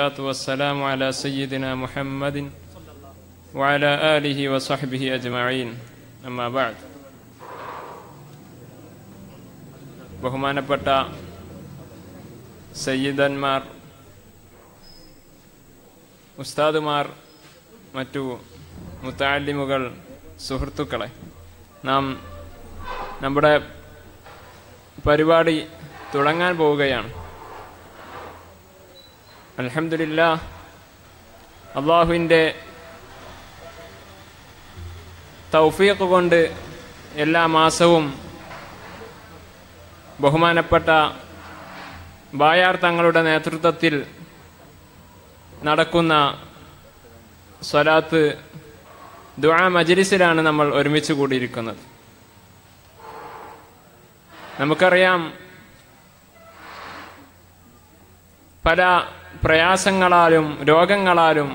والصلاة والسلام على سيدنا محمد وعلى آله وصحبه أجمعين أما بعد ബഹുമാനപ്പെട്ട സയ്യിദന്മാർ ഉസ്താദുമാർ മറ്റു മുത്താലിമുകൾ സുഹൃത്തുക്കളെ നാം നമ്മുടെ പരിപാടി തുടങ്ങാൻ പോവുകയാണ് അലഹമില്ല അള്ളാഹുവിന്റെ തൗഫീഖ് കൊണ്ട് എല്ലാ മാസവും ബഹുമാനപ്പെട്ട ബായാർ തങ്ങളുടെ നേതൃത്വത്തിൽ നടക്കുന്ന സ്വലാത്ത് ദുആ മജലിസിലാണ് നമ്മൾ ഒരുമിച്ച് കൂടിയിരിക്കുന്നത്. നമുക്കറിയാം പല പ്രയാസങ്ങളാലും രോഗങ്ങളാലും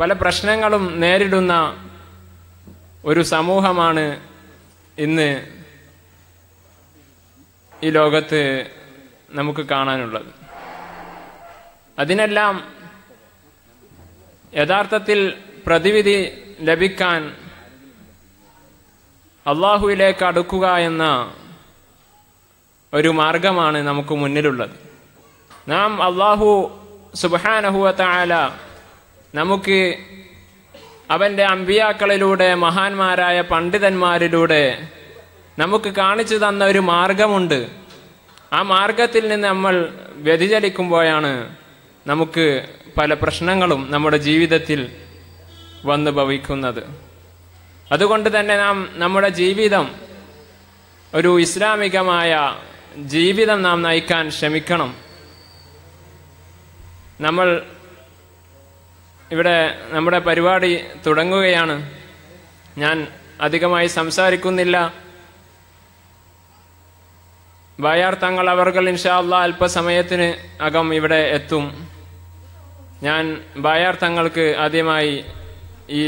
പല പ്രശ്നങ്ങളും നേരിടുന്ന ഒരു സമൂഹമാണ് ഇന്ന് ഈ ലോകത്ത് നമുക്ക് കാണാനുള്ളത്. അതിനെല്ലാം യഥാർത്ഥത്തിൽ പ്രതിവിധി ലഭിക്കാൻ അള്ളാഹുവിലേക്ക് അടുക്കുക എന്ന ഒരു മാർഗമാണ് നമുക്ക് മുന്നിലുള്ളത്. നാം അള്ളാഹു സുബാനഹുവത്തായാല നമുക്ക് അവന്റെ അമ്പിയാക്കളിലൂടെ മഹാന്മാരായ പണ്ഡിതന്മാരിലൂടെ നമുക്ക് കാണിച്ചു തന്ന ഒരു മാർഗമുണ്ട്. ആ മാർഗത്തിൽ നിന്ന് നമ്മൾ വ്യതിചലിക്കുമ്പോഴാണ് നമുക്ക് പല പ്രശ്നങ്ങളും നമ്മുടെ ജീവിതത്തിൽ വന്നു ഭവിക്കുന്നത്. അതുകൊണ്ട് തന്നെ നാം നമ്മുടെ ജീവിതം ഒരു ഇസ്ലാമികമായ ജീവിതം നാം നയിക്കാൻ ശ്രമിക്കണം. നമ്മൾ ഇവിടെ നമ്മുടെ പരിപാടി തുടങ്ങുകയാണ്. ഞാൻ അധികമായി സംസാരിക്കുന്നില്ല. വയാർ തങ്ങൾ അവർകൾ ഇൻഷാല്ല അല്പസമയത്തിന് അകം ഇവിടെ എത്തും. ഞാൻ ബായാർ തങ്ങൾക്ക് ആദ്യമായി ഈ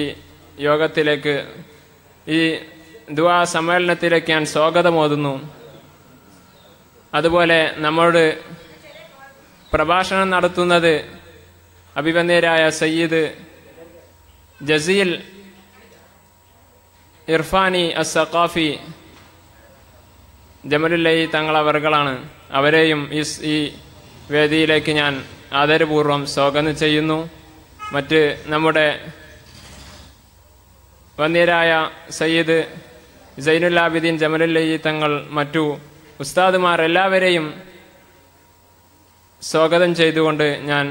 യോഗത്തിലേക്ക് ഈ ദുവാ സമ്മേളനത്തിലേക്ക് ഞാൻ സ്വാഗതമോതുന്നു. അതുപോലെ നമ്മോട് പ്രഭാഷണം നടത്തുന്നത് അഭിപന്യരായ സയ്യിദ് ജസീൽ ഇർഫാനി അസഖാഫി ജമലുല്ലൈ തങ്ങൾ അവർകളാണ് അവരെയും ഈ ഈ വേദിയിലേക്ക് ഞാൻ ആദരപൂർവം സ്വാഗതം ചെയ്യുന്നു. മറ്റ് നമ്മുടെ വന്യരായ സയ്യിദ് സൈനുല്ലാബിദ്ദീൻ ജമലുല്ലൈ തങ്ങൾ മറ്റു ഉസ്താദുമാർ എല്ലാവരെയും സ്വാഗതം ചെയ്തുകൊണ്ട് ഞാൻ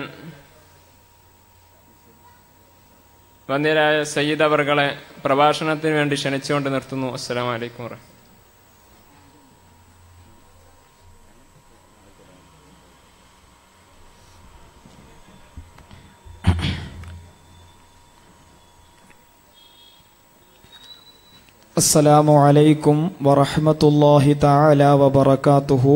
വന്ധ്യരായ സയ്യിദ് അവർകളെ പ്രഭാഷണത്തിന് വേണ്ടി ക്ഷണിച്ചുകൊണ്ട് നിർത്തുന്നു. അസ്സാം വലൈക്കും അസ്സലാമു അലൈക്കും വറഹമത്തല്ലാഹി തആല വബറകാതുഹു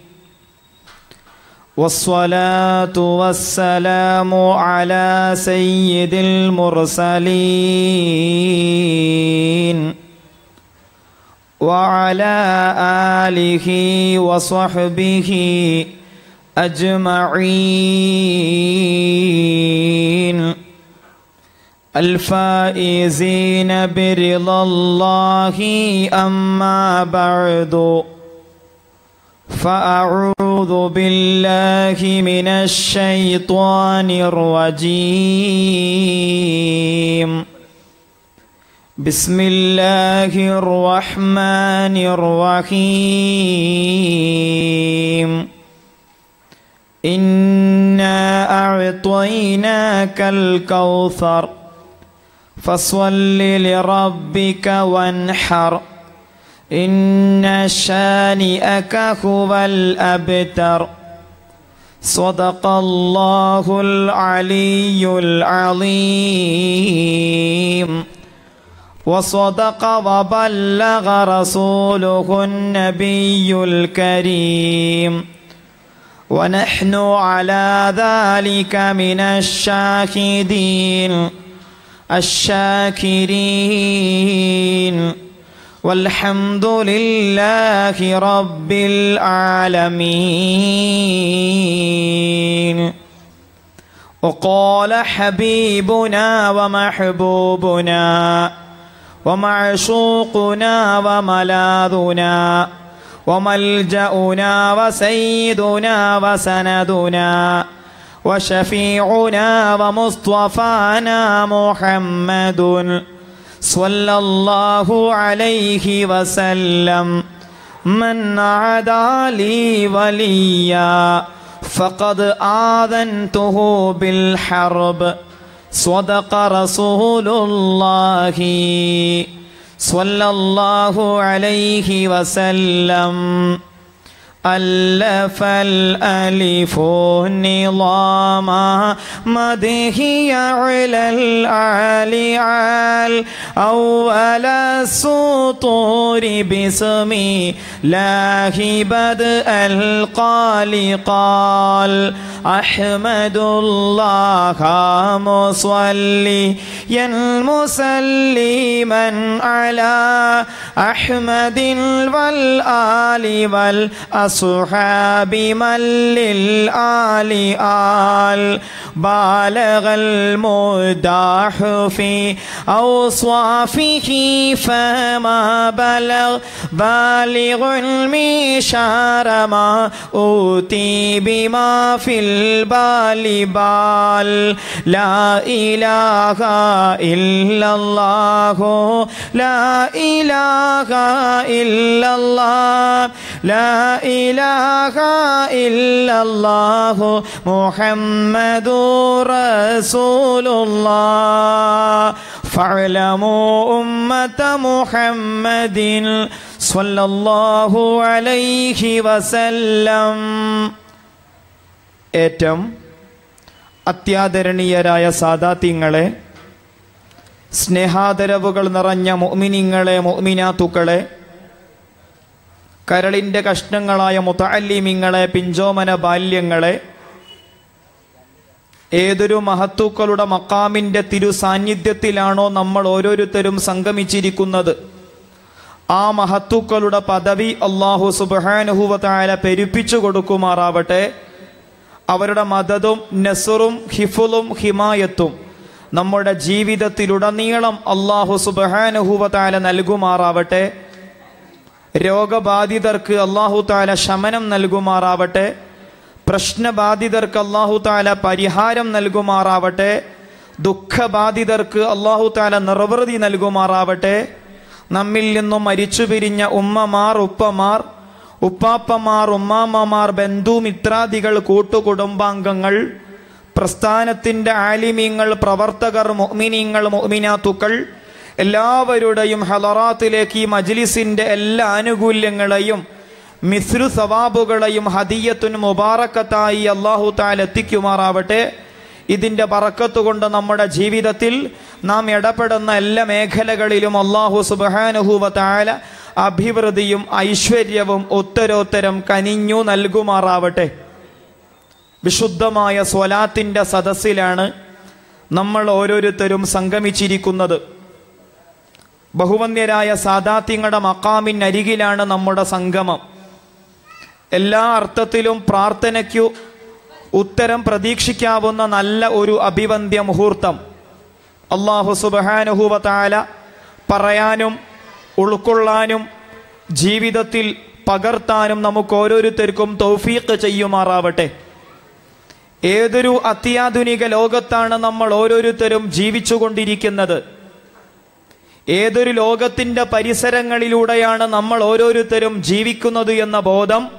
والصلاة والسلام على سيد المرسلين وعلى آله وصحبه أجمعين. الفائزين برضا الله أما بعد. فأعوذ بالله من الشيطان الرجيم. بسم الله الرحمن الرحيم. إنا أعطيناك الكوثر فصل لربك وانحر. إن شانئك هو الأبتر. صدق الله العلي العظيم. وصدق وبلغ رسوله النبي الكريم. ونحن على ذلك من الشاهدين الشاكرين. والحمد لله رب العالمين. وقال حبيبنا ومحبوبنا ومعشوقنا وملاذنا وملجأنا وسيدنا وسندنا وشفيعنا ومصطفانا محمد صلى الله عليه وسلم. من عدا لي وليا فقد آذنته بالحرب. صدق رسول الله صلى الله عليه وسلم. ألف الألف النظام مدهي على العالي عال أول السطور باسم الله بدء القال قال. أحمد الله مصليا مسلما على أحمد والآل والأصحاب من للآل آل بالغ المداح في أوصافه فما بلغ بالغ المشار ما أوتي بما في البال بال. لا إله إلا الله لا إله إلا الله لا إله إلا الله محمد رسول الله فاعلموا أمة محمد صلى الله عليه وسلم. ഏറ്റവും അത്യാദരണീയരായ സാദാത്യങ്ങളെ സ്നേഹാദരവുകൾ നിറഞ്ഞ മൊമിനിങ്ങളെ മൊമിനാത്തുക്കളെ കരളിന്റെ കഷ്ണങ്ങളായ മുത്തല്ലിമിങ്ങളെ പിഞ്ചോമന ബാല്യങ്ങളെ ഏതൊരു മഹത്തുക്കളുടെ മക്കാമിന്റെ തിരു സാന്നിധ്യത്തിലാണോ നമ്മൾ ഓരോരുത്തരും സംഗമിച്ചിരിക്കുന്നത്. ആ മഹത്തുക്കളുടെ പദവി അള്ളാഹു സുബാനുഹുവത്തായ പെരുപ്പിച്ചു കൊടുക്കുമാറാവട്ടെ. അവരുടെ മദതും നസറും ഹിഫുലും ഹിമായത്തും നമ്മുടെ ജീവിതത്തിലുടനീളം അള്ളാഹു സുബഹാനുഹൂവത്താല നൽകുമാറാവട്ടെ. രോഗബാധിതർക്ക് അള്ളാഹു താല ശമനം നൽകുമാറാവട്ടെ. പ്രശ്നബാധിതർക്ക് അള്ളാഹു താല പരിഹാരം നൽകുമാറാവട്ടെ. ദുഃഖബാധിതർക്ക് അള്ളാഹു താല നിർവൃതി നൽകുമാറാവട്ടെ. നമ്മിൽ നിന്നും മരിച്ചു പിരിഞ്ഞ ഉമ്മമാർ ഉപ്പമാർ ഉപ്പാപ്പമാർ ഉമ്മാമ്മമാർ ബന്ധു മിത്രാദികൾ കൂട്ടുകുടുംബാംഗങ്ങൾ പ്രസ്ഥാനത്തിന്റെ ആലിമീങ്ങൾ പ്രവർത്തകർ മൊമിനീങ്ങൾ മൊമിനാത്തുക്കൾ എല്ലാവരുടെയും ഹലറാത്തിലേക്ക് ഈ മജ്ലിസിന്റെ എല്ലാ ആനുകൂല്യങ്ങളെയും മിസ്രു സവാബുകളെയും ഹദിയത്തുൻ മുബാറക്കത്തായി അള്ളാഹു താൽ എത്തിക്കുമാറാവട്ടെ. ഇതിന്റെ കൊണ്ട് നമ്മുടെ ജീവിതത്തിൽ നാം ഇടപെടുന്ന എല്ലാ മേഖലകളിലും അള്ളാഹു സുബാനുഹൂവ താല അഭിവൃദ്ധിയും ഐശ്വര്യവും ഉത്തരോത്തരം കനിഞ്ഞു നൽകുമാറാവട്ടെ. വിശുദ്ധമായ സ്വലാത്തിന്റെ സദസ്സിലാണ് നമ്മൾ ഓരോരുത്തരും സംഗമിച്ചിരിക്കുന്നത്. ബഹുവന്യരായ സാദാത്യങ്ങളുടെ മക്കാമിനരികിലാണ് നമ്മുടെ സംഗമം. എല്ലാ അർത്ഥത്തിലും പ്രാർത്ഥനയ്ക്കു ഉത്തരം പ്രതീക്ഷിക്കാവുന്ന നല്ല ഒരു അഭിവന്ധ്യ മുഹൂർത്തം. അള്ളാഹു സുബാനുഹൂവ താല പറയാനും ഉൾക്കൊള്ളാനും ജീവിതത്തിൽ പകർത്താനും നമുക്ക് ഓരോരുത്തർക്കും തൗഫീഖ് ചെയ്യുമാറാവട്ടെ. ഏതൊരു അത്യാധുനിക ലോകത്താണ് നമ്മൾ ഓരോരുത്തരും ജീവിച്ചുകൊണ്ടിരിക്കുന്നത്. ഏതൊരു ലോകത്തിന്റെ പരിസരങ്ങളിലൂടെയാണ് നമ്മൾ ഓരോരുത്തരും ജീവിക്കുന്നത് എന്ന ബോധം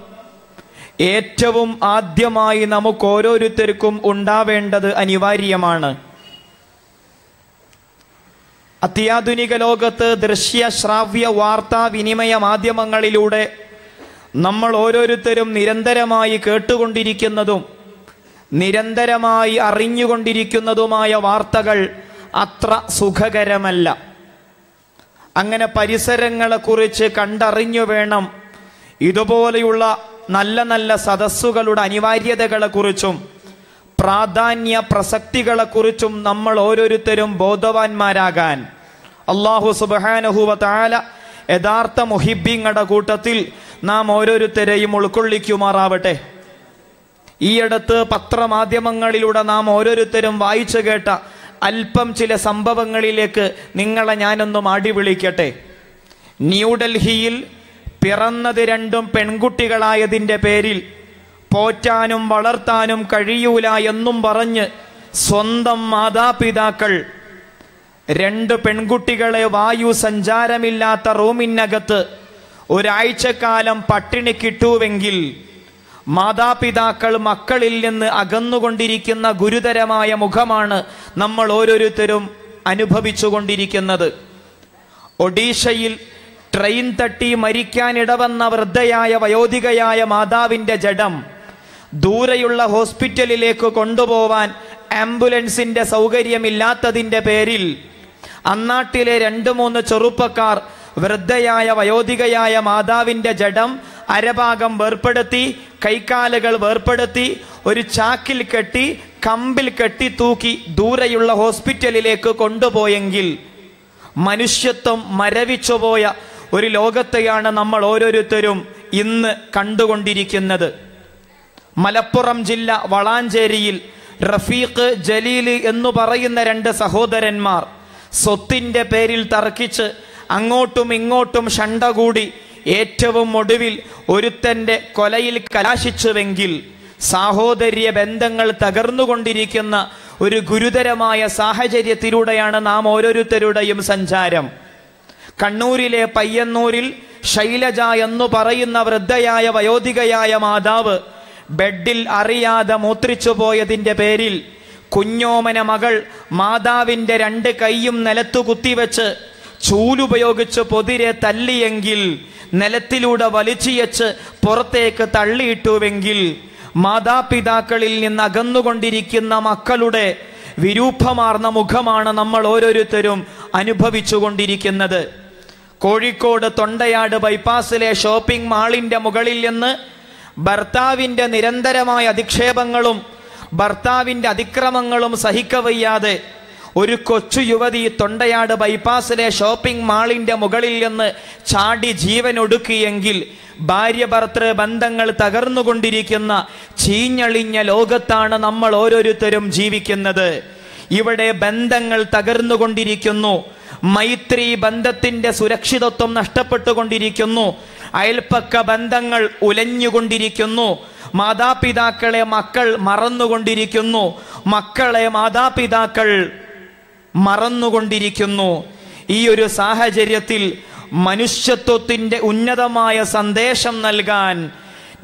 ഏറ്റവും ആദ്യമായി നമുക്ക് ഓരോരുത്തർക്കും ഉണ്ടാവേണ്ടത് അനിവാര്യമാണ്. അത്യാധുനിക ലോകത്ത് ദൃശ്യ ശ്രാവ്യ വാർത്താ വിനിമയ മാധ്യമങ്ങളിലൂടെ നമ്മൾ ഓരോരുത്തരും നിരന്തരമായി കേട്ടുകൊണ്ടിരിക്കുന്നതും നിരന്തരമായി അറിഞ്ഞുകൊണ്ടിരിക്കുന്നതുമായ വാർത്തകൾ അത്ര സുഖകരമല്ല. അങ്ങനെ പരിസരങ്ങളെക്കുറിച്ച് കണ്ടറിഞ്ഞു വേണം ഇതുപോലെയുള്ള നല്ല നല്ല സദസ്സുകളുടെ അനിവാര്യതകളെക്കുറിച്ചും പ്രാധാന്യ പ്രസക്തികളെക്കുറിച്ചും നമ്മൾ ഓരോരുത്തരും ബോധവാന്മാരാകാൻ അള്ളാഹു സുബഹാനഹുവ താല യഥാർത്ഥ മുഹിബിങ്ങളുടെ കൂട്ടത്തിൽ നാം ഓരോരുത്തരെയും ഉൾക്കൊള്ളിക്കുമാറാവട്ടെ. ഈയടുത്ത് പത്രമാധ്യമങ്ങളിലൂടെ നാം ഓരോരുത്തരും വായിച്ചു കേട്ട അല്പം ചില സംഭവങ്ങളിലേക്ക് നിങ്ങളെ ഞാനൊന്ന് മാടി വിളിക്കട്ടെ ന്യൂഡൽഹിയിൽ പിറന്നത് രണ്ടും പെൺകുട്ടികളായതിന്റെ പേരിൽ പോറ്റാനും വളർത്താനും കഴിയൂല എന്നും പറഞ്ഞ് സ്വന്തം മാതാപിതാക്കൾ രണ്ട് പെൺകുട്ടികളെ വായു സഞ്ചാരമില്ലാത്ത റൂമിനകത്ത് ഒരാഴ്ചക്കാലം പട്ടിണി കിട്ടുവെങ്കിൽ മാതാപിതാക്കൾ മക്കളിൽ നിന്ന് അകന്നുകൊണ്ടിരിക്കുന്ന ഗുരുതരമായ മുഖമാണ് നമ്മൾ ഓരോരുത്തരും അനുഭവിച്ചുകൊണ്ടിരിക്കുന്നത്. ഒഡീഷയിൽ ട്രെയിൻ തട്ടി മരിക്കാനിടവന്ന വൃദ്ധയായ വയോധികയായ മാതാവിന്റെ ജഡം ദൂരെയുള്ള ഹോസ്പിറ്റലിലേക്ക് കൊണ്ടുപോവാൻ ആംബുലൻസിന്റെ സൗകര്യമില്ലാത്തതിന്റെ പേരിൽ അന്നാട്ടിലെ രണ്ട് മൂന്ന് ചെറുപ്പക്കാർ വൃദ്ധയായ വയോധികയായ മാതാവിന്റെ ജഡം അരഭാഗം വേർപ്പെടുത്തി കൈക്കാലുകൾ വേർപ്പെടുത്തി ഒരു ചാക്കിൽ കെട്ടി കമ്പിൽ കെട്ടി തൂക്കി ദൂരെയുള്ള ഹോസ്പിറ്റലിലേക്ക് കൊണ്ടുപോയെങ്കിൽ മനുഷ്യത്വം മരവിച്ചുപോയ ഒരു ലോകത്തെയാണ് നമ്മൾ ഓരോരുത്തരും ഇന്ന് കണ്ടുകൊണ്ടിരിക്കുന്നത്. മലപ്പുറം ജില്ല വളാഞ്ചേരിയിൽ റഫീഖ് ജലീൽ എന്നു പറയുന്ന രണ്ട് സഹോദരന്മാർ സ്വത്തിന്റെ പേരിൽ തർക്കിച്ച് അങ്ങോട്ടും ഇങ്ങോട്ടും ഷണ്ട കൂടി ഏറ്റവും ഒടുവിൽ ഒരുത്തന്റെ കൊലയിൽ കലാശിച്ചുവെങ്കിൽ സാഹോദര്യ ബന്ധങ്ങൾ തകർന്നുകൊണ്ടിരിക്കുന്ന ഒരു ഗുരുതരമായ സാഹചര്യത്തിലൂടെയാണ് നാം ഓരോരുത്തരുടെയും സഞ്ചാരം. കണ്ണൂരിലെ പയ്യന്നൂരിൽ ശൈലജ എന്നു പറയുന്ന വൃദ്ധയായ വയോധികയായ മാതാവ് ബെഡിൽ അറിയാതെ മൂത്രിച്ചു പോയതിന്റെ പേരിൽ കുഞ്ഞോമന മകൾ മാതാവിന്റെ രണ്ട് കൈയും നിലത്തു കുത്തിവെച്ച് ചൂലുപയോഗിച്ച് പൊതിരെ തല്ലിയെങ്കിൽ നിലത്തിലൂടെ വലിച്ചിയച്ച് പുറത്തേക്ക് തള്ളിയിട്ടുവെങ്കിൽ മാതാപിതാക്കളിൽ നിന്ന് അകന്നുകൊണ്ടിരിക്കുന്ന മക്കളുടെ വിരൂപമാർന്ന മുഖമാണ് നമ്മൾ ഓരോരുത്തരും അനുഭവിച്ചുകൊണ്ടിരിക്കുന്നത്. കോഴിക്കോട് തൊണ്ടയാട് ബൈപ്പാസിലെ ഷോപ്പിംഗ് മാളിന്റെ മുകളിൽ നിന്ന് ഭർത്താവിന്റെ നിരന്തരമായ അധിക്ഷേപങ്ങളും ഭർത്താവിന്റെ അതിക്രമങ്ങളും സഹിക്കവയ്യാതെ ഒരു കൊച്ചു യുവതി തൊണ്ടയാട് ബൈപ്പാസിലെ ഷോപ്പിംഗ് മാളിന്റെ മുകളിൽ നിന്ന് ചാടി ജീവൻ ഒടുക്കിയെങ്കിൽ ഭാര്യ ഭർത്തൃ ബന്ധങ്ങൾ തകർന്നുകൊണ്ടിരിക്കുന്ന ചീഞ്ഞളിഞ്ഞ ലോകത്താണ് നമ്മൾ ഓരോരുത്തരും ജീവിക്കുന്നത്. ഇവിടെ ബന്ധങ്ങൾ തകർന്നുകൊണ്ടിരിക്കുന്നു. മൈത്രി ബന്ധത്തിന്റെ സുരക്ഷിതത്വം നഷ്ടപ്പെട്ടുകൊണ്ടിരിക്കുന്നു. അയൽപ്പക്ക ബന്ധങ്ങൾ ഉലഞ്ഞുകൊണ്ടിരിക്കുന്നു. മാതാപിതാക്കളെ മക്കൾ മറന്നുകൊണ്ടിരിക്കുന്നു. മക്കളെ മാതാപിതാക്കൾ മറന്നുകൊണ്ടിരിക്കുന്നു. ഈ ഒരു സാഹചര്യത്തിൽ മനുഷ്യത്വത്തിന്റെ ഉന്നതമായ സന്ദേശം നൽകാൻ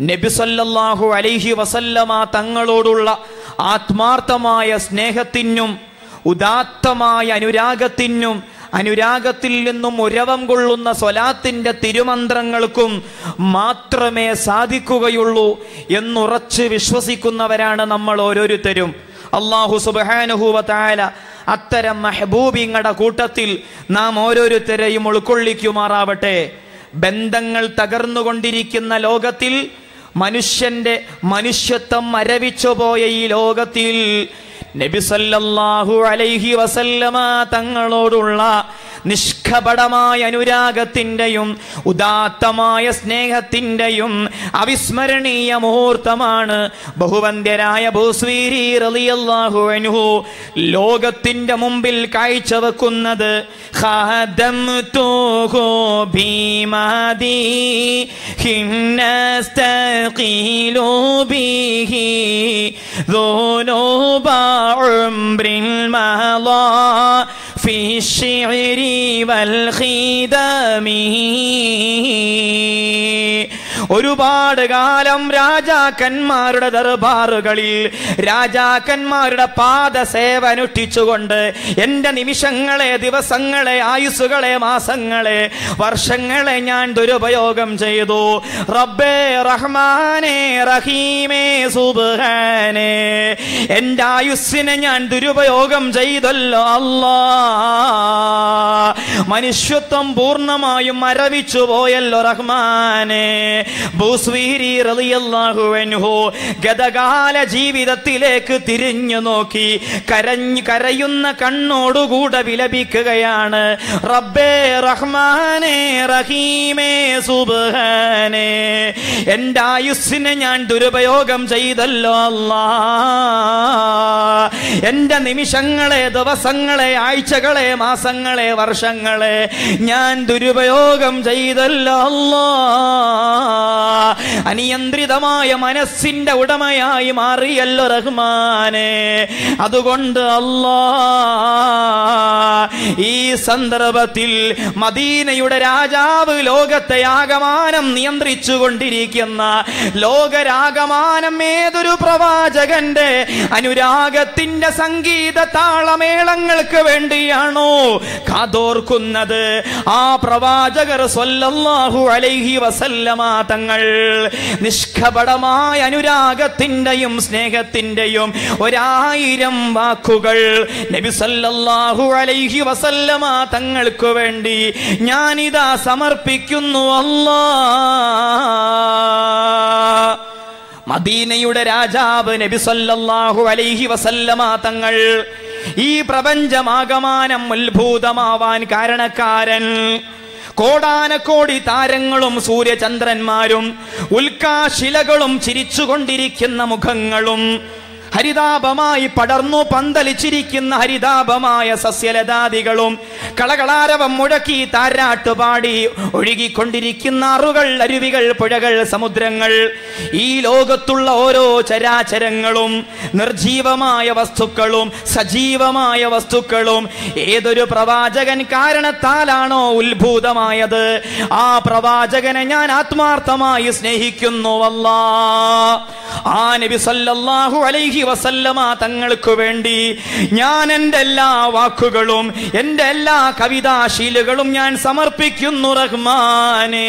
നബിസല്ലാഹു അലൈഹി വസല്ലമ തങ്ങളോടുള്ള ആത്മാർത്ഥമായ സ്നേഹത്തിനും ഉദാത്തമായ അനുരാഗത്തിനും അനുരാഗത്തിൽ നിന്നും ഉരവം കൊള്ളുന്ന സ്വലാത്തിന്റെ തിരുമന്ത്രങ്ങൾക്കും മാത്രമേ സാധിക്കുകയുള്ളൂ എന്നുറച്ച് വിശ്വസിക്കുന്നവരാണ് നമ്മൾ ഓരോരുത്തരും. അള്ളാഹു സുബാനുഹൂവത്തായ അത്തരം മെഹബൂബിങ്ങളുടെ കൂട്ടത്തിൽ നാം ഓരോരുത്തരെയും ഉൾക്കൊള്ളിക്കുമാറാവട്ടെ. ബന്ധങ്ങൾ തകർന്നുകൊണ്ടിരിക്കുന്ന ലോകത്തിൽ മനുഷ്യന്റെ മനുഷ്യത്വം മരവിച്ചുപോയ ഈ ലോകത്തിൽ നബി സല്ലല്ലാഹു അലൈഹി വസല്ലമ തങ്ങളോടുള്ള നിഷ്കപടമായ അനുരാഗത്തിൻ്റെയും ഉദാത്തമായ സ്നേഹത്തിൻ്റെയും അവിസ്മരണീയ മുഹൂർത്തമാണ് ബഹുവന്ധ്യരായ ഭൂസ്വീരി റളിയല്ലാഹു അൻഹു ലോകത്തിന്റെ മുമ്പിൽ കാഴ്ചവെക്കുന്നത് ഖദംതുഹു ഭീമാദി ഹിന്നസ്തഖീലു ബിഹി ذنوب عمر مضى في الشعر والخدم ഒരുപാട് കാലം രാജാക്കന്മാരുടെ ദർബാറുകളിൽ രാജാക്കന്മാരുടെ പാദസേവ അനുഷ്ഠിച്ചുകൊണ്ട് എന്റെ നിമിഷങ്ങളെ ദിവസങ്ങളെ ആയുസ്സുകളെ മാസങ്ങളെ വർഷങ്ങളെ ഞാൻ ദുരുപയോഗം ചെയ്തു. റബ്ബേ റഹ്മാനേ റഹീമേ സുബ്ഹാനേ എന്റെ ആയുസ്സിനെ ഞാൻ ദുരുപയോഗം ചെയ്തല്ലോ അല്ലാ മനുഷ്യത്വം പൂർണമായും മരവിച്ചു പോയല്ലോ റഹ്മാനെ. ഗതകാല ജീവിതത്തിലേക്ക് തിരിഞ്ഞു നോക്കി കരഞ്ഞ് കരയുന്ന കണ്ണോടുകൂടെ വിലപിക്കുകയാണ്. റബ്ബേ റഹ്മാനേ റഹീമേ സുബ്ഹാനേ. എന്റെ ആയുസ്സിനെ ഞാൻ ദുരുപയോഗം ചെയ്തല്ലോ അല്ലാ. എന്റെ നിമിഷങ്ങളെ ദിവസങ്ങളെ ആഴ്ചകളെ മാസങ്ങളെ വർഷങ്ങളെ ഞാൻ ദുരുപയോഗം ചെയ്തല്ല അനിയന്ത്രിതമായ മനസ്സിന്റെ ഉടമയായി മാറിയല്ലോ റഹ്മാനെ. അതുകൊണ്ട് അല്ലാ ഈ സന്ദർഭത്തിൽ മദീനയുടെ രാജാവ് ലോകത്തെ ആകമാനം നിയന്ത്രിച്ചു കൊണ്ടിരിക്കുന്ന ലോകരാഗമാനം ഏതൊരു പ്രവാചകന്റെ അനുരാഗത്തിന്റെ സംഗീത താളമേളങ്ങൾക്ക് വേണ്ടിയാണോ? കാതോർക്കുന്നത് ആ പ്രവാചകർ അലൈഹി വസല്ലമ തങ്ങൾ നിഷ്കപടമായ അനുരാഗത്തിന്റെയും സ്നേഹത്തിന്റെയും ഒരായിരം വാക്കുകൾ നബി സല്ലല്ലാഹു അലൈഹി വസല്ലമ തങ്ങൾക്ക് വേണ്ടി ഞാനിതാ സമർപ്പിക്കുന്നു. അല്ലാ. മദീനയുടെ രാജാവ് നബി സല്ലല്ലാഹു അലൈഹി വസല്ലമ തങ്ങൾ ഈ പ്രപഞ്ചമാകമാനം ഉത്ഭൂതമാവാൻ കാരണക്കാരൻ. കോടാനക്കോടി താരങ്ങളും സൂര്യചന്ദ്രന്മാരും ഉൽക്കാശിലകളും ചിരിച്ചുകൊണ്ടിരിക്കുന്ന മുഖങ്ങളും ഹരിതാപമായി പടർന്നു പന്തലിച്ചിരിക്കുന്ന ഹരിതാപമായ സസ്യലതാദികളും കളകളാരവം മുഴക്കി താരാട്ടുപാടി ഒഴുകിക്കൊണ്ടിരിക്കുന്ന അറുകൾ അരുവികൾ പുഴകൾ സമുദ്രങ്ങൾ. ഈ ലോകത്തുള്ള ഓരോ ചരാചരങ്ങളും നിർജീവമായ വസ്തുക്കളും സജീവമായ വസ്തുക്കളും ഏതൊരു പ്രവാചകൻ കാരണത്താലാണോ ഉത്ഭൂതമായത്? ആ പ്രവാചകനെ ഞാൻ ആത്മാർത്ഥമായി സ്നേഹിക്കുന്നു അല്ലാ ആ നബി സല്ലല്ലാഹു അലൈഹി വസല്ലമ തങ്ങൾക്ക് വേണ്ടി ഞാൻ എന്റെ എല്ലാ വാക്കുകളും എന്റെ എല്ലാ കവിതാശീലുകളും ഞാൻ സമർപ്പിക്കുന്നു റഹ്മാനേ.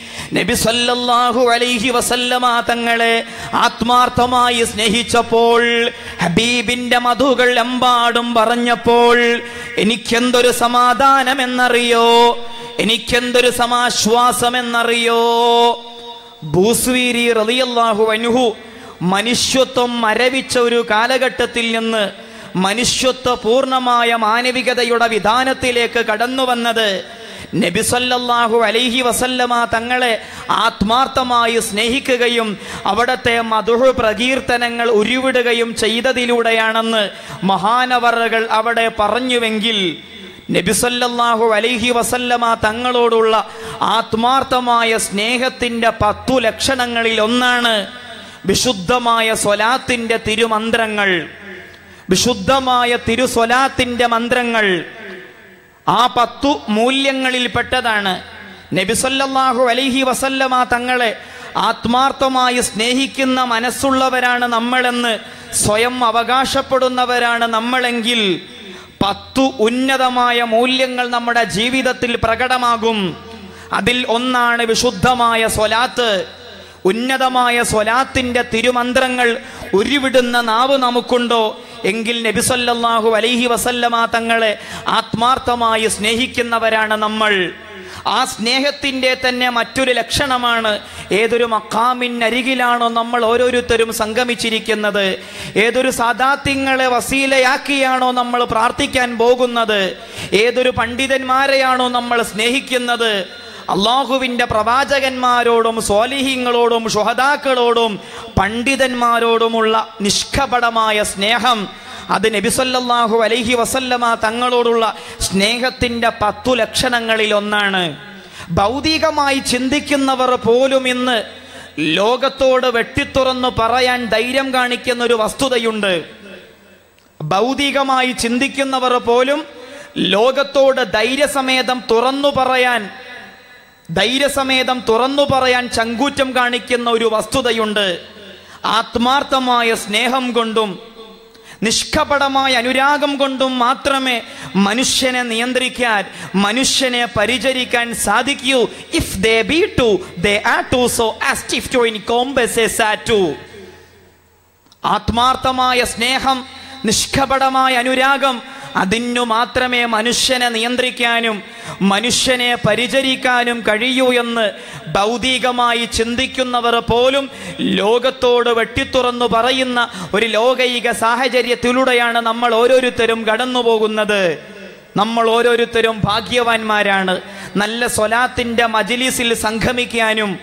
നബി സല്ലല്ലാഹു അലൈഹി വസല്ലമ തങ്ങളെ ആത്മാർത്ഥമായി സ്നേഹിച്ചപ്പോൾ ഹബീബിന്റെ മധുകൾ എമ്പാടും പറഞ്ഞപ്പോൾ എനിക്കെന്തൊരു സമാധാനം എന്നറിയോ എനിക്കെന്തൊരു സമാശ്വാസം എന്നറിയോ ബൂസ്വീരി റളിയല്ലാഹു അൻഹു മനുഷ്യത്വം മരവിച്ച ഒരു കാലഘട്ടത്തിൽ നിന്ന് മനുഷ്യത്വ പൂർണമായ മാനവികതയുടെ വിധാനത്തിലേക്ക് കടന്നു വന്നത് നബിസല്ലാഹു അലൈഹി വസല്ലമ തങ്ങളെ ആത്മാർത്ഥമായി സ്നേഹിക്കുകയും അവിടത്തെ മധു പ്രകീർത്തനങ്ങൾ ഉരുവിടുകയും ചെയ്തതിലൂടെയാണെന്ന് മഹാനവറുകൾ അവിടെ പറഞ്ഞുവെങ്കിൽ നബിസല്ലാഹു അലൈഹി വസല്ലമ തങ്ങളോടുള്ള ആത്മാർത്ഥമായ സ്നേഹത്തിന്റെ പത്തു ലക്ഷണങ്ങളിൽ ഒന്നാണ് വിശുദ്ധമായ സ്വലാത്തിന്റെ തിരുമന്ത്രങ്ങൾ. വിശുദ്ധമായ തിരുസ്വലാത്തിന്റെ മന്ത്രങ്ങൾ. ആ പത്തു മൂല്യങ്ങളിൽപ്പെട്ടതാണ്. നബിസല്ലാഹു അലൈഹി വസല്ലമ തങ്ങളെ ആത്മാർത്ഥമായി സ്നേഹിക്കുന്ന മനസ്സുള്ളവരാണ് നമ്മളെന്ന് സ്വയം അവകാശപ്പെടുന്നവരാണ് നമ്മളെങ്കിൽ പത്തു ഉന്നതമായ മൂല്യങ്ങൾ നമ്മുടെ ജീവിതത്തിൽ പ്രകടമാകും. അതിൽ ഒന്നാണ് വിശുദ്ധമായ സ്വലാത്ത്. ഉന്നതമായ സ്വലാത്തിന്റെ തിരുമന്ത്രങ്ങൾ ഉരുവിടുന്ന നാവ് നമുക്കുണ്ടോ? എങ്കിൽ നബിസല്ലാഹു അലൈഹി വസല്ലമ തങ്ങളെ ആത്മാർത്ഥമായി സ്നേഹിക്കുന്നവരാണ് നമ്മൾ. ആ സ്നേഹത്തിന്റെ തന്നെ മറ്റൊരു ലക്ഷണമാണ് ഏതൊരു മക്കാമിനരികിലാണോ നമ്മൾ ഓരോരുത്തരും സംഗമിച്ചിരിക്കുന്നത്. ഏതൊരു സാദാത്യങ്ങളെ വസീലയാക്കിയാണോ നമ്മൾ പ്രാർത്ഥിക്കാൻ പോകുന്നത്. ഏതൊരു പണ്ഡിതന്മാരെയാണോ നമ്മൾ സ്നേഹിക്കുന്നത്. അള്ളാഹുവിന്റെ പ്രവാചകന്മാരോടും സ്വാലിഹീങ്ങളോടും ഷുഹദാക്കളോടും പണ്ഡിതന്മാരോടുമുള്ള നിഷ്കപടമായ സ്നേഹം അത് നബിസല്ലാഹു അലൈഹി വസല്ലമ തങ്ങളോടുള്ള സ്നേഹത്തിന്റെ പത്തു ലക്ഷണങ്ങളിൽ ഒന്നാണ്. ഭൗതികമായി ചിന്തിക്കുന്നവർ പോലും ഇന്ന് ലോകത്തോട് വെട്ടിത്തുറന്ന് പറയാൻ ധൈര്യം കാണിക്കുന്ന ഒരു വസ്തുതയുണ്ട്. ഭൗതികമായി ചിന്തിക്കുന്നവർ പോലും ലോകത്തോട് ധൈര്യസമേതം തുറന്നു പറയാൻ ധൈര്യസമേതം തുറന്നു പറയാൻ ചങ്കൂറ്റം കാണിക്കുന്ന ഒരു വസ്തുതയുണ്ട്. ആത്മാർത്ഥമായ സ്നേഹം കൊണ്ടും നിഷ്കപടമായ അനുരാഗം കൊണ്ടും മാത്രമേ മനുഷ്യനെ നിയന്ത്രിക്കാൻ മനുഷ്യനെ പരിചരിക്കാൻ സാധിക്കൂ. If they be to they ആ to so if to to ആത്മാർത്ഥമായ സ്നേഹം നിഷ്കപടമായ അനുരാഗം അതിനു മാത്രമേ മനുഷ്യനെ നിയന്ത്രിക്കാനും മനുഷ്യനെ പരിചരിക്കാനും കഴിയൂ എന്ന് ഭൗതികമായി ചിന്തിക്കുന്നവർ പോലും ലോകത്തോട് വെട്ടിത്തുറന്നു പറയുന്ന ഒരു ലോകൈക സാഹചര്യത്തിലൂടെയാണ് നമ്മൾ ഓരോരുത്തരും കടന്നു പോകുന്നത് നമ്മൾ ഓരോരുത്തരും ഭാഗ്യവാന്മാരാണ്. നല്ല സ്വലാത്തിന്റെ മജിലിസിൽ സംഗമിക്കാനും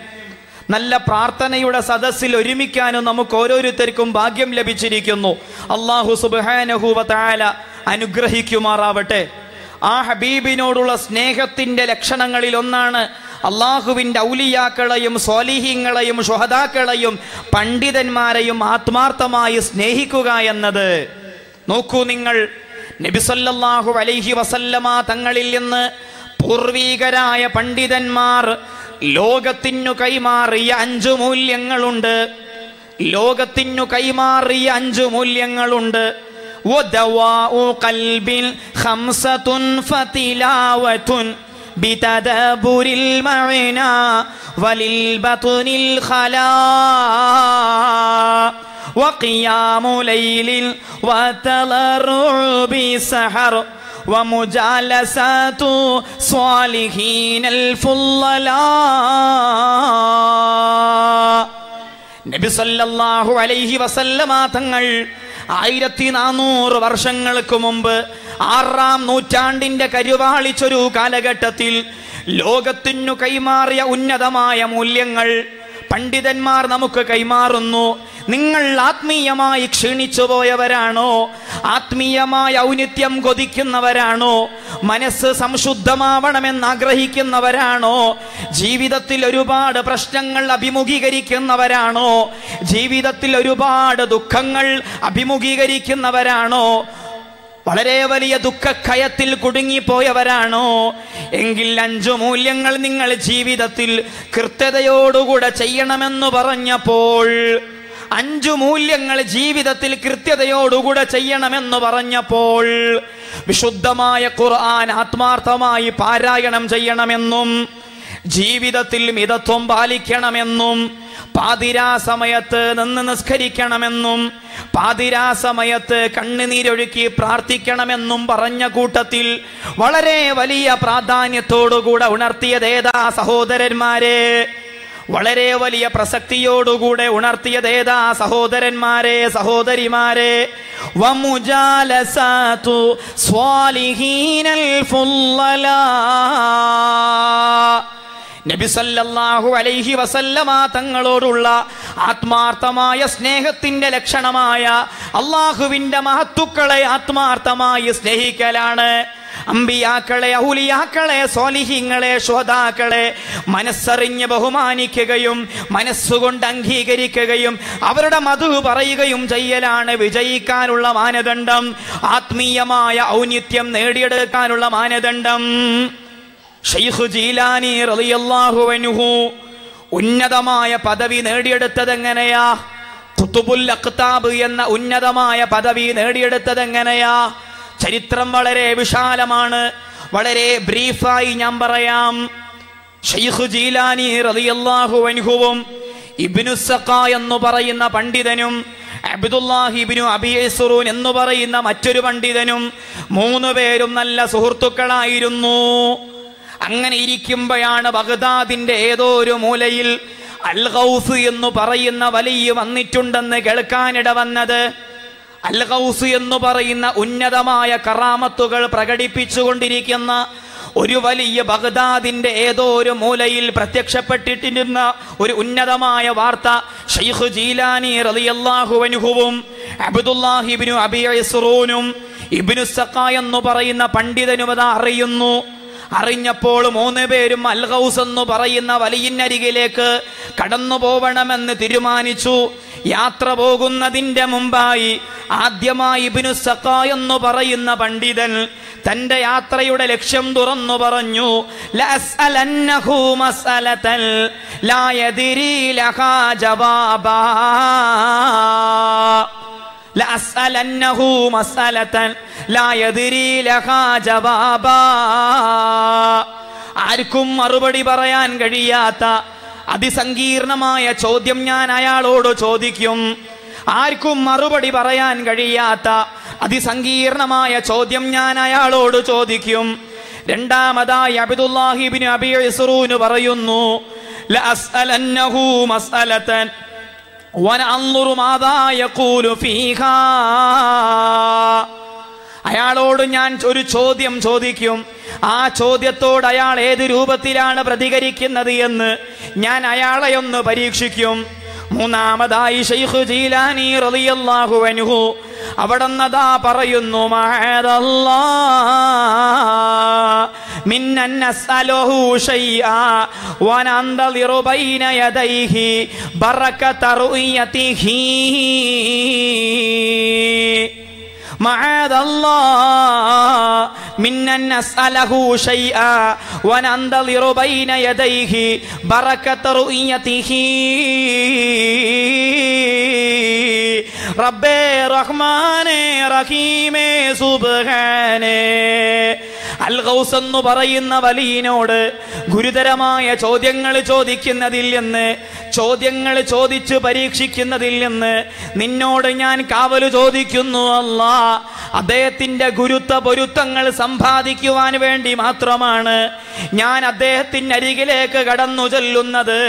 നല്ല പ്രാർത്ഥനയുടെ സദസ്സിൽ ഒരുമിക്കാനും നമുക്ക് ഓരോരുത്തർക്കും ഭാഗ്യം ലഭിച്ചിരിക്കുന്നു. അള്ളാഹു സുബാനഹൂവ അനുഗ്രഹിക്കുമാറാവട്ടെ. ആ ഹബീബിനോടുള്ള സ്നേഹത്തിന്റെ ലക്ഷണങ്ങളിൽ ഒന്നാണ് അള്ളാഹുവിന്റെ ഔലിയാക്കളെയും സ്വാലിഹീങ്ങളെയും ഷുഹദാക്കളെയും പണ്ഡിതന്മാരെയും ആത്മാർത്ഥമായി സ്നേഹിക്കുക എന്നത്. നോക്കൂ നിങ്ങൾ നബിസല്ലാഹു അലൈഹി വസല്ലമ തങ്ങളിൽ നിന്ന് പൂർവീകരായ പണ്ഡിതന്മാർ ലോകത്തിനു കൈമാറിയ അഞ്ചു മൂല്യങ്ങളുണ്ട് ലോകത്തിനു കൈമാറിയ അഞ്ചു മൂല്യങ്ങളുണ്ട് ودواء قلب خمسة فتلاوة بتدابر المعنى وللبطن الخلاء وقيام ليل وتضرع بسحر ومجالسات صالحين الفضلاء നബി സല്ലല്ലാഹു അലൈഹി വസല്ലമ തങ്ങൾ ആയിരത്തി നാനൂറ് വർഷങ്ങൾക്ക് മുമ്പ് ആറാം നൂറ്റാണ്ടിന്റെ കരുവാളിച്ചൊരു കാലഘട്ടത്തിൽ ലോകത്തിനു കൈമാറിയ ഉന്നതമായ മൂല്യങ്ങൾ പണ്ഡിതന്മാർ നമുക്ക് കൈമാറുന്നു. നിങ്ങൾ ആത്മീയമായി ക്ഷീണിച്ചു പോയവരാണോ? ആത്മീയമായ ഔന്നിത്യം കൊതിക്കുന്നവരാണോ? മനസ്സ് സംശുദ്ധമാവണമെന്ന് ആഗ്രഹിക്കുന്നവരാണോ? ജീവിതത്തിൽ ഒരുപാട് പ്രശ്നങ്ങൾ അഭിമുഖീകരിക്കുന്നവരാണോ? ജീവിതത്തിൽ ഒരുപാട് ദുഃഖങ്ങൾ അഭിമുഖീകരിക്കുന്നവരാണോ? വളരെ വലിയ ദുഃഖക്കയത്തിൽ കുടുങ്ങിപ്പോയവരാണോ? എങ്കിൽ അഞ്ചു മൂല്യങ്ങൾ നിങ്ങൾ ജീവിതത്തിൽ കൃത്യതയോടുകൂടെ ചെയ്യണമെന്ന് പറഞ്ഞപ്പോൾ അഞ്ചു മൂല്യങ്ങൾ ജീവിതത്തിൽ കൃത്യതയോടുകൂടെ ചെയ്യണമെന്ന് പറഞ്ഞപ്പോൾ വിശുദ്ധമായ ഖുർആൻ ആത്മാർത്ഥമായി പാരായണം ചെയ്യണമെന്നും ജീവിതത്തിൽ മിതത്വം പാലിക്കണമെന്നും പാതിരാ സമയത്ത് നിന്ന് നിസ്കരിക്കണമെന്നും പാതിരാ സമയത്ത് കണ്ണുനീരൊഴുക്കി പ്രാർത്ഥിക്കണമെന്നും പറഞ്ഞ കൂട്ടത്തിൽ വളരെ വലിയ പ്രാധാന്യത്തോടുകൂടെ ഉണർത്തിയത് ഏതാ സഹോദരന്മാരെ? വളരെ വലിയ പ്രസക്തിയോടുകൂടെ ഉണർത്തിയത് ഏതാ സഹോദരന്മാരെ സഹോദരിമാരെ? സ്വാലിഹീനൽ നബി സല്ലല്ലാഹു അലൈഹി വസല്ലമ തങ്ങളോടുള്ള ആത്മാർത്ഥമായ സ്നേഹത്തിന്റെ ലക്ഷണമായ അള്ളാഹുവിന്റെ മഹത്തുക്കളെ ആത്മാർത്ഥമായി സ്നേഹിക്കലാണ്. അമ്പിയാക്കളെ അഹുലിയാക്കളെ സോലിഹിങ്ങളെ ശ്രോതാക്കളെ മനസ്സറിഞ്ഞ് ബഹുമാനിക്കുകയും മനസ്സുകൊണ്ട് അംഗീകരിക്കുകയും അവരുടെ മധു പറയുകയും ചെയ്യലാണ്. വിജയിക്കാനുള്ള മാനദണ്ഡം ആത്മീയമായ ഔന്നിത്യം നേടിയെടുക്കാനുള്ള മാനദണ്ഡം. ഷെയ്ഖ് ജീലാനി റളിയല്ലാഹു അൻഹു ഉന്നതമായ പദവി നേടിയെടുത്തത് എങ്ങനെയാ ഖുതുബുൽ അഖ്താബ് എന്ന ഉന്നതമായ പദവി നേടിയെടുത്തത് എങ്ങനെയാ ചരിത്രം വളരെ വിശാലമാണ്. വളരെ ബ്രീഫായി ഞാൻ പറയാം. ഷെയ്ഖ് ജീലാനി റളിയല്ലാഹു അൻഹുവും ഇബ്നു സഖ എന്ന് പറയുന്ന പണ്ഡിതനും അബ്ദുല്ലാഹി ഇബ്നു അബിയസുറൂൻ എന്ന് പറയുന്ന മറ്റൊരു പണ്ഡിതനും മൂന്ന് പേരും നല്ല സുഹൃത്തുക്കളായിരുന്നു. അങ്ങനെ ഇരിക്കുമ്പോഴാണ് ബഗ്ദാദിന്റെ ഏതോ ഒരു മൂലയിൽ അൽ ഗൗസ് എന്ന് പറയുന്ന വലിയ വന്നിട്ടുണ്ടെന്ന് കേൾക്കാനിട വന്നത്. അൽ ഗൗസ് എന്ന് പറയുന്ന ഉന്നതമായ കറാമത്തുകൾ പ്രകടിപ്പിച്ചുകൊണ്ടിരിക്കുന്ന ഒരു വലിയ ബഗ്ദാദിന്റെ ഏതോ ഒരു മൂലയിൽ പ്രത്യക്ഷപ്പെട്ടിട്ടിരുന്ന ഒരു ഉന്നതമായ വാർത്ത ഷെയ്ഖ് ജീലാനി റളിയല്ലാഹു അൻഹുവും അബ്ദുല്ലാഹിബ്നു അബി ഇസ്റൂനും ഇബ്നു സഖ എന്ന് പറയുന്ന പണ്ഡിതനുമത അറിയുന്നു. അറിഞ്ഞപ്പോൾ മൂന്ന് പേരും അൽഹൌസ് എന്ന് പറയുന്ന വലിയരികിലേക്ക് കടന്നു പോവണമെന്ന് തീരുമാനിച്ചു. യാത്ര പോകുന്നതിന്റെ മുമ്പായി ആദ്യമായി ഇബ്നു സക്ക എന്ന് പറയുന്ന പണ്ഡിതൻ തന്റെ യാത്രയുടെ ലക്ഷ്യം തുറന്നു പറഞ്ഞു ജവാബാ. لأسألنه مسألة لا يدري لها جوابا ആർക്കും മറുപടി പറയാൻ കഴിയാത്ത അതിസങ്കീർണമായ ചോദ്യം ഞാൻ അയാളോട് ചോദിക്കും ആർക്കും മറുപടി പറയാൻ കഴിയാത്ത അതിസങ്കീർണമായ ചോദ്യം ഞാൻ അയാളോട് ചോദിക്കും രണ്ടാമതായി അബിദുല്ലാഹിബിന് അബി ഇസ്റൂന് പറയുന്നു ലഅസ്അലന്നഹു മസ്അലതൻ അയാളോട് ഞാൻ ഒരു ചോദ്യം ചോദിക്കും. ആ ചോദ്യത്തോട് അയാൾ ഏത് രൂപത്തിലാണ് പ്രതികരിക്കുന്നത് എന്ന് ഞാൻ അയാളെ ഒന്ന് പരീക്ഷിക്കും. മൂന്നാമതായി ഷെയ്ഖ് ജീലാനി റളിയല്ലാഹു അൻഹു. അവിടന്നതാ പറയുന്നു റുയതിഹി معاذ الله. من أن نسأله شيئا وننتظر بين يديه بركة رؤيته. റബ്ബേ റഹ്മാനേ റഹീമേ സുബ്ഹാനേ. അൽ ഗൗസ് എന്ന് പറയുന്ന വലിയനോട് ഗുരുതരമായ ചോദ്യങ്ങൾ ചോദിക്കുന്നതിൽ നിന്ന് ചോദ്യങ്ങൾ ചോദിച്ച് പരീക്ഷിക്കുന്നതിൽ നിന്ന് നിന്നോട് ഞാൻ കാവൽ ചോദിക്കുന്നു അല്ല. അദ്ദേഹത്തിന്റെ ഗുരുത്വ പൊരുത്തങ്ങൾ സമ്പാദിക്കുവാൻ വേണ്ടി മാത്രമാണ് ഞാൻ അദ്ദേഹത്തിന്റെ അരികിലേക്ക് കടന്നു ചെല്ലുന്നത്.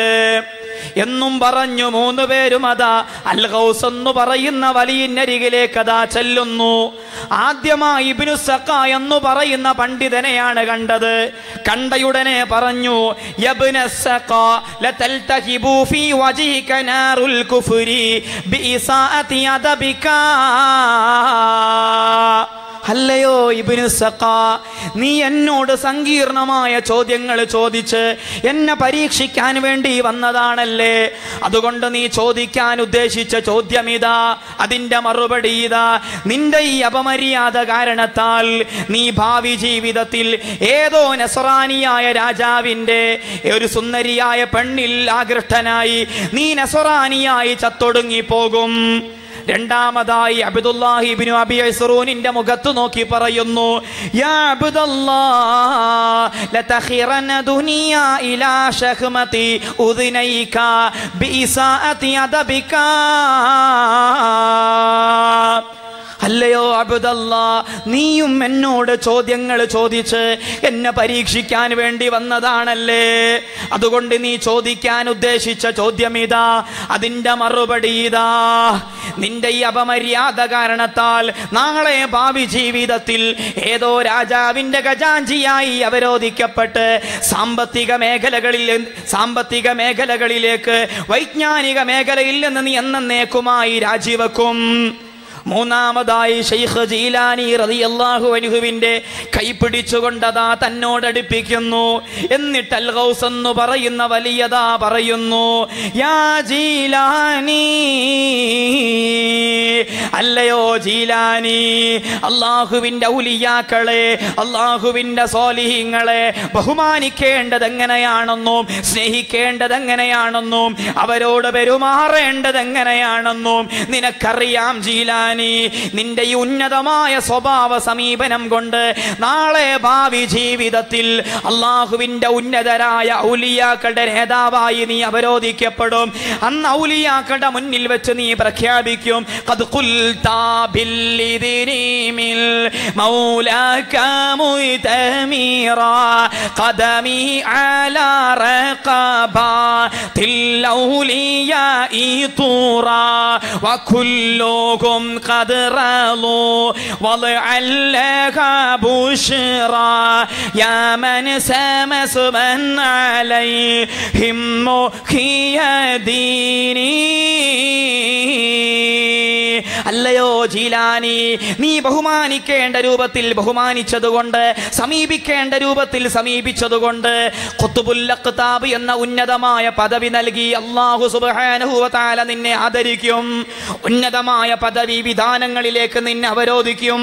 എന്നും പറഞ്ഞു മൂന്ന് പേരും അതാ അൽ ഹൗസ് എന്ന് പറയുന്ന വലിയരികിലേക്ക് അതാ ചെല്ലുന്നു. ആദ്യമായി ഇബ്നു സക്ക എന്ന് പറയുന്ന പണ്ഡിതനെയാണ് കണ്ടത്. കണ്ടയുടനെ പറഞ്ഞു കുഫുരി ബിഇസാഅതി അല്ലയോ ഇബിനു സഖ? നീ എന്നോട് സങ്കീർണമായ ചോദ്യങ്ങൾ ചോദിച്ച് എന്നെ പരീക്ഷിക്കാൻ വേണ്ടി വന്നതാണല്ലേ? അതുകൊണ്ട് നീ ചോദിക്കാൻ ഉദ്ദേശിച്ച ചോദ്യം ഇതാ അതിന്റെ മറുപടി ഇതാ. നിന്റെ ഈ അപമര്യാദ കാരണത്താൽ നീ ഭാവി ജീവിതത്തിൽ ഏതോ നസറാനിയായ രാജാവിന്റെ ഒരു സുന്ദരിയായ പെണ്ണിൽ ആകൃഷ്ടനായി നീ നസറാനിയായി ചത്തൊടുങ്ങി പോകും രണ്ടാമതായി അബ്ദുല്ലാഹിബിനു അബി ഇസ്റൂനിന്റെ മുഖത്ത് നോക്കി പറയുന്നു യാ അബ്ദുല്ലാഹ് ലതഖിറന ഇലാ ഷഹ്മതി ഉദിനൈക അദബിക. അല്ലയോ അബുദല്ല? നീയും എന്നോട് ചോദ്യങ്ങൾ ചോദിച്ച് എന്നെ പരീക്ഷിക്കാൻ വേണ്ടി വന്നതാണല്ലേ? അതുകൊണ്ട് നീ ചോദിക്കാൻ ഉദ്ദേശിച്ച ചോദ്യം ഇതാ അതിന്റെ മറുപടി ഇതാ. നിന്റെ ഈ അപമര്യാദ കാരണത്താൽ നാളെ ഭാവി ജീവിതത്തിൽ ഏതോ രാജാവിന്റെ ഖജാഞ്ചിയായി അവരോധിക്കപ്പെട്ട് സാമ്പത്തിക മേഖലകളിൽ സാമ്പത്തിക മേഖലകളിലേക്ക് വൈജ്ഞാനിക മേഖലയിൽ നിന്ന് നീ എന്നേക്കുമായി രാജിവെക്കും. മൂന്നാമതായി ഷെയ്ഖ് ജീലാനി റളിയല്ലാഹു അൻഹുവിന്റെ കൈ പിടിച്ചുകൊണ്ടതാ തന്നോടടുപ്പിക്കുന്നു എന്നിട്ട് അൽ ഗൗസ് എന്ന് പറയുന്ന വലിയതാ പറയുന്നു യാ ജീലാനി അല്ലയോ ജീലാനി അള്ളാഹുവിന്റെ ഔലിയാക്കളെ അള്ളാഹുവിന്റെ സോലിഹിങ്ങളെ ബഹുമാനിക്കേണ്ടത് എങ്ങനെയാണെന്നും സ്നേഹിക്കേണ്ടത് എങ്ങനെയാണെന്നും അവരോട് പെരുമാറേണ്ടത് എങ്ങനെയാണെന്നും നിനക്കറിയാം ജീലാനി. നിന്റെ ഈ ഉന്നതമായ സ്വഭാവ സമീപനം കൊണ്ട് നാളെ ഭാവി ജീവിതത്തിൽ അള്ളാഹുവിന്റെ ഉന്നതരായ ഔലിയാക്കളുടെ നേതാവായി നീ അവരോധിക്കപ്പെടും. അന്ന് ഔലിയാക്കളുടെ മുന്നിൽ വെച്ച് നീ പ്രഖ്യാപിക്കും قد قلت بالإذن من مولاك مؤتمرا قدمي على رقبات الأولياء طورا وكلهم قد رضوا وضعا لها بشرى يا من سام سما عليهم مخي ديني അല്ലയോ ജീലാനി നീ ബഹുമാനിക്കേണ്ട രൂപത്തിൽ ബഹുമാനിച്ചതുകൊണ്ട് സമീപിക്കേണ്ട രൂപത്തിൽ സമീപിച്ചതുകൊണ്ട് ഖുത്തുബുല്ലഖ്താബ് എന്ന ഉന്നതമായ പദവി നൽകി അള്ളാഹു സുബ്ഹാനഹു വ തആല നിന്നെ ആദരിക്കും ഉന്നതമായ പദവി വിധാനങ്ങളിലേക്ക് നിന്നെ അവരോധിക്കും.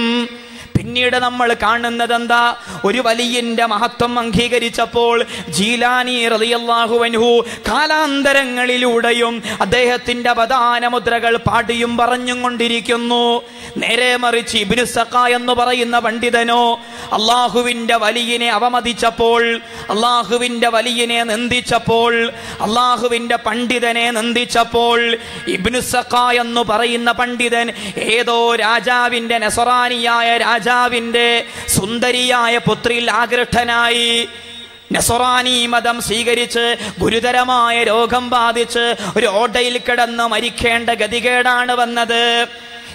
പിന്നീട് നമ്മൾ കാണുന്നത് എന്താ ഒരു വലിയന്റെ മഹത്വം അംഗീകരിച്ചപ്പോൾ ജീലാനി റളിയല്ലാഹു അൻഹു കാലാന്തരങ്ങളിലൂടെയും അദ്ദേഹത്തിന്റെ പ്രധാന മുദ്രകൾ പാടിയും പറഞ്ഞും കൊണ്ടിരിക്കുന്നു. നേരെ മറിച്ച് ഇബ്നു സക്ക എന്ന് പറയുന്ന പണ്ഡിതനോ അള്ളാഹുവിന്റെ വലിയനെ അവമതിച്ചപ്പോൾ അള്ളാഹുവിന്റെ വലിയനെ നിന്ദിച്ചപ്പോൾ അള്ളാഹുവിന്റെ പണ്ഡിതനെ നിന്ദിച്ചപ്പോൾ ഇബ്നു സക്ക എന്ന് പറയുന്ന പണ്ഡിതൻ ഏതോ രാജാവിന്റെ നസറാനിയായ രാജാവിന്റെ സുന്ദരിയായ പുത്രിയിൽ ആകൃഷ്ടനായി. നസറാനി മതം സ്വീകരിച്ച് ഗുരുതരമായ രോഗം ബാധിച്ച് ഒരു ഓടയിൽ കിടന്ന് മരിക്കേണ്ട ഗതികേടാണ് വന്നത്.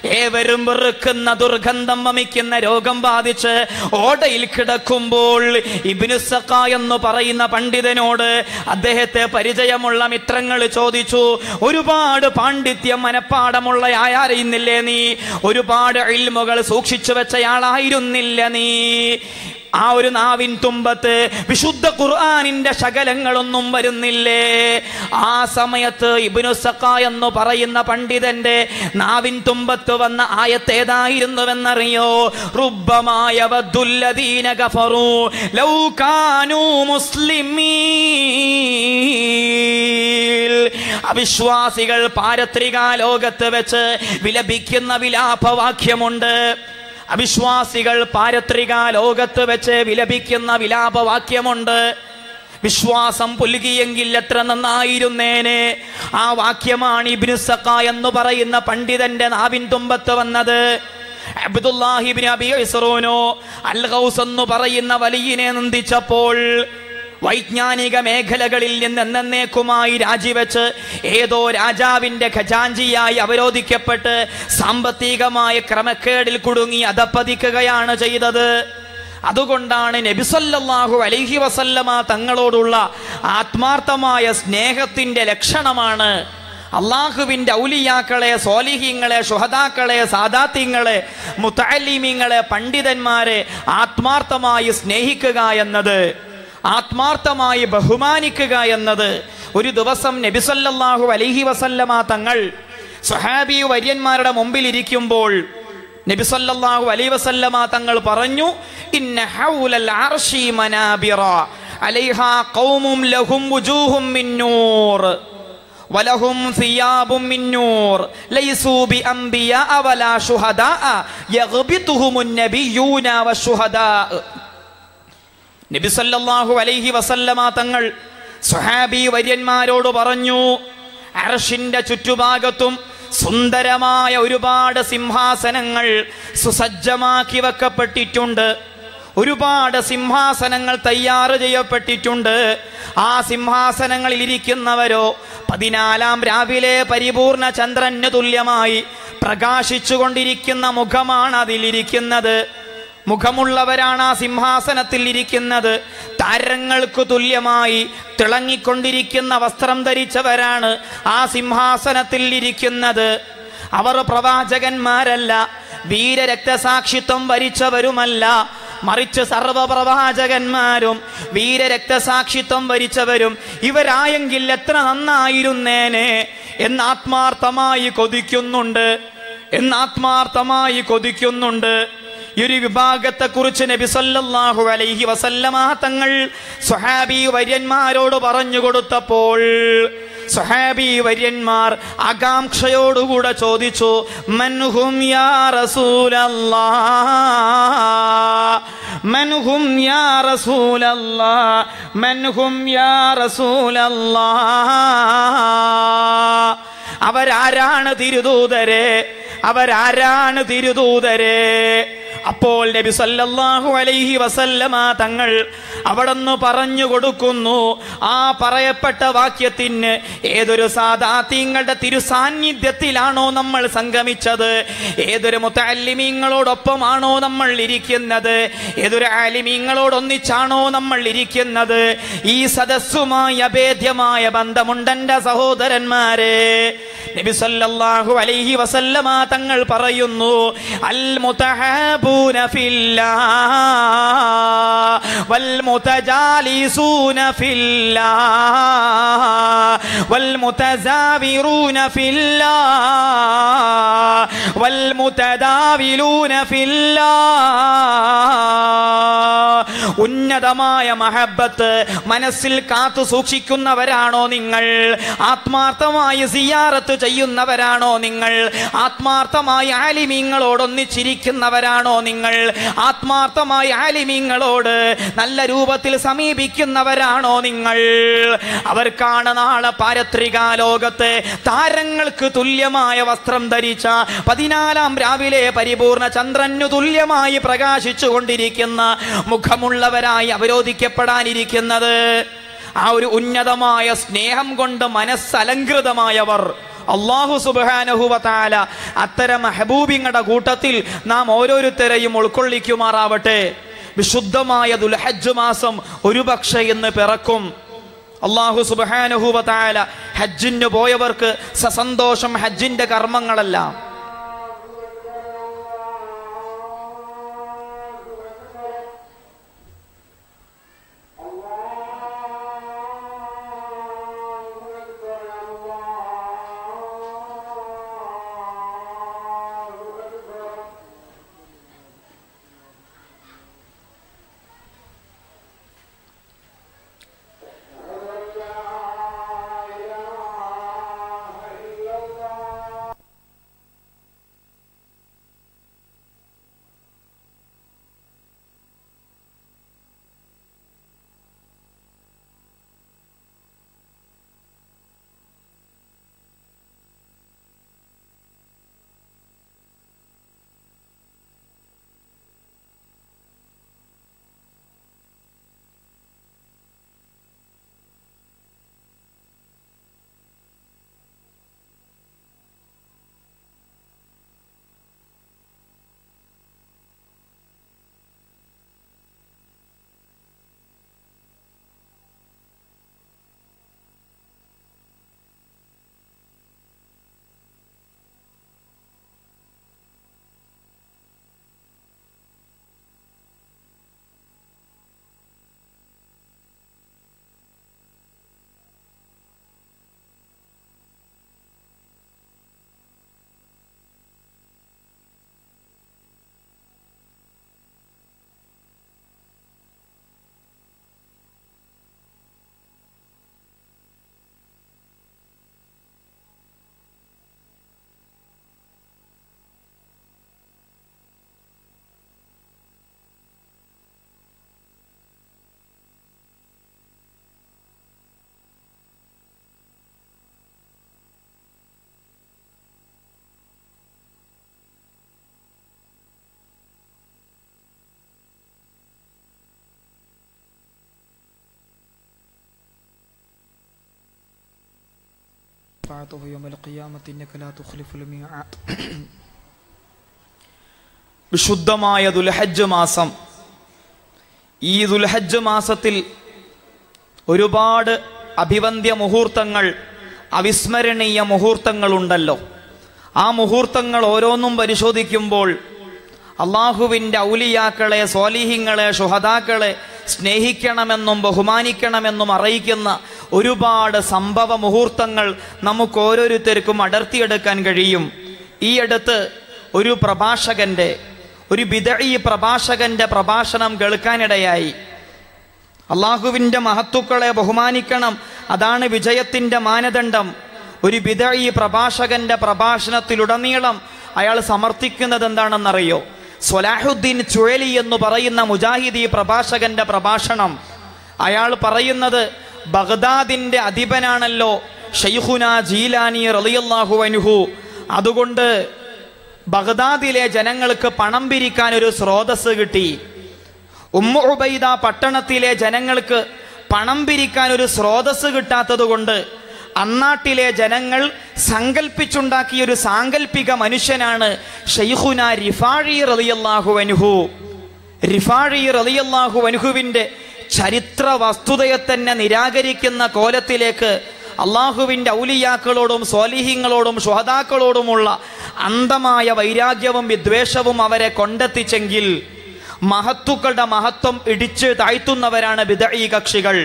ഏവരും വെറുക്കുന്ന ദുർഗന്ധം വമിക്കുന്ന രോഗം ബാധിച്ച് ഓടയിൽ കിടക്കുമ്പോൾ ഇബിനുസക്ക എന്ന് പറയുന്ന പണ്ഡിതനോട് അദ്ദേഹത്തെ പരിചയമുള്ള മിത്രങ്ങൾ ചോദിച്ചു ഒരുപാട് പാണ്ഡിത്യം മനപ്പാടമുള്ള ആയാറിയുന്നില്ലേ നീ? ഒരുപാട് ഇൽമുകൾ സൂക്ഷിച്ചു വെച്ചയാളായിരുന്നില്ല നീ? ആ ഒരു നാവിൻ തുമ്പത്ത് വിശുദ്ധ ഖുർആാനിന്റെ ശകലങ്ങളൊന്നും വരുന്നില്ലേ? ആ സമയത്ത് ഇബിനുസക്ക എന്ന് പറയുന്ന പണ്ഡിതന്റെ നാവിൻ തുമ്പത്ത് വന്ന ആയത്തേതായിരുന്നുവെന്നറിയോ മുസ്ലിമീൻ. അവിശ്വാസികൾ പാരത്രികാ ലോകത്ത് വെച്ച് വിലപിക്കുന്ന വിലാപവാക്യമുണ്ട്. അവിശ്വാസികൾ പാരത്രിക ലോകത്ത് വെച്ച് വിലപിക്കുന്ന വിലാപവാക്യമുണ്ട്. വിശ്വാസം പുലുകിയെങ്കിൽ എത്ര നന്നായിരുന്നേനെ? ആ വാക്യമാണ് ഇബിനുസക്ക എന്ന് പറയുന്ന പണ്ഡിതന്റെ നാവിൻ തുമ്പത്ത് വന്നത്. അബ്ദുല്ലാഹിബിൻ അബി അൽ ഖൗസ് എന്ന് പറയുന്ന വലിയനെ നിന്ദിച്ചപ്പോൾ വൈജ്ഞാനിക മേഖലകളിൽ നിന്ന് എന്നേക്കുമായി രാജിവെച്ച് ഏതോ രാജാവിന്റെ ഖജാഞ്ചിയായി അവരോധിക്കപ്പെട്ട് സാമ്പത്തികമായ ക്രമക്കേടിൽ കുടുങ്ങി അധപ്പതിക്കുകയാണ് ചെയ്തത്. അതുകൊണ്ടാണ് നബിസല്ലാഹു അലൈഹി വസല്ലമ തങ്ങളോടുള്ള ആത്മാർത്ഥമായ സ്നേഹത്തിന്റെ ലക്ഷണമാണ് അള്ളാഹുവിന്റെ ഔലിയാക്കളെ സോലിഹിങ്ങളെ ഷുഹദാക്കളെ സാദാത്യങ്ങളെ മുത്തലിമീങ്ങളെ പണ്ഡിതന്മാരെ ആത്മാർത്ഥമായി സ്നേഹിക്കുക എന്നത്. ആത്മാർത്ഥമായി ബഹുമാനിക്കുക എന്നത് ഒരു ദിവസം നബിസല്ലാഹു അലഹി വസല്ലമ തങ്ങൾ സുഹാബി വര്യന്മാരുടെ മുമ്പിൽ ഇരിക്കുമ്പോൾ നബിസല്ലാഹു അലൈ വസല്ലമ തങ്ങൾ പറഞ്ഞു ഇന്ന ഹൗലൽ മനാബിറ ഖൗമും ലഹും വലഹും സിയാബും ലൈസൂ ബി ശുഹദാ വശുഹദാ നബിസല്ലാഹു അലൈഹി വസല്ലമ തങ്ങൾ സുഹാബി വര്യന്മാരോട് പറഞ്ഞു അർഷിന്റെ ചുറ്റുഭാഗത്തും സുന്ദരമായ ഒരുപാട് സിംഹാസനങ്ങൾ സുസജ്ജമാക്കി വെക്കപ്പെട്ടിട്ടുണ്ട്. ഒരുപാട് സിംഹാസനങ്ങൾ തയ്യാർ ചെയ്യപ്പെട്ടിട്ടുണ്ട്. ആ സിംഹാസനങ്ങളിൽ ഇരിക്കുന്നവരോ പതിനാലാം രാവിലെ പരിപൂർണ ചന്ദ്രന് തുല്യമായി പ്രകാശിച്ചുകൊണ്ടിരിക്കുന്ന മുഖമാണ് അതിലിരിക്കുന്നത്. മുഖമുള്ളവരാണ് ആ സിംഹാസനത്തിൽ ഇരിക്കുന്നത്. താരങ്ങൾക്ക് തുല്യമായി തിളങ്ങിക്കൊണ്ടിരിക്കുന്ന വസ്ത്രം ധരിച്ചവരാണ് ആ സിംഹാസനത്തിൽ ഇരിക്കുന്നത്. അവർ പ്രവാചകന്മാരല്ല വീരരക്തസാക്ഷിത്വം വരിച്ചവരുമല്ല. മറിച്ച് സർവപ്രവാചകന്മാരും വീരരക്തസാക്ഷിത്വം വരിച്ചവരും. ഇവരായെങ്കിൽ എത്ര നന്നായിരുന്നേനെ എന്നാത്മാർത്ഥമായി കൊതിക്കുന്നുണ്ട്. എന്നാത്മാർത്ഥമായി കൊതിക്കുന്നുണ്ട്. ഈ ഒരു വിഭാഗത്തെ കുറിച്ച് നബി സല്ലല്ലാഹു അലൈഹി വസല്ലമ തങ്ങൾ സ്വഹാബി വര്യന്മാരോട് പറഞ്ഞു കൊടുത്തപ്പോൾ സ്വഹാബി വര്യന്മാർ ആകാംക്ഷയോടുകൂടെ ചോദിച്ചു മൻഹും യാ റസൂലല്ലാ മൻഹും യാ റസൂലല്ലാ മൻഹും യാ റസൂലല്ലാ അവരാരാണ് തിരുദൂതരെ? അവരാരാണ് തിരുദൂതരെ? അപ്പോൾ നബി സല്ലല്ലാഹു അലൈഹി വസല്ലമ തങ്ങൾ അവിടുന്ന് പറഞ്ഞു കൊടുക്കുന്നു. ആ പറയപ്പെട്ട വാക്യത്തിന് ഏതൊരു സാദാത്യങ്ങളുടെ തിരുസാന്നിധ്യത്തിലാണോ നമ്മൾ സംഗമിച്ചത്? ഏതൊരു മുത്തല്ലിമീങ്ങളോടൊപ്പമാണോ നമ്മൾ ഇരിക്കുന്നത്? ഏതൊരു ആലിമീങ്ങളോടൊന്നിച്ചാണോ നമ്മൾ ഇരിക്കുന്നത്? ഈ സദസ്സുമായി അഭേദ്യമായ ബന്ധമുണ്ടെന്റെ സഹോദരന്മാരെ. നബി സല്ലല്ലാഹു അലൈഹി വസല്ലമ തങ്ങൾ പറയുന്നു അൽ മുതഹാബൂന ഫില്ലാ വൽ മുതജാലിസൂന ഫില്ലാ വൽ മുതസാവിറൂന ഫില്ലാ വൽ മുതദാവിലൂന ഫില്ലാ ഉന്നതമായ മഹബത്ത് മനസ്സിൽ കാത്തു സൂക്ഷിക്കുന്നവരാണോ നിങ്ങൾ? ആത്മാർത്ഥമായ ആത്മാർത്ഥമായി സിയാറത്ത് ചെയ്യുന്നവരാണോ നിങ്ങൾ? ആത്മാർത്ഥമായി ആലിമീങ്ങളോടൊന്നിച്ചിരിക്കുന്നവരാണോ നിങ്ങൾ? ആത്മാർത്ഥമായി ആലിമീങ്ങളോട് നല്ല രൂപത്തിൽ സമീപിക്കുന്നവരാണോ നിങ്ങൾ? അവർക്കാണ് നാളെ പാരത്രികാലോകത്തെ താരങ്ങൾക്ക് തുല്യമായ വസ്ത്രം ധരിച്ച പതിനാലാം രാവിലെ പരിപൂർണ ചന്ദ്രനു തുല്യമായി പ്രകാശിച്ചു കൊണ്ടിരിക്കുന്ന മുഖമുള്ളവരായി അവരോധിക്കപ്പെടാനിരിക്കുന്നത്. ആ ഒരു ഉന്നതമായ സ്നേഹം കൊണ്ട് മനസ്സലങ്കൃതമായവർ അള്ളാഹു സുബാനഹുവത്താല അത്തരം മെഹബൂബിങ്ങളുടെ കൂട്ടത്തിൽ നാം ഓരോരുത്തരെയും ഉൾക്കൊള്ളിക്കുമാറാവട്ടെ. വിശുദ്ധമായ ദുൽഹജ്ജ് മാസം ഒരുപക്ഷെ ഇന്ന് പിറക്കും. അള്ളാഹു സുബാനഹുവത്താല ഹജ്ജിന് പോയവർക്ക് സസന്തോഷം ഹജ്ജിന്റെ കർമ്മങ്ങളെല്ലാം. شفاعته يوم القيامة إنك لا تخلف الميعاد വിശുദ്ധമായ ദുൽഹജ്ജ് മാസം ഈ ദുൽഹജ്ജ് മാസത്തിൽ ഒരുപാട് അഭിവന്ദ്യ മുഹൂർത്തങ്ങൾ അവിസ്മരണീയ മുഹൂർത്തങ്ങളുണ്ടല്ലോ ആ മുഹൂർത്തങ്ങൾ ഓരോന്നും പരിശോധിക്കുമ്പോൾ അള്ളാഹുവിൻ്റെ ഔലിയാക്കളെ സ്വാലിഹിങ്ങളെ ഷുഹദാക്കളെ സ്നേഹിക്കണമെന്നും ബഹുമാനിക്കണമെന്നും അറിയിക്കുന്ന ഒരുപാട് സംഭവ മുഹൂർത്തങ്ങൾ നമുക്ക് ഓരോരുത്തർക്കും അടർത്തിയെടുക്കാൻ കഴിയും. ഈ അടുത്ത് ഒരു പ്രഭാഷകന്റെ ഒരു വിതഴി പ്രഭാഷകന്റെ പ്രഭാഷണം കേൾക്കാനിടയായി. അള്ളാഹുവിന്റെ മഹത്തുക്കളെ ബഹുമാനിക്കണം അതാണ് വിജയത്തിന്റെ മാനദണ്ഡം. ഒരു വിതഴി പ്രഭാഷകന്റെ പ്രഭാഷണത്തിലുടനീളം അയാൾ സമർത്ഥിക്കുന്നത് എന്താണെന്നറിയോ സ്വലാഹുദ്ദീൻ ചുഴലി എന്ന് പറയുന്ന മുജാഹിദി പ്രഭാഷകന്റെ പ്രഭാഷണം. അയാൾ പറയുന്നത് ബഗ്ദാദിന്റെ അധിപനാണല്ലോ ഷെയ്ഖുന ജീലാനി റളിയല്ലാഹു അൻഹു. അതുകൊണ്ട് ബഗ്ദാദിലെ ജനങ്ങൾക്ക് പണം പിരിക്കാൻ ഒരു സ്രോതസ് കിട്ടി. ഉമ്മ ഉബൈദ പട്ടണത്തിലെ ജനങ്ങൾക്ക് പണം പിരിക്കാൻ ഒരു സ്രോതസ് കിട്ടാത്തത് കൊണ്ട് അന്നാട്ടിലെ ജനങ്ങൾ സങ്കല്പിച്ചുണ്ടാക്കിയ ഒരു സാങ്കല്പിക മനുഷ്യനാണ് ഷെയ്ഖുന റിഫാഴി റളിയല്ലാഹു അൻഹു. റിഫാഴി റളിയല്ലാഹു അൻഹുവിന്റെ ചരിത്ര വസ്തുതയെ തന്നെ നിരാകരിക്കുന്ന കോലത്തിലേക്ക് അള്ളാഹുവിന്റെ ഔലിയാക്കളോടും സ്വാലിഹ്യങ്ങളോടും ഷുഹദാക്കളോടുമുള്ള അന്ധമായ വൈരാഗ്യവും വിദ്വേഷവും അവരെ കൊണ്ടെത്തിച്ചെങ്കിൽ മഹത്തുക്കളുടെ മഹത്വം ഇടിച്ച് താഴ്ത്തുന്നവരാണ് വിദഈ കക്ഷികൾ.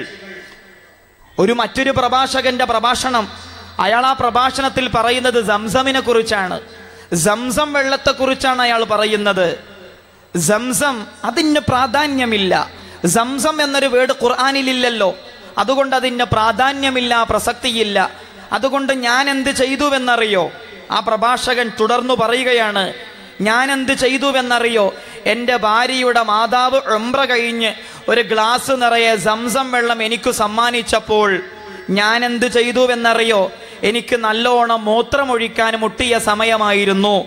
ഒരു മറ്റൊരു പ്രഭാഷകന്റെ പ്രഭാഷണം. അയാൾ ആ പ്രഭാഷണത്തിൽ പറയുന്നത് സംസമിനെ കുറിച്ചാണ്. സംസം വെള്ളത്തെ കുറിച്ചാണ് അയാൾ പറയുന്നത്. സംസം അതിന് പ്രാധാന്യമില്ല. സംസം എന്നൊരു വേർഡ് ഖുർആാനിലില്ലല്ലോ. അതുകൊണ്ട് അതിന് പ്രാധാന്യമില്ല പ്രസക്തിയില്ല. അതുകൊണ്ട് ഞാൻ എന്ത് ചെയ്തുവെന്നറിയോ? ആ പ്രഭാഷകൻ തുടർന്നു പറയുകയാണ് ഞാൻ എന്ത് ചെയ്തുവെന്നറിയോ? എന്റെ ഭാര്യയുടെ മാതാവ് എംബ്ര കഴിഞ്ഞ് ഒരു ഗ്ലാസ് നിറയെ സംസം വെള്ളം എനിക്ക് സമ്മാനിച്ചപ്പോൾ ഞാൻ എന്ത് ചെയ്തുവെന്നറിയോ? എനിക്ക് നല്ലോണം മൂത്രമൊഴിക്കാൻ മുട്ടിയ സമയമായിരുന്നു.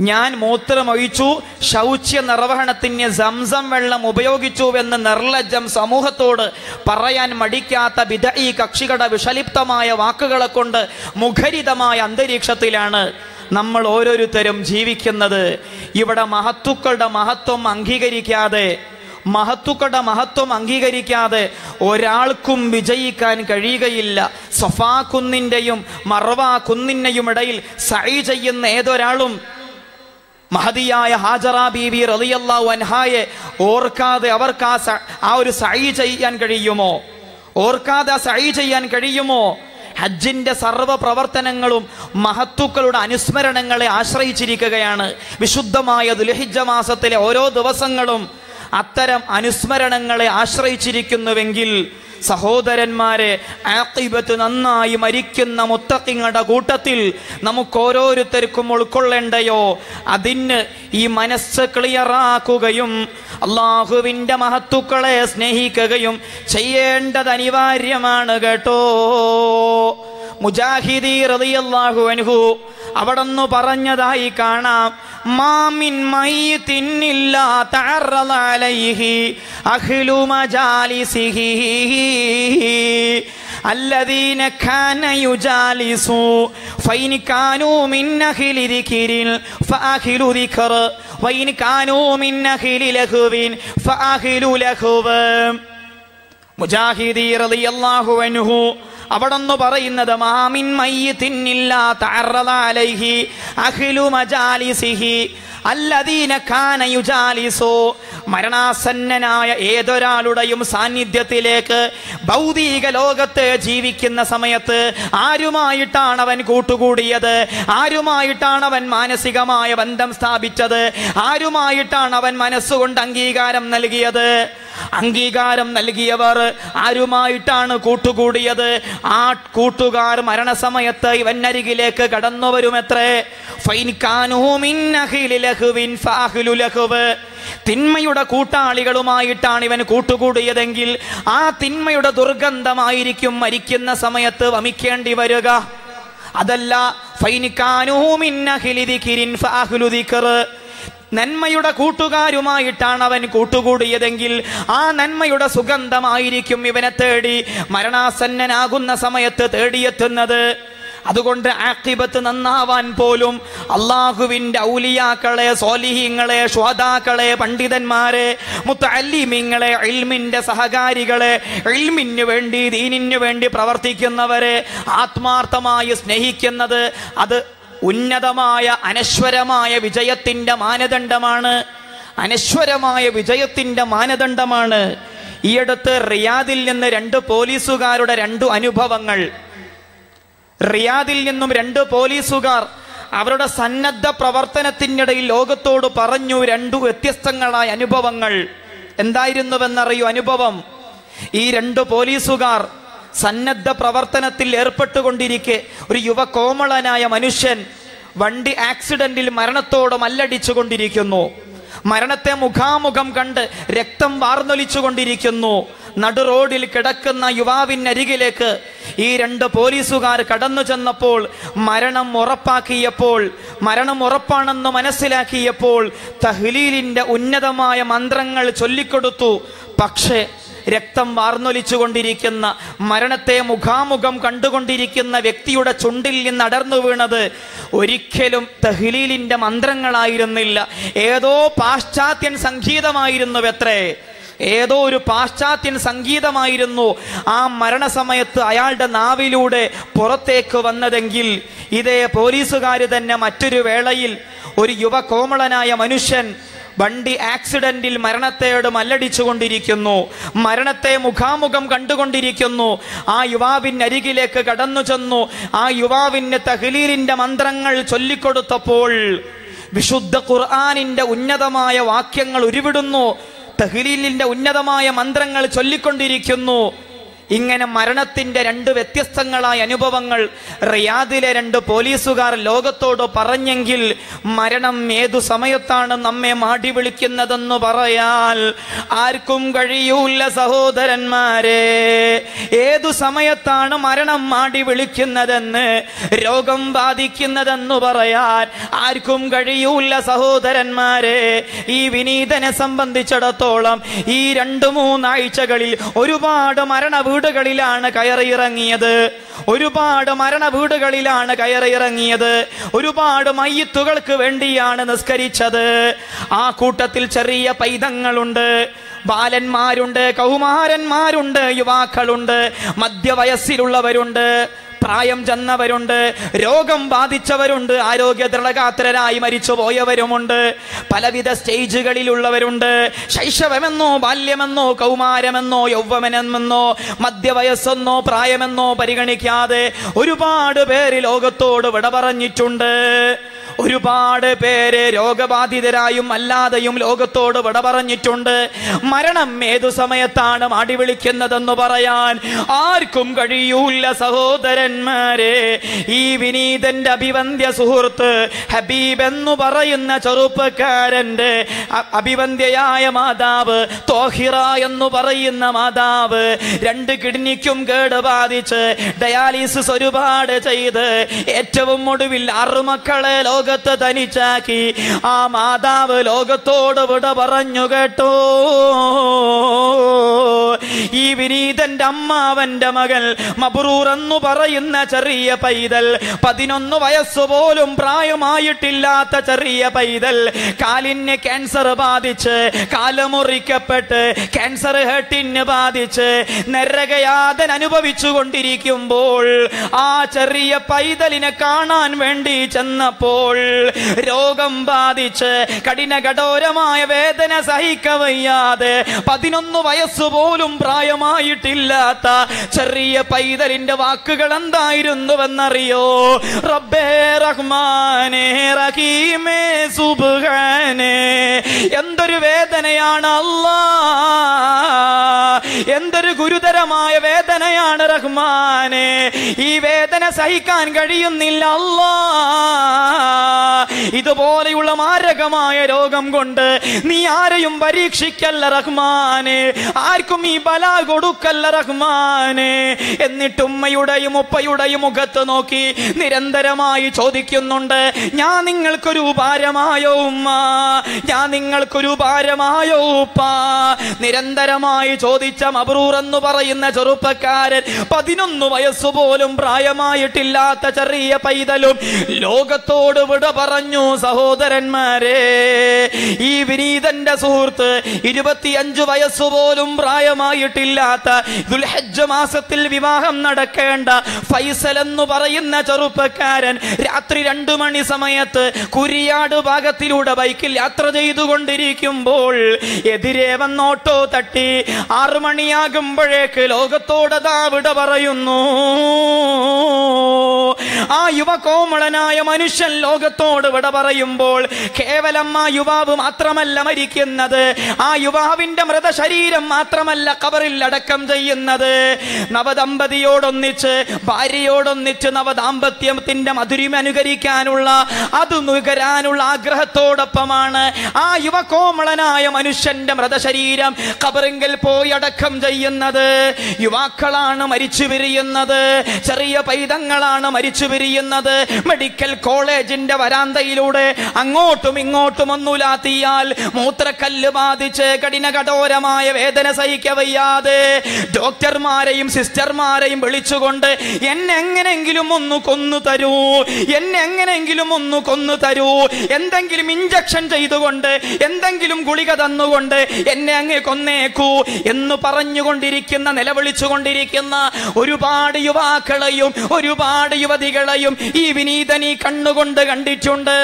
ഞാൻ മൂത്രമൊഴിച്ചു ശൗച്യ നിർവഹണത്തിന് സംസം വെള്ളം ഉപയോഗിച്ചുവെന്ന് നിർലജ്ജം സമൂഹത്തോട് പറയാൻ മടിക്കാത്ത വിധ ഈ കക്ഷികളുടെ വിഷലിപ്തമായ വാക്കുകളെ കൊണ്ട് മുഖരിതമായ അന്തരീക്ഷത്തിലാണ്. നമ്മൾ ഓരോരുത്തരും ജീവിക്കുന്നത് ഇവിടെ മഹത്തുക്കളുടെ മഹത്വം അംഗീകരിക്കാതെ മഹത്തുക്കളുടെ മഹത്വം അംഗീകരിക്കാതെ ഒരാൾക്കും വിജയിക്കാൻ കഴിയുകയില്ല. സഫാ കുന്നിന്റെയും മറവ കുന്നിന്റെയും ഇടയിൽ സൈ ചെയ്യുന്ന ഏതൊരാളും മഹതിയായ ഹാജറ ബീവി റലിയല്ലാ അൻഹായെ ഓർക്കാതെ അവർക്ക് ആ ആ ഒരു സൈ ചെയ്യാൻ കഴിയുമോ? ഓർക്കാതെ സൈ ചെയ്യാൻ കഴിയുമോ? ഹജ്ജിന്റെ സർവ പ്രവർത്തനങ്ങളും മഹത്തുക്കളുടെ അനുസ്മരണങ്ങളെ ആശ്രയിച്ചിരിക്കുകയാണ്. വിശുദ്ധമായ ദുലഹിജ മാസത്തിലെ ഓരോ ദിവസങ്ങളും അത്തരം അനുസ്മരണങ്ങളെ ആശ്രയിച്ചിരിക്കുന്നുവെങ്കിൽ സഹോദരന്മാരെ ആക്കിബത്ത് നന്നായി മരിക്കുന്ന മുത്തക്കിങ്ങളുടെ കൂട്ടത്തിൽ നമുക്ക് ഓരോരുത്തർക്കും ഉൾക്കൊള്ളേണ്ടയോ? അതിന് ഈ മനസ്സ് ക്ലിയറാക്കുകയും അള്ളാഹുവിന്റെ മഹത്തുക്കളെ സ്നേഹിക്കുകയും ചെയ്യേണ്ടത് അനിവാര്യമാണ് കേട്ടോ. മുജാഹിദി റളിയല്ലാഹു അൻഹു അവിടെന്ന് പറഞ്ഞതായി കാണാം മാമിൻ മയ്യിത്തിന്നില്ല തഅറള അലൈഹി അഹ്ലു മജാലിസിഹി الذين كان يجالس فإن كانوا من أهل ذكر فأهل ذكر وإن كانوا من أهل لهو فأهل لهو മുജാഹിദി റളിയല്ലാഹു അൻഹു അവിടെന്ന് പറയുന്നത് മാമിൻ മയ്യിത്തിന്നില്ല തഅറദ അലൈഹി അഹ്ലു മജാലിസിഹി അല്ലദീന കാന യുജാലിസു. മരണാസന്നനായ ഏതൊരാളുടെയും സാന്നിധ്യത്തിലേക്ക് ഭൗതിക ലോകത്ത് ജീവിക്കുന്ന സമയത്ത് ആരുമായിട്ടാണ് അവൻ കൂട്ടുകൂടിയത്? ആരുമായിട്ടാണ് അവൻ മാനസികമായ ബന്ധം സ്ഥാപിച്ചത്? ആരുമായിട്ടാണ് അവൻ മനസ്സുകൊണ്ട് അംഗീകാരം നൽകിയത്? അംഗീകാരം നൽകിയവർ ആരുമായിട്ടാണ് കൂട്ടുകൂടിയത്? ആ കൂട്ടുകാർ മരണസമയത്ത് ഇവന്നരികിലേക്ക് കടന്നു വരുമത്രേ. തിന്മയുടെ കൂട്ടാളികളുമായിട്ടാണ് ഇവൻ കൂട്ടുകൂടിയതെങ്കിൽ ആ തിന്മയുടെ ദുർഗന്ധമായിരിക്കും മരിക്കുന്ന സമയത്ത് വമിക്കേണ്ടി വരിക. അതല്ല ഫൈനിക്കാനൂ നന്മയുടെ കൂട്ടുകാരുമായിട്ടാണ് അവൻ കൂട്ടുകൂടിയതെങ്കിൽ ആ നന്മയുടെ സുഗന്ധമായിരിക്കും ഇവനെ തേടി മരണാസന്നനാകുന്ന സമയത്ത് തേടിയെത്തുന്നത്. അതുകൊണ്ട് ആക്കിബത്ത് നന്നാവാൻ പോലും അള്ളാഹുവിന്റെ ഔലിയാക്കളെ സോലിഹിങ്ങളെ ശ്വാതാക്കളെ പണ്ഡിതന്മാരെ മുത്തല്ലിമിങ്ങളെ ഇൽമിന്റെ സഹകാരികളെ ഇൽമിന് വേണ്ടി ദീനിന് വേണ്ടി പ്രവർത്തിക്കുന്നവരെ ആത്മാർത്ഥമായി സ്നേഹിക്കുന്നത് അത് ഉന്നതമായ അനശ്വരമായ വിജയത്തിന്റെ മാനദണ്ഡമാണ്. അനശ്വരമായ വിജയത്തിന്റെ മാനദണ്ഡമാണ്. ഈയടുത്ത് റിയാദിൽ നിന്ന് രണ്ട് പോലീസുകാരുടെ രണ്ടു അനുഭവങ്ങൾ. റിയാദിൽ നിന്നും രണ്ട് പോലീസുകാർ അവരുടെ സന്നദ്ധ പ്രവർത്തനത്തിനിടയിൽ ലോകത്തോട് പറഞ്ഞു രണ്ടു വ്യത്യസ്തങ്ങളായ അനുഭവങ്ങൾ. എന്തായിരുന്നുവെന്നറിയൂ അനുഭവം? ഈ രണ്ട് പോലീസുകാർ സന്നദ്ധ പ്രവർത്തനത്തിൽ ഏർപ്പെട്ടുകൊണ്ടിരിക്കെ ഒരു യുവ കോമളനായ മനുഷ്യൻ വണ്ടി ആക്സിഡന്റിൽ മരണത്തോട് മല്ലടിച്ചു കൊണ്ടിരിക്കുന്നു മരണത്തെ മുഖാമുഖം കണ്ട് രക്തം വാർന്നൊലിച്ചു കൊണ്ടിരിക്കുന്നു നടു റോഡിൽ കിടക്കുന്ന യുവാവിനരികിലേക്ക് ഈ രണ്ട് പോലീസുകാർ കടന്നു ചെന്നപ്പോൾ മരണം ഉറപ്പാക്കിയപ്പോൾ മരണം ഉറപ്പാണെന്ന് മനസ്സിലാക്കിയപ്പോൾ തഹ്ലീലിന്റെ ഉന്നതമായ മന്ത്രങ്ങൾ ചൊല്ലിക്കൊടുത്തു. പക്ഷേ രക്തം വാർന്നൊലിച്ചുകൊണ്ടിരിക്കുന്ന മരണത്തെ മുഖാമുഖം കണ്ടുകൊണ്ടിരിക്കുന്ന വ്യക്തിയുടെ ചുണ്ടിൽ നിന്ന് അടർന്നു വീണത് ഒരിക്കലും തഹ്ലീലിന്റെ മന്ത്രങ്ങളായിരുന്നില്ല. ഏതോ പാശ്ചാത്യൻ സംഗീതമായിരുന്നു എത്രേ ഏതോ ഒരു പാശ്ചാത്യൻ സംഗീതമായിരുന്നു ആ മരണസമയത്ത് അയാളുടെ നാവിലൂടെ പുറത്തേക്ക് വന്നതെങ്കിൽ ഇതേ പോലീസുകാർ തന്നെ മറ്റൊരു വേളയിൽ ഒരു യുവ കോമളനായ മനുഷ്യൻ വണ്ടി ആക്സിഡന്റിൽ മരണത്തെയോട് മല്ലടിച്ചുകൊണ്ടിരിക്കുന്നു. മരണത്തെ മുഖാമുഖം കണ്ടുകൊണ്ടിരിക്കുന്നു. ആ യുവാവിനരികിലേക്ക് കടന്നു ചെന്നു. ആ യുവാവിന് തഹ്ലീലിന്റെ മന്ത്രങ്ങൾ ചൊല്ലിക്കൊടുത്തപ്പോൾ വിശുദ്ധ ഖുർആാനിന്റെ ഉന്നതമായ വാക്യങ്ങൾ ഉരുവിടുന്നു. തഹ്ലീലിന്റെ ഉന്നതമായ മന്ത്രങ്ങൾ ചൊല്ലിക്കൊണ്ടിരിക്കുന്നു. ഇങ്ങനെ മരണത്തിന്റെ രണ്ട് വ്യത്യസ്തങ്ങളായ അനുഭവങ്ങൾ റിയാദിലെ രണ്ട് പോലീസുകാർ ലോകത്തോട് പറഞ്ഞെങ്കിൽ മരണം ഏതു സമയത്താണ് നമ്മെ മാടി വിളിക്കുന്നതെന്ന് പറയാൽ ആർക്കും കഴിയൂല സഹോദരന്മാരെ. ഏതു സമയത്താണ് മരണം മാടി വിളിക്കുന്നതെന്ന് രോഗം ബാധിക്കുന്നതെന്ന് പറയാൻ ആർക്കും കഴിയൂല സഹോദരന്മാരെ. ഈ വിനീതനെ സംബന്ധിച്ചിടത്തോളം ഈ രണ്ടു മൂന്നാഴ്ചകളിൽ ഒരുപാട് മരണ വീടുകളിലാണ് കയറിയിറങ്ങിയത്. ഒരുപാട് മരണ വീടുകളിലാണ് കയറിയിറങ്ങിയത്. ഒരുപാട് മയ്യത്തുകൾക്ക് വേണ്ടിയാണ് നിസ്കരിച്ചത്. ആ കൂട്ടത്തിൽ ചെറിയ പൈതങ്ങളുണ്ട്. ബാലന്മാരുണ്ട് കൗമാരന്മാരുണ്ട് യുവാക്കളുണ്ട് മധ്യവയസ്സിലുള്ളവരുണ്ട്. പ്രായം ചെന്നവരുണ്ട് രോഗം ബാധിച്ചവരുണ്ട് ആരോഗ്യ ദൃഢഗാത്രരായി മരിച്ചു പോയവരുമുണ്ട് പലവിധ സ്റ്റേജുകളിലുള്ളവരുണ്ട്. ശൈശവമെന്നോ ബാല്യമെന്നോ കൗമാരമെന്നോ യൗവമനമെന്നോ മധ്യവയസ്സെന്നോ പ്രായമെന്നോ പരിഗണിക്കാതെ ഒരുപാട് പേര് ലോകത്തോട് വിട പറഞ്ഞിട്ടുണ്ട് ഒരുപാട് പേര് രോഗബാധിതരായും അല്ലാതെയും ലോകത്തോട് വിട പറഞ്ഞിട്ടുണ്ട്. മരണം ഏതു സമയത്താണ് മാടി വിളിക്കുന്നതെന്ന് പറയാൻ ആർക്കും കഴിയൂല സഹോദരന്മാരെ. ഈ വിനീതന്റെ അഭിവന്ധ്യ സുഹൃത്ത് ഹബീബ് എന്ന് പറയുന്ന ചെറുപ്പക്കാരന്റെ അഭിവന്ധ്യയായ മാതാവ് തോഹിറ എന്ന് പറയുന്ന മാതാവ് രണ്ട് കിഡ്നിക്കും കേട് ബാധിച്ച് ഡയാലിസിസ് ഒരുപാട് ചെയ്ത് ഏറ്റവും ഒടുവിൽ ആറു മക്കളെ ലോകത്ത് തനിച്ചാക്കി ആ മാതാവ് ലോകത്തോട് വിട പറഞ്ഞു കേട്ടോ. ഈ വിനീതന്റെ അമ്മാവന്റെ മകൻ മബ്രൂർ എന്ന് പറയുന്ന ചെറിയ പൈതൽ പതിനൊന്ന് വയസ്സ് പോലും പ്രായമായിട്ടില്ലാത്ത ചെറിയ പൈതൽ കാലിന് ക്യാൻസർ ബാധിച്ച് കാലമുറിക്കപ്പെട്ട് ക്യാൻസർ ഹെട്ടിന് ബാധിച്ച് നരകയാതൻ അനുഭവിച്ചു കൊണ്ടിരിക്കുമ്പോൾ ആ ചെറിയ പൈതലിനെ കാണാൻ വേണ്ടി ചെന്നപ്പോൾ രോഗം ബാധിച്ച് കഠിന കഠോരമായ വേദന സഹിക്കവയ്യാതെ പതിനൊന്ന് വയസ്സ് പോലും പ്രായമായിട്ടില്ലാത്ത ചെറിയ പൈതലിന്റെ വാക്കുകൾ എന്തായിരുന്നുവെന്നറിയോ? റബ്ബേ റഹ്മാനേ റഹീമേ സുബ്ഹാനേ. എന്തൊരു വേദനയാണ് അല്ലാ. എന്തൊരു ഗുരുതരമായ വേദനയാണ് റഹ്മാനെ. ഈ വേദന സഹിക്കാൻ കഴിയുന്നില്ല അല്ലാ. ഇതുപോലെയുള്ള മാരകമായ രോഗം കൊണ്ട് നീ ആരെയും പരീക്ഷിക്കല്ല റഹ്മാനെ. ആർക്കും ഈ ബല കൊടുക്കല്ല റഹ്മാനെ. എന്നിട്ട് ഉമ്മയുടെയും ഉപ്പയുടെയും മുഖത്ത് നോക്കി നിരന്തരമായി ചോദിക്കുന്നുണ്ട് ഞാൻ നിങ്ങൾക്കൊരു ഭാരമായോ ഉമ്മ? ഞാൻ നിങ്ങൾക്കൊരു ഭാരമായോ ഉപ്പ? നിരന്തരമായി ചോദിച്ച മബ്രൂർ എന്ന് പറയുന്ന ചെറുപ്പക്കാരൻ പതിനൊന്ന് വയസ്സുപോലും പ്രായമായിട്ടില്ലാത്ത ചെറിയ പൈതലും ലോകത്തോട് വിട പറഞ്ഞു സഹോദരന്മാരെ. ഈ വിനീതന്റെ സുഹൃത്ത് ഇരുപത്തിയഞ്ചു വയസ്സ് പോലും പ്രായമായിട്ടില്ലാത്ത ദുൽഹജ്ജ് മാസത്തിൽ വിവാഹം നടക്കേണ്ട ഫൈസൽ എന്ന് പറയുന്ന ചെറുപ്പക്കാരൻ രാത്രി രണ്ടു മണി സമയത്ത് കുരിയാട് ഭാഗത്തിലൂടെ ബൈക്കിൽ യാത്ര ചെയ്തുകൊണ്ടിരിക്കുമ്പോൾ എതിരെ വന്നോട്ടോ തട്ടി ആറു മണിയാകുമ്പോഴേക്ക് ലോകത്തോടതാ വിട പറയുന്നു. ആ യുവകോമളനായ മനുഷ്യൻ ലോകത്തോട് വിട പറയുമ്പോൾ കേവലം ആ യുവാവ് മാത്രമല്ല മരിക്കുന്നത്. ആ യുവാവിന്റെ മൃതശരീരം മാത്രമല്ല കബറിൽ അടക്കം ചെയ്യുന്നത്. നവദമ്പതിയോടൊന്നിച്ച് ഭാര്യയോടൊന്നിച്ച് നവദാമ്പത്യത്തിന്റെ മധുരിമ അനുകരിക്കാനുള്ള അത് നുകരാനുള്ള ആഗ്രഹത്തോടൊപ്പമാണ് ആ യുവകോമളനായ മനുഷ്യന്റെ മൃതശരീരം കബറിങ്കിൽ പോയി അടക്കം ചെയ്യുന്നത്. യുവാക്കളാണ് മരിച്ചു പിരിയുന്നത്. ചെറിയ പൈതങ്ങളാണ് മരിച്ചു പിരിയുന്നത്. മെഡിക്കൽ കോളേജിന്റെ വരാന്തയിലൂടെ അങ്ങോട്ടും ഇങ്ങോട്ടും ഒന്നുലാത്തിയാൽ മൂത്രക്കല്ല് ബാധിച്ച് കഠിന കഠോരമായ വേദന സഹിക്കവയ്യാതെ ഡോക്ടർമാരെയും സിസ്റ്റർമാരെയും വിളിച്ചുകൊണ്ട് എന്നെ എങ്ങനെങ്കിലും ഒന്ന് കൊന്നു തരൂ എന്നെ എങ്ങനെങ്കിലും ഒന്ന് കൊന്നു തരൂ എന്തെങ്കിലും ഇഞ്ചക്ഷൻ ചെയ്തുകൊണ്ട് എന്തെങ്കിലും ഗുളിക തന്നുകൊണ്ട് എന്നെ അങ്ങ് കൊന്നേക്കൂ എന്ന് പറഞ്ഞുകൊണ്ടിരിക്കുന്ന നിലവിളിച്ചുകൊണ്ടിരിക്കുന്ന ഒരുപാട് യുവാക്കളെയും ഒരുപാട് യുവതികളെയും ഈ വിനീതനി കണ്ണുകൊണ്ട് കണ്ടിട്ടുണ്ട്.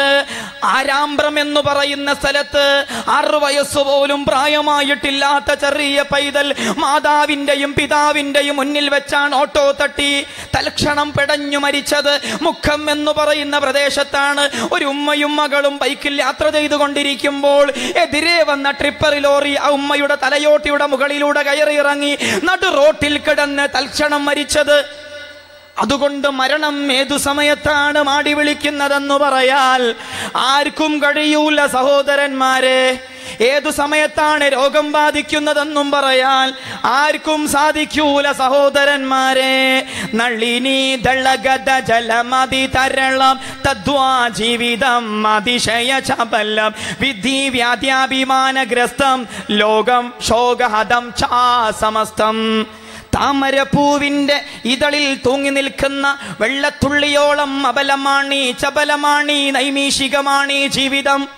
ആരാമ്പ്രം എന്ന് പറയുന്ന സ്ഥലത്ത് ആറു വയസ്സ് പോലും പ്രായമായിട്ടില്ലാത്ത ചെറിയ പൈതൽ മാതാവിന്റെയും പിതാവിന്റെയും മുന്നിൽ വെച്ചാണ് ഓട്ടോ തട്ടി തൽക്ഷണം പെടഞ്ഞു മരിച്ചത്. മുഖം എന്ന് പറയുന്ന പ്രദേശത്താണ് ഒരു ഉമ്മയും മകളും ബൈക്കിൽ യാത്ര ചെയ്തുകൊണ്ടിരിക്കുമ്പോൾ എതിരെ വന്ന ട്രിപ്പർ ലോറി ആ ഉമ്മയുടെ തലയോട്ടിയുടെ മുകളിലൂടെ കയറി ഇറങ്ങി നടു റോട്ടിൽ കിടന്ന് തൽക്ഷണം മരിച്ചത്. അതുകൊണ്ട് മരണം ഏതു സമയത്താണ് മാടി വിളിക്കുന്നതെന്ന് പറയാൽ ആർക്കും കഴിയൂല സഹോദരന്മാരെ. ഏതു സമയത്താണ് രോഗം ബാധിക്കുന്നതെന്നും പറയാൽ ആർക്കും സാധിക്കൂല സഹോദരന്മാരെ. നളിനി ദളഗത ജലമതി തരളം തദ്വാ ജീവിതം അതിശയ ചപലം വിധി വ്യാധ്യാഭിമാനഗ്രസ്തം ലോകം ശോകഹതം ചാ സമസ്തം. താമരപ്പൂവിന്റെ ഇതളിൽ തൂങ്ങി നിൽക്കുന്ന വെള്ളത്തുള്ളിയോളം അബലമാണി ചബലമാണി നൈമീഷികമാണി ജീവിതം.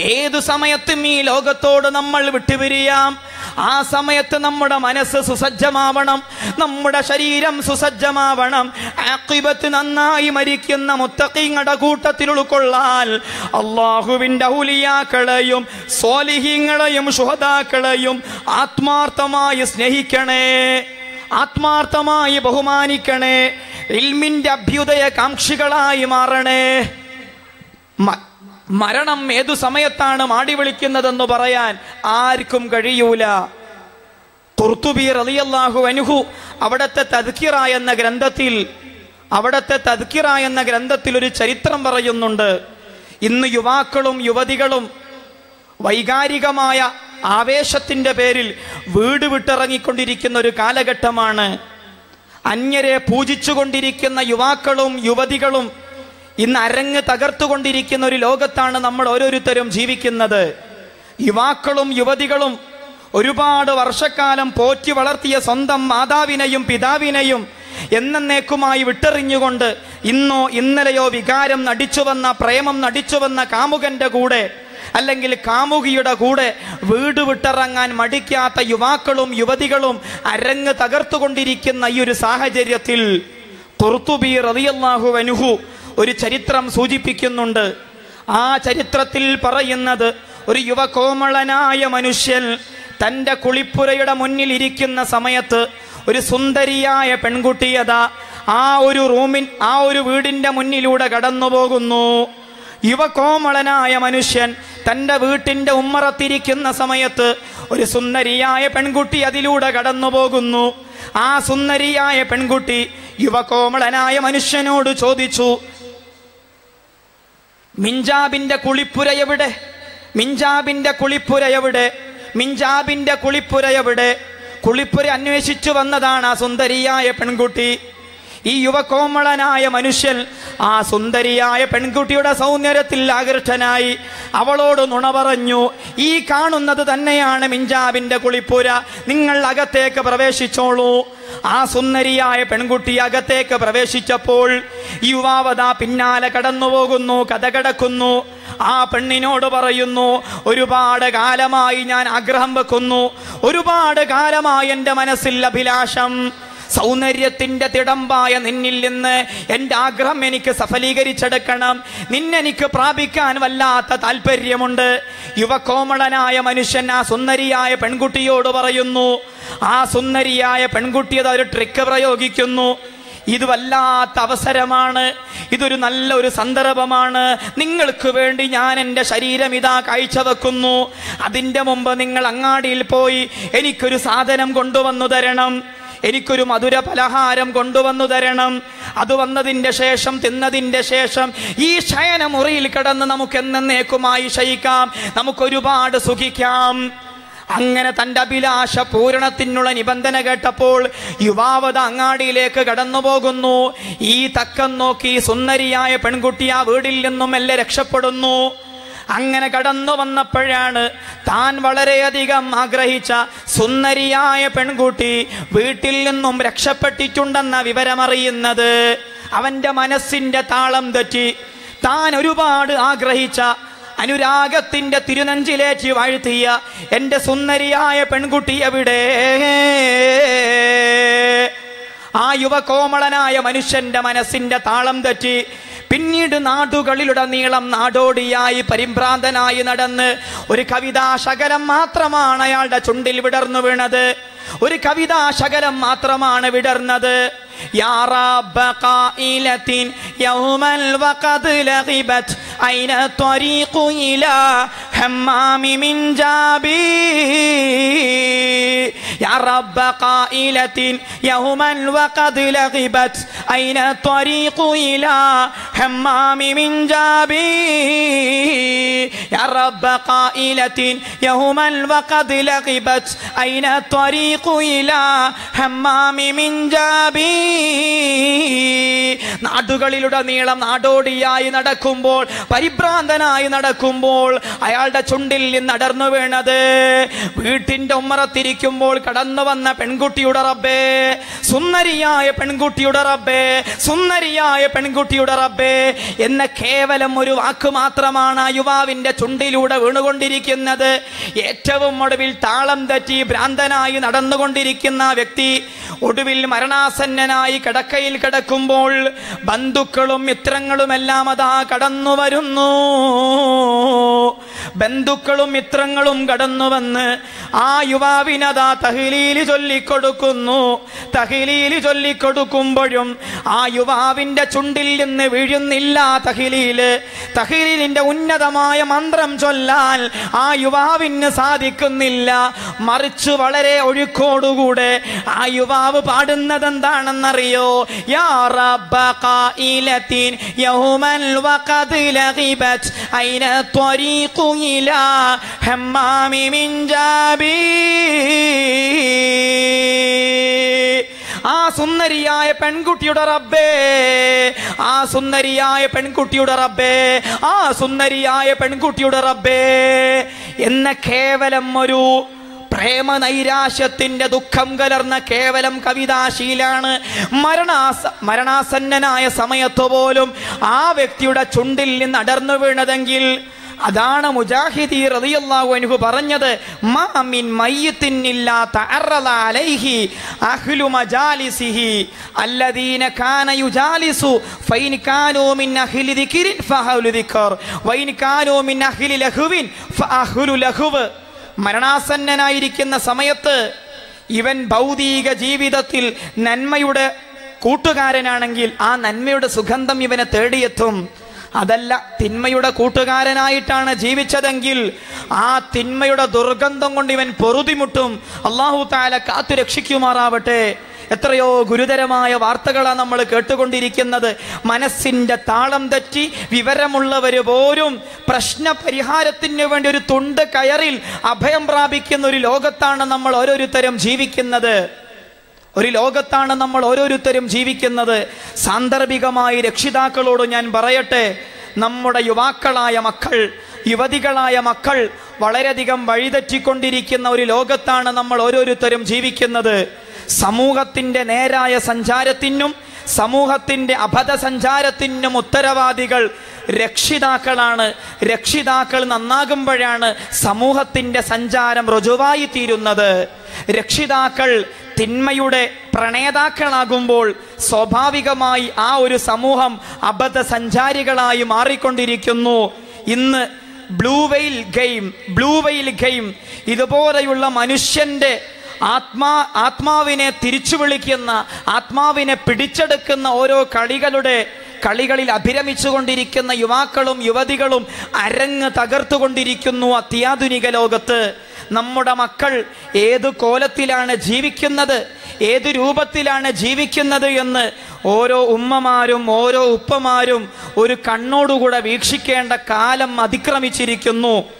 ഏതു സമയത്തും ഈ ലോകത്തോട് നമ്മൾ വിട്ടുപിരിയാം. ആ സമയത്ത് നമ്മുടെ മനസ്സ് സുസജ്ജമാവണം നമ്മുടെ ശരീരം സുസജ്ജമാവണം. ആഖിബത്ത് നന്നായി മരിക്കുന്ന മുത്തക്കിങ്ങട കൂട്ടത്തിൽ ഉൾക്കൊള്ളാൽ അള്ളാഹുവിന്റെ ഔലിയാക്കളെയും സ്വാലിഹീങ്ങളെയും ശുഹദാക്കളെയും ആത്മാർത്ഥമായി സ്നേഹിക്കണേ. ആത്മാർത്ഥമായി ബഹുമാനിക്കണേ. ഇൽമിന്റെ അഭ്യുദയ കാംക്ഷികളായി മാറണേ. മരണം ഏതു സമയത്താണ് മാടി വിളിക്കുന്നതെന്ന് പറയാൻ ആർക്കും കഴിയൂല. തുർത്തുബി റളിയല്ലാഹു അനുഹു അവിടത്തെ തദ്ക്കിറ എന്ന ഗ്രന്ഥത്തിൽ അവിടത്തെ തദ്ക്കിറ എന്ന ഗ്രന്ഥത്തിൽ ഒരു ചരിത്രം പറയുന്നുണ്ട്. ഇന്ന് യുവാക്കളും യുവതികളും വൈകാരികമായ ആവേശത്തിന്റെ പേരിൽ വീട് വിട്ടിറങ്ങിക്കൊണ്ടിരിക്കുന്ന ഒരു കാലഘട്ടമാണ്. അന്യരെ പൂജിച്ചുകൊണ്ടിരിക്കുന്ന യുവാക്കളും യുവതികളും ഇന്ന് അരങ്ങ് തകർത്തുകൊണ്ടിരിക്കുന്ന ഒരു ലോകത്താണ് നമ്മൾ ഓരോരുത്തരും ജീവിക്കുന്നത്. യുവാക്കളും യുവതികളും ഒരുപാട് വർഷക്കാലം പോറ്റി വളർത്തിയ സ്വന്തം മാതാവിനെയും പിതാവിനെയും എന്നേക്കുമായി വിട്ടെറിഞ്ഞുകൊണ്ട് ഇന്നോ ഇന്നലെയോ വികാരം നടിച്ചു വന്ന പ്രേമം നടിച്ചു വന്ന കാമുകന്റെ കൂടെ അല്ലെങ്കിൽ കാമുകിയുടെ കൂടെ വീട് വിട്ടിറങ്ങാൻ മടിക്കാത്ത യുവാക്കളും യുവതികളും അരങ്ങ് തകർത്തുകൊണ്ടിരിക്കുന്ന ഈ ഒരു സാഹചര്യത്തിൽ കുർത്തുബി റളിയല്ലാഹു അൻഹു ഒരു ചരിത്രം സൂചിപ്പിക്കുന്നുണ്ട്. ആ ചരിത്രത്തിൽ പറയുന്നത് ഒരു യുവകോമളനായ മനുഷ്യൻ തന്റെ കുളിപ്പുരയുടെ മുന്നിൽ ഇരിക്കുന്ന സമയത്ത് ഒരു സുന്ദരിയായ പെൺകുട്ടിയതാ ആ ഒരു റൂമിൻ ആ ഒരു വീടിന്റെ മുന്നിലൂടെ കടന്നു പോകുന്നു യുവകോമളനായ മനുഷ്യൻ തന്റെ വീട്ടിന്റെ ഉമ്മറത്തിരിക്കുന്ന സമയത്ത് ഒരു സുന്ദരിയായ പെൺകുട്ടി അതിലൂടെ കടന്നു പോകുന്നു ആ സുന്ദരിയായ പെൺകുട്ടി യുവകോമളനായ മനുഷ്യനോട് ചോദിച്ചു മിഞ്ചാബിന്റെ കുളിപ്പുര എവിടെ? മിഞ്ചാബിന്റെ കുളിപ്പുര എവിടെ? മിഞ്ചാബിന്റെ കുളിപ്പുര എവിടെ? കുളിപ്പുര അന്വേഷിച്ചു വന്നതാണ് ആ സുന്ദരിയായ പെൺകുട്ടി. ഈ യുവകോമളനായ മനുഷ്യൻ ആ സുന്ദരിയായ പെൺകുട്ടിയുടെ സൗന്ദര്യത്തിൽ ആകൃഷ്ടനായി അവളോട് നുണ പറഞ്ഞു ഈ കാണുന്നത് തന്നെയാണ് മിഞ്ചാബിന്റെ കുളിപ്പുര. നിങ്ങൾ അകത്തേക്ക് പ്രവേശിച്ചോളൂ. ആ സുന്ദരിയായ പെൺകുട്ടി അകത്തേക്ക് പ്രവേശിച്ചപ്പോൾ യുവാവത പിന്നാലെ കടന്നു പോകുന്നു കഥ കിടക്കുന്നു ആ പെണ്ണിനോട് പറയുന്നു ഒരുപാട് കാലമായി ഞാൻ ആഗ്രഹം വെക്കുന്നു. ഒരുപാട് കാലമായി എന്റെ മനസ്സിൽ അഭിലാഷം. സൗന്ദര്യത്തിന്റെ തിടമ്പായ നിന്നിൽ നിന്ന് എന്റെ ആഗ്രഹം എനിക്ക് സഫലീകരിച്ചെടുക്കണം. നിന്നെനിക്ക് പ്രാപിക്കാൻ വല്ലാത്ത താല്പര്യമുണ്ട്. യുവകോമളനായ മനുഷ്യൻ ആ സുന്ദരിയായ പെൺകുട്ടിയോട് പറയുന്നു ആ സുന്ദരിയായ പെൺകുട്ടി അത് ഒരു ട്രിക്ക് പ്രയോഗിക്കുന്നു. ഇത് വല്ലാത്ത അവസരമാണ്. ഇതൊരു നല്ല ഒരു സന്ദർഭമാണ്. നിങ്ങൾക്ക് വേണ്ടി ഞാൻ എന്റെ ശരീരം ഇതാ കാഴ്ചവെക്കുന്നു. അതിന്റെ മുമ്പ് നിങ്ങൾ അങ്ങാടിയിൽ പോയി എനിക്കൊരു സാധനം കൊണ്ടുവന്നു തരണം. എനിക്കൊരു മധുര പലഹാരം കൊണ്ടുവന്നു തരണം. അത് വന്നതിന്റെ ശേഷം തിന്നതിന്റെ ശേഷം ഈ ശയനമുറിയിൽ കിടന്ന് നമുക്ക് എന്നേക്കുമായി ശയിക്കാം. നമുക്കൊരുപാട് സുഖിക്കാം. അങ്ങനെ തന്റെ അഭിലാഷ പൂരണത്തിനുള്ള നിബന്ധന കേട്ടപ്പോൾ യുവാവത അങ്ങാടിയിലേക്ക് കടന്നു പോകുന്നു ഈ തക്കം നോക്കി സുന്ദരിയായ പെൺകുട്ടി ആ വീടിൽ നിന്നും എല്ലാം രക്ഷപ്പെടുന്നു. അങ്ങനെ കടന്നു വന്നപ്പോഴാണ് താൻ വളരെയധികം ആഗ്രഹിച്ച സുന്ദരിയായ പെൺകുട്ടി വീട്ടിൽ നിന്നും രക്ഷപ്പെട്ടിട്ടുണ്ടെന്ന വിവരമറിയുന്നത്. അവന്റെ മനസ്സിന്റെ താളം തെറ്റി. താൻ ഒരുപാട് ആഗ്രഹിച്ച അനുരാഗത്തിന്റെ തിരുനഞ്ചിലേറ്റ് വാഴ്ത്തിയ എന്റെ സുന്ദരിയായ പെൺകുട്ടി എവിടെ? ആ യുവകോമളനായ മനുഷ്യന്റെ മനസ്സിന്റെ താളം തെറ്റി. പിന്നീട് നാടുകളിലുടനീളം നാടോടിയായി പരിഭ്രാന്തനായി നടന്ന് ഒരു കവിതാ ശകലം മാത്രമാണ് അയാളുടെ ചുണ്ടിൽ വിടർന്നു വീണത്. ഒരു കവിതാ ശകലം മാത്രമാണ് വിടർന്നത് يا رب قائلة يوما وقد لغبت أين الطريق إلى حمام من جابي يا رب قائلة يوما وقد لغبت أين الطريق إلى حمام من جابي يا رب قائلة يوما وقد لغبت أين الطريق നാടുകളിലുടനീളം നാടോടിയായി നടക്കുമ്പോൾ പരിഭ്രാന്തനായി നടക്കുമ്പോൾ അയാളുടെ ചുണ്ടിൽ നിന്ന് അടർന്നു വീണത്. വീട്ടിന്റെ ഉമ്മറത്തിരിക്കുമ്പോൾ കടന്നു വന്ന പെൺകുട്ടിയുടെ റബ്ബേ സുന്ദരിയായ പെൺകുട്ടിയുടെ റബ്ബേ സുന്ദരിയായ പെൺകുട്ടിയുടെ റബ്ബേ എന്ന കേവലം ഒരു വാക്ക് മാത്രമാണ് ആ യുവാവിന്റെ ചുണ്ടിലൂടെ വീണുകൊണ്ടിരിക്കുന്നത്. ഏറ്റവും ഒടുവിൽ താളം തെറ്റി ഭ്രാന്തനായി നട നടന്നുകൊണ്ടിരിക്കുന്ന വ്യക്തി ഒടുവിൽ മരണാസന്നനായി കിടക്കയിൽ കിടക്കുമ്പോൾ ബന്ധുക്കളും മിത്രങ്ങളുമെല്ലാം അതാ കടന്നു വരുന്നു. ബന്ധുക്കളും മിത്രങ്ങളും കടന്നു വന്ന് ആ യുവാവിനതാ തഹിലീൽ ചൊല്ലിക്കൊടുക്കുന്നു. തഹിലീൽ ചൊല്ലിക്കൊടുക്കുമ്പോഴും ആ യുവാവിന്റെ ചുണ്ടിൽ നിന്ന് വീഴുന്നില്ല തഹിലീൽ തഹിലീലിന്റെ ഉന്നതമായ മന്ത്രം ചൊല്ലാൻ ആ യുവാവിന് സാധിക്കുന്നില്ല. മറിച്ച് വളരെ ഒഴുക്കോടുകൂടെ ആ യുവാവ് പാടുന്നത് എന്താണെന്നറിയോ ആ സുന്ദരിയായ പെൺകുട്ടിയുടെ റബ്ബേ ആ സുന്ദരിയായ പെൺകുട്ടിയുടെ റബ്ബേ ആ സുന്ദരിയായ പെൺകുട്ടിയുടെ റബ്ബേ എന്ന കേവലം ഒരു പ്രേമ നൈരാശ്യത്തിന്റെ ദുഃഖം കലർന്ന കേവലം കവിതാശീലാണ്. മരണാസ മരണാസന്നനായ സമയത്ത് പോലും ആ വ്യക്തിയുടെ ചുണ്ടിൽ നിന്ന് അടർന്നു വീണതെങ്കിൽ അതാണ് മുജാഹിദി റളിയല്ലാഹു അൻഹു പറഞ്ഞത് മാമിൻ മയ്യത്തിനില്ലാത്ത അലൈഹി അഹ്ലു മജാലിസിഹി അല്ലദീന കാന യുജാലിസു ഫൈൻ കാനൂ മിൻ അഹ്ലി ദിക്രിൻ ഫഹൗലു ദിക്ർ വൈൻ കാനൂ മിൻ അഹ്ലി ലഹുവിൻ ഫഅഹ്ലു ലഹുവ്. മരണാസന്നനായിരിക്കുന്ന സമയത്ത് ഇവൻ ഭൗതിക ജീവിതത്തിൽ നന്മയുടെ കൂട്ടുകാരനാണെങ്കിൽ ആ നന്മയുടെ സുഗന്ധം ഇവനെ തേടിയെത്തും. അതല്ല തിന്മയുടെ കൂട്ടുകാരനായിട്ടാണ് ജീവിച്ചതെങ്കിൽ ആ തിന്മയുടെ ദുർഗന്ധം കൊണ്ട് ഇവൻ പൊറുതിമുട്ടും. അള്ളാഹു താല കാത്തു രക്ഷിക്കുമാറാവട്ടെ എത്രയോ ഗുരുതരമായ വാർത്തകളാണ് നമ്മൾ കേട്ടുകൊണ്ടിരിക്കുന്നത്. മനസ്സിന്റെ താളം തെറ്റി വിവരമുള്ളവർ പോലും പ്രശ്ന പരിഹാരത്തിന് വേണ്ടി ഒരു തുണ്ട് കയറിൽ അഭയം പ്രാപിക്കുന്ന ഒരു ലോകത്താണ് നമ്മൾ ഓരോരുത്തരും ജീവിക്കുന്നത്. ഒരു ലോകത്താണ് നമ്മൾ ഓരോരുത്തരും ജീവിക്കുന്നത്. സാന്ദർഭികമായി രക്ഷിതാക്കളോട് ഞാൻ പറയട്ടെ നമ്മുടെ യുവാക്കളായ മക്കൾ യുവതികളായ മക്കൾ വളരെയധികം വഴിതെറ്റിക്കൊണ്ടിരിക്കുന്ന ഒരു ലോകത്താണ് നമ്മൾ ഓരോരുത്തരും ജീവിക്കുന്നത്. സമൂഹത്തിന്റെ നേരായ സഞ്ചാരത്തിനും സമൂഹത്തിന്റെ അബദ്ധ സഞ്ചാരത്തിനും ഉത്തരവാദികൾ രക്ഷിതാക്കളാണ്. രക്ഷിതാക്കൾ നന്നാകുമ്പോഴാണ് സമൂഹത്തിന്റെ സഞ്ചാരം ഋജുവായി തീരുന്നത്. രക്ഷിതാക്കൾ തിന്മയുടെ പ്രണേതാക്കളാകുമ്പോൾ സ്വാഭാവികമായി ആ ഒരു സമൂഹം അബദ്ധ സഞ്ചാരികളായി മാറിക്കൊണ്ടിരിക്കുന്നു. ഇന്ന് blue whale game blue whale game ഇതുപോലെയുള്ള മനുഷ്യന്റെ ആത്മാ ആത്മാവിനെ തിരിച്ചു വിളിക്കുന്ന ആത്മാവിനെ പിടിച്ചെടുക്കുന്ന ഓരോ കളികളുടെ കളികളിൽ അഭിരമിച്ചുകൊണ്ടിരിക്കുന്ന യുവാക്കളും യുവതികളും അരങ്ങ് തകർത്തുകൊണ്ടിരിക്കുന്നു അത്യാധുനിക ലോകത്ത്. നമ്മുടെ മക്കൾ ഏത് കോലത്തിലാണ് ജീവിക്കുന്നത് ഏത് രൂപത്തിലാണ് ജീവിക്കുന്നത് എന്ന് ഓരോ ഉമ്മമാരും ഓരോ ഉപ്പമാരും ഒരു കണ്ണോടുകൂടെ വീക്ഷിക്കേണ്ട കാലം അതിക്രമിച്ചിരിക്കുന്നു.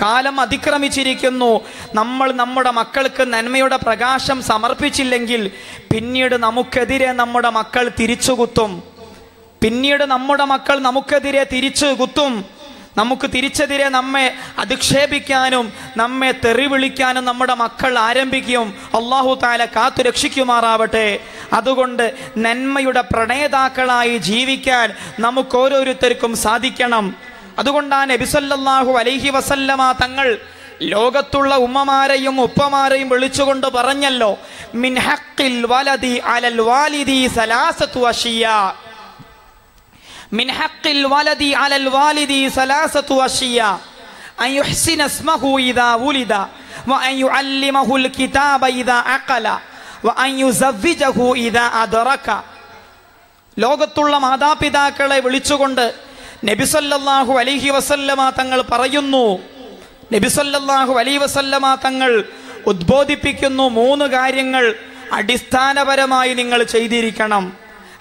കാലം അതിക്രമിച്ചിരിക്കുന്നു. നമ്മൾ നമ്മുടെ മക്കൾക്ക് നന്മയുടെ പ്രകാശം സമർപ്പിച്ചില്ലെങ്കിൽ പിന്നീട് നമുക്കെതിരെ നമ്മുടെ മക്കൾ തിരിച്ചുകുത്തും. പിന്നീട് നമ്മുടെ മക്കൾ നമുക്കെതിരെ തിരിച്ചു കുത്തും നമുക്ക് തിരിച്ചെതിരെ നമ്മെ അധിക്ഷേപിക്കാനും നമ്മെ തെറി വിളിക്കാനും നമ്മുടെ മക്കൾ ആരംഭിക്കും. അള്ളാഹു താല കാത്തു രക്ഷിക്കുമാറാവട്ടെ. അതുകൊണ്ട് നന്മയുടെ പ്രണേതാക്കളായി ജീവിക്കാൻ നമുക്കോരോരുത്തർക്കും സാധിക്കണം. അതുകൊണ്ടാണ് നബിസല്ലാഹു അലൈഹി വസല്ലമ തങ്ങൾ ലോകത്തുള്ള ഉമ്മമാരെയും ഉപ്പമാരെയും വിളിച്ചുകൊണ്ട് പറഞ്ഞല്ലോ മിൻ ഹഖിൽ വലദി അലൽ വാലിദി സലാസത്തു അഷിയ من حق الولد على الوالد ثلاثة أشياء أن يحسن اسمه إذا ولد وأن يعلمه الكتاب إذا عقل وأن يزوجه إذا أدرك ലോകത്തുള്ള മാതാപിതാക്കളെ വിളിച്ചുകൊണ്ട് നബിസല്ലാഹു അലിഹി വസല്ലമ തങ്ങൾ പറയുന്നു. നബിസല്ലാഹു അലി വസല്ലമ തങ്ങൾ ഉദ്ബോധിപ്പിക്കുന്നു മൂന്ന് കാര്യങ്ങൾ അടിസ്ഥാനപരമായി നിങ്ങൾ ചെയ്തിരിക്കണം.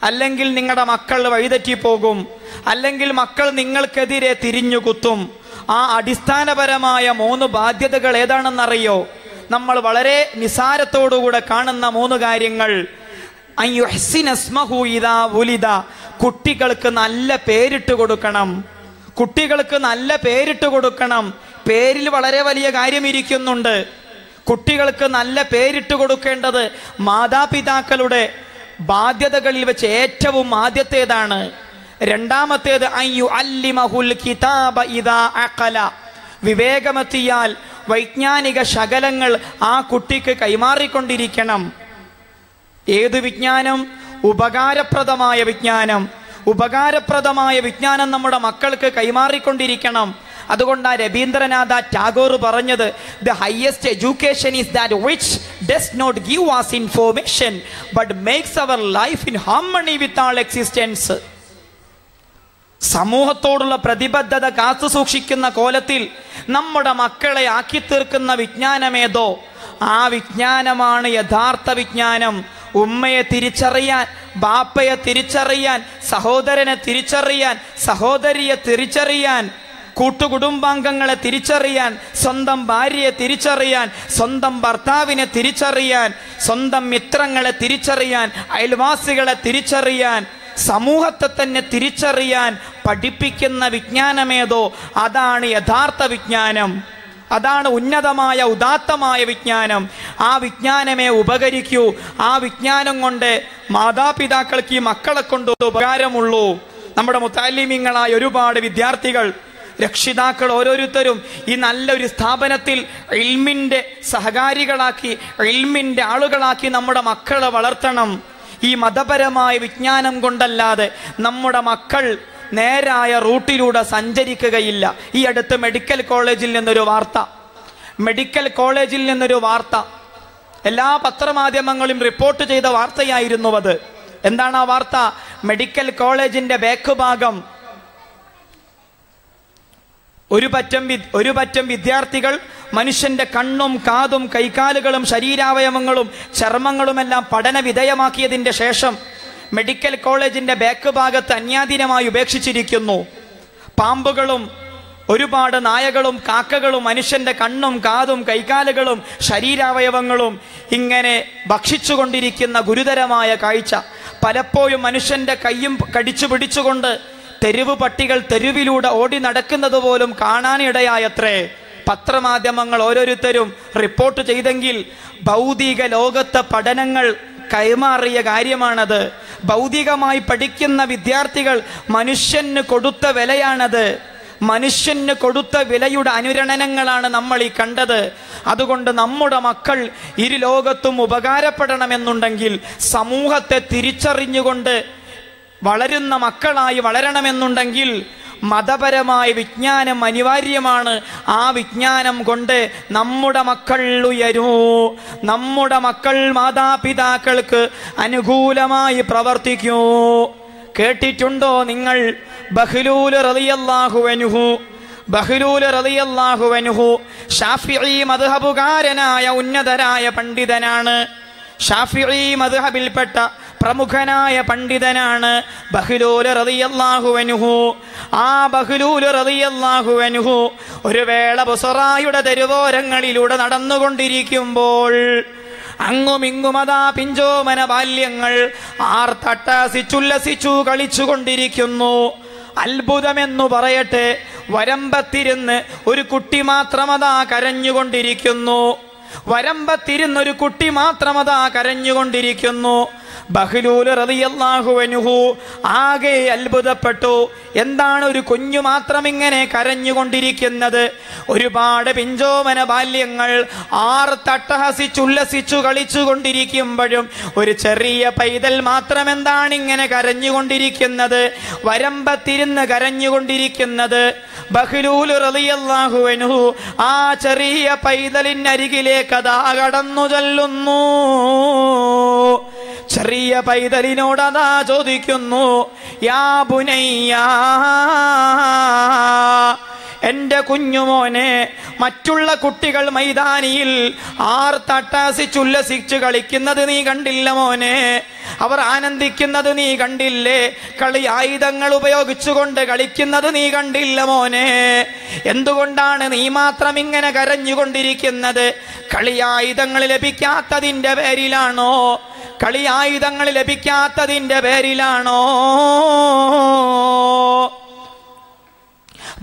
അല്ലെങ്കിൽ നിങ്ങളുടെ മക്കൾ വഴിതെറ്റിപ്പോകും. അല്ലെങ്കിൽ മക്കൾ നിങ്ങൾക്കെതിരെ തിരിഞ്ഞുകുത്തും. ആ അടിസ്ഥാനപരമായ മൂന്ന് ബാധ്യതകൾ ഏതാണെന്നറിയോ? നമ്മൾ വളരെ നിസാരത്തോടുകൂടെ കാണുന്ന മൂന്ന് കാര്യങ്ങൾ. കുട്ടികൾക്ക് നല്ല പേരിട്ട് കൊടുക്കണം. കുട്ടികൾക്ക് നല്ല പേരിട്ട് കൊടുക്കണം. പേരിൽ വളരെ വലിയ കാര്യം ഇരിക്കുന്നുണ്ട് കുട്ടികൾക്ക് നല്ല പേരിട്ട് കൊടുക്കേണ്ടത് മാതാപിതാക്കളുടെ ബാധ്യതകളിൽ വെച്ച് ഏറ്റവും ആദ്യത്തേതാണ്. രണ്ടാമത്തേത് അയ്യു അല്ലിമഹുൽ കിതാബ ഇതാ അഖല. വിവേകമെത്തിയാൽ വൈജ്ഞാനിക ശകലങ്ങൾ ആ കുട്ടിക്ക് കൈമാറിക്കൊണ്ടിരിക്കണം. ഏത് വിജ്ഞാനം? ഉപകാരപ്രദമായ വിജ്ഞാനം. ഉപകാരപ്രദമായ വിജ്ഞാനം നമ്മുടെ മക്കൾക്ക് കൈമാറിക്കൊണ്ടിരിക്കണം. അതുകൊണ്ടാണ് രവീന്ദ്രനാഥ ടാഗോർ പറഞ്ഞത് the highest education is that which does not give us information but makes our life in harmony with all existence സമൂഹത്തോടുള്ള പ്രതിബദ്ധത കാത്തു സൂക്ഷിക്കുന്ന കോലത്തിൽ നമ്മുടെ മക്കളെ ആക്കി തീർക്കുന്ന വിജ്ഞാനമേതോ? ആ വിജ്ഞാനമാണ് യഥാർത്ഥ വിജ്ഞാനം. ഉമ്മയെ തിരിച്ചറിയാൻ ബാപ്പയെ തിരിച്ചറിയാൻ സഹോദരനെ തിരിച്ചറിയാൻ സഹോദരിയെ തിരിച്ചറിയാൻ കൂട്ടുകുടുംബാംഗങ്ങളെ തിരിച്ചറിയാൻ സ്വന്തം ഭാര്യയെ തിരിച്ചറിയാൻ സ്വന്തം ഭർത്താവിനെ തിരിച്ചറിയാൻ സ്വന്തം മിത്രങ്ങളെ തിരിച്ചറിയാൻ അയൽവാസികളെ തിരിച്ചറിയാൻ സമൂഹത്തെ തന്നെ തിരിച്ചറിയാൻ പഠിപ്പിക്കുന്ന വിജ്ഞാനമേതോ അതാണ് യഥാർത്ഥ വിജ്ഞാനം. അതാണ് ഉന്നതമായ ഉദാത്തമായ വിജ്ഞാനം. ആ വിജ്ഞാനമേ ഉപകരിക്കൂ. ആ വിജ്ഞാനം കൊണ്ട് മാതാപിതാക്കൾക്ക് ഈ മക്കളെ കൊണ്ട് ഉപകാരമുള്ളൂ. നമ്മുടെ മുത്താലിമ്യങ്ങളായ ഒരുപാട് വിദ്യാർത്ഥികൾ രക്ഷിതാക്കൾ ഓരോരുത്തരും ഈ നല്ലൊരു സ്ഥാപനത്തിൽ ഇൽമിന്റെ സഹകാരികളാക്കി ഇൽമിന്റെ ആളുകളാക്കി നമ്മുടെ മക്കളെ വളർത്തണം. ഈ മതപരമായ വിജ്ഞാനം കൊണ്ടല്ലാതെ നമ്മുടെ മക്കൾ നേരായ റൂട്ടിലൂടെ സഞ്ചരിക്കുകയില്ല. ഈ അടുത്ത് മെഡിക്കൽ കോളേജിൽ നിന്നൊരു വാർത്ത. മെഡിക്കൽ കോളേജിൽ നിന്നൊരു വാർത്ത. എല്ലാ പത്രമാധ്യമങ്ങളും റിപ്പോർട്ട് ചെയ്ത വാർത്തയായിരുന്നു അത്. എന്താണ് ആ വാർത്ത? മെഡിക്കൽ കോളേജിന്റെ ബാക്ക് ഭാഗം. ഒരു പറ്റം ഒരു പറ്റം വിദ്യാർത്ഥികൾ മനുഷ്യന്റെ കണ്ണും കാതും കൈകാലുകളും ശരീരാവയവങ്ങളും ചർമ്മങ്ങളുമെല്ലാം പഠന വിധേയമാക്കിയതിന്റെ ശേഷം മെഡിക്കൽ കോളേജിന്റെ ബാക്ക് ഭാഗത്ത് അന്യാധീനമായി ഉപേക്ഷിച്ചിരിക്കുന്നു. പാമ്പുകളും ഒരുപാട് നായകളും കാക്കകളും മനുഷ്യന്റെ കണ്ണും കാതും കൈകാലുകളും ശരീരാവയവങ്ങളും ഇങ്ങനെ ഭക്ഷിച്ചുകൊണ്ടിരിക്കുന്ന ഗുരുതരമായ കാഴ്ച. പലപ്പോഴും മനുഷ്യന്റെ കൈയും കടിച്ചു പിടിച്ചുകൊണ്ട് തെരുവ് പട്ടികൾ തെരുവിലൂടെ ഓടി നടക്കുന്നത് പോലും കാണാനിടയായത്രേ. പത്രമാധ്യമങ്ങൾ ഓരോരുത്തരും റിപ്പോർട്ട് ചെയ്തെങ്കിൽ ഭൗതിക ലോകത്തെ പഠനങ്ങൾ കൈമാറിയ കാര്യമാണത്. ഭൗതികമായി പഠിക്കുന്ന വിദ്യാർത്ഥികൾ മനുഷ്യന് കൊടുത്ത വിലയാണത്. മനുഷ്യന് കൊടുത്ത വിലയുടെ അനുരണനങ്ങളാണ് നമ്മൾ ഈ കണ്ടത്. അതുകൊണ്ട് നമ്മുടെ മക്കൾ ഇരു ലോകത്തും ഉപകാരപ്പെടണമെന്നുണ്ടെങ്കിൽ സമൂഹത്തെ തിരിച്ചറിഞ്ഞുകൊണ്ട് വളരുന്ന മക്കളായി വളരണമെന്നുണ്ടെങ്കിൽ മതപരമായ വിജ്ഞാനം അനിവാര്യമാണ്. ആ വിജ്ഞാനം കൊണ്ട് നമ്മുടെ മക്കൾ ഉയരൂ. നമ്മുടെ മക്കൾ മാതാപിതാക്കൾക്ക് അനുകൂലമായി പ്രവർത്തിക്കൂ. കേട്ടിട്ടുണ്ടോ നിങ്ങൾ? ബഹ്ലൂൽ റളിയല്ലാഹുവനുഹു ബഹ്ലൂൽ റളിയല്ലാഹുവനുഹു ഷാഫിഈ മദ്ഹബുകാരനായ ഉന്നതരായ പണ്ഡിതനാണ്. ഷാഫിഈ മദ്ഹബിൽപ്പെട്ട പ്രമുഖനായ പണ്ഡിതനാണ് ബഹ്ലൂൽ റതിയല്ലാഹുവനുഹു ആ ബഹ്ലൂൽ റതിയല്ലാഹുവനുഹു ഒരു വേള ബുസറായുടെ തെരുവോരങ്ങളിലൂടെ നടന്നുകൊണ്ടിരിക്കുമ്പോൾ അങ്ങുമിങ്ങുമതാ പിഞ്ചോമന ബാല്യങ്ങൾ ആർത്തട്ടാസിച്ചുല്ലസിച്ചു കളിച്ചുകൊണ്ടിരിക്കുന്നു. അത്ഭുതമെന്നു പറയട്ടെ വരമ്പത്തിരുന്ന് ഒരു കുട്ടി മാത്രമതാ കരഞ്ഞുകൊണ്ടിരിക്കുന്നു. വരമ്പത്തിരുന്നൊരു കുട്ടി മാത്രമതാ കരഞ്ഞുകൊണ്ടിരിക്കുന്നു. ബഹ്ലൂൽ ആകെ അത്ഭുതപ്പെട്ടു. എന്താണ് ഒരു കുഞ്ഞു മാത്രം ഇങ്ങനെ കരഞ്ഞുകൊണ്ടിരിക്കുന്നത്? ഒരുപാട് പിഞ്ചോമന ബാല്യങ്ങൾ ആറ് തട്ടഹസിച്ചുല്ലസിച്ചു കളിച്ചു കൊണ്ടിരിക്കുമ്പോഴും ഒരു ചെറിയ പൈതൽ മാത്രം എന്താണ് ഇങ്ങനെ കരഞ്ഞുകൊണ്ടിരിക്കുന്നത് വരമ്പത്തിരുന്ന് കരഞ്ഞുകൊണ്ടിരിക്കുന്നത് ബഹ്ലൂൽ റതിയല്ലാഹുവനുഹു ആ ചെറിയ പൈതലിനരികിലേക്ക് അതാ കടന്നു ചൊല്ലുന്നു. ചെറിയ പൈതലിനോടതാ ചോദിക്കുന്നു യാ പുനയ്യ എന്റെ കുഞ്ഞുമോനെ മറ്റുള്ള കുട്ടികൾ മൈതാനിയിൽ ആർ തട്ടാസിച്ചുല്ലസിച്ച് കളിക്കുന്നത് നീ കണ്ടില്ല മോനെ. അവർ ആനന്ദിക്കുന്നത് നീ കണ്ടില്ലേ. കളി ആയുധങ്ങൾ ഉപയോഗിച്ചുകൊണ്ട് കളിക്കുന്നത് നീ കണ്ടില്ല മോനെ. എന്തുകൊണ്ടാണ് നീ മാത്രം ഇങ്ങനെ കരഞ്ഞുകൊണ്ടിരിക്കുന്നത്? കളി ആയുധങ്ങൾ ലഭിക്കാത്തതിന്റെ പേരിലാണോ? കളി ആയുധങ്ങൾ ലഭിക്കാത്തതിന്റെ പേരിലാണോ?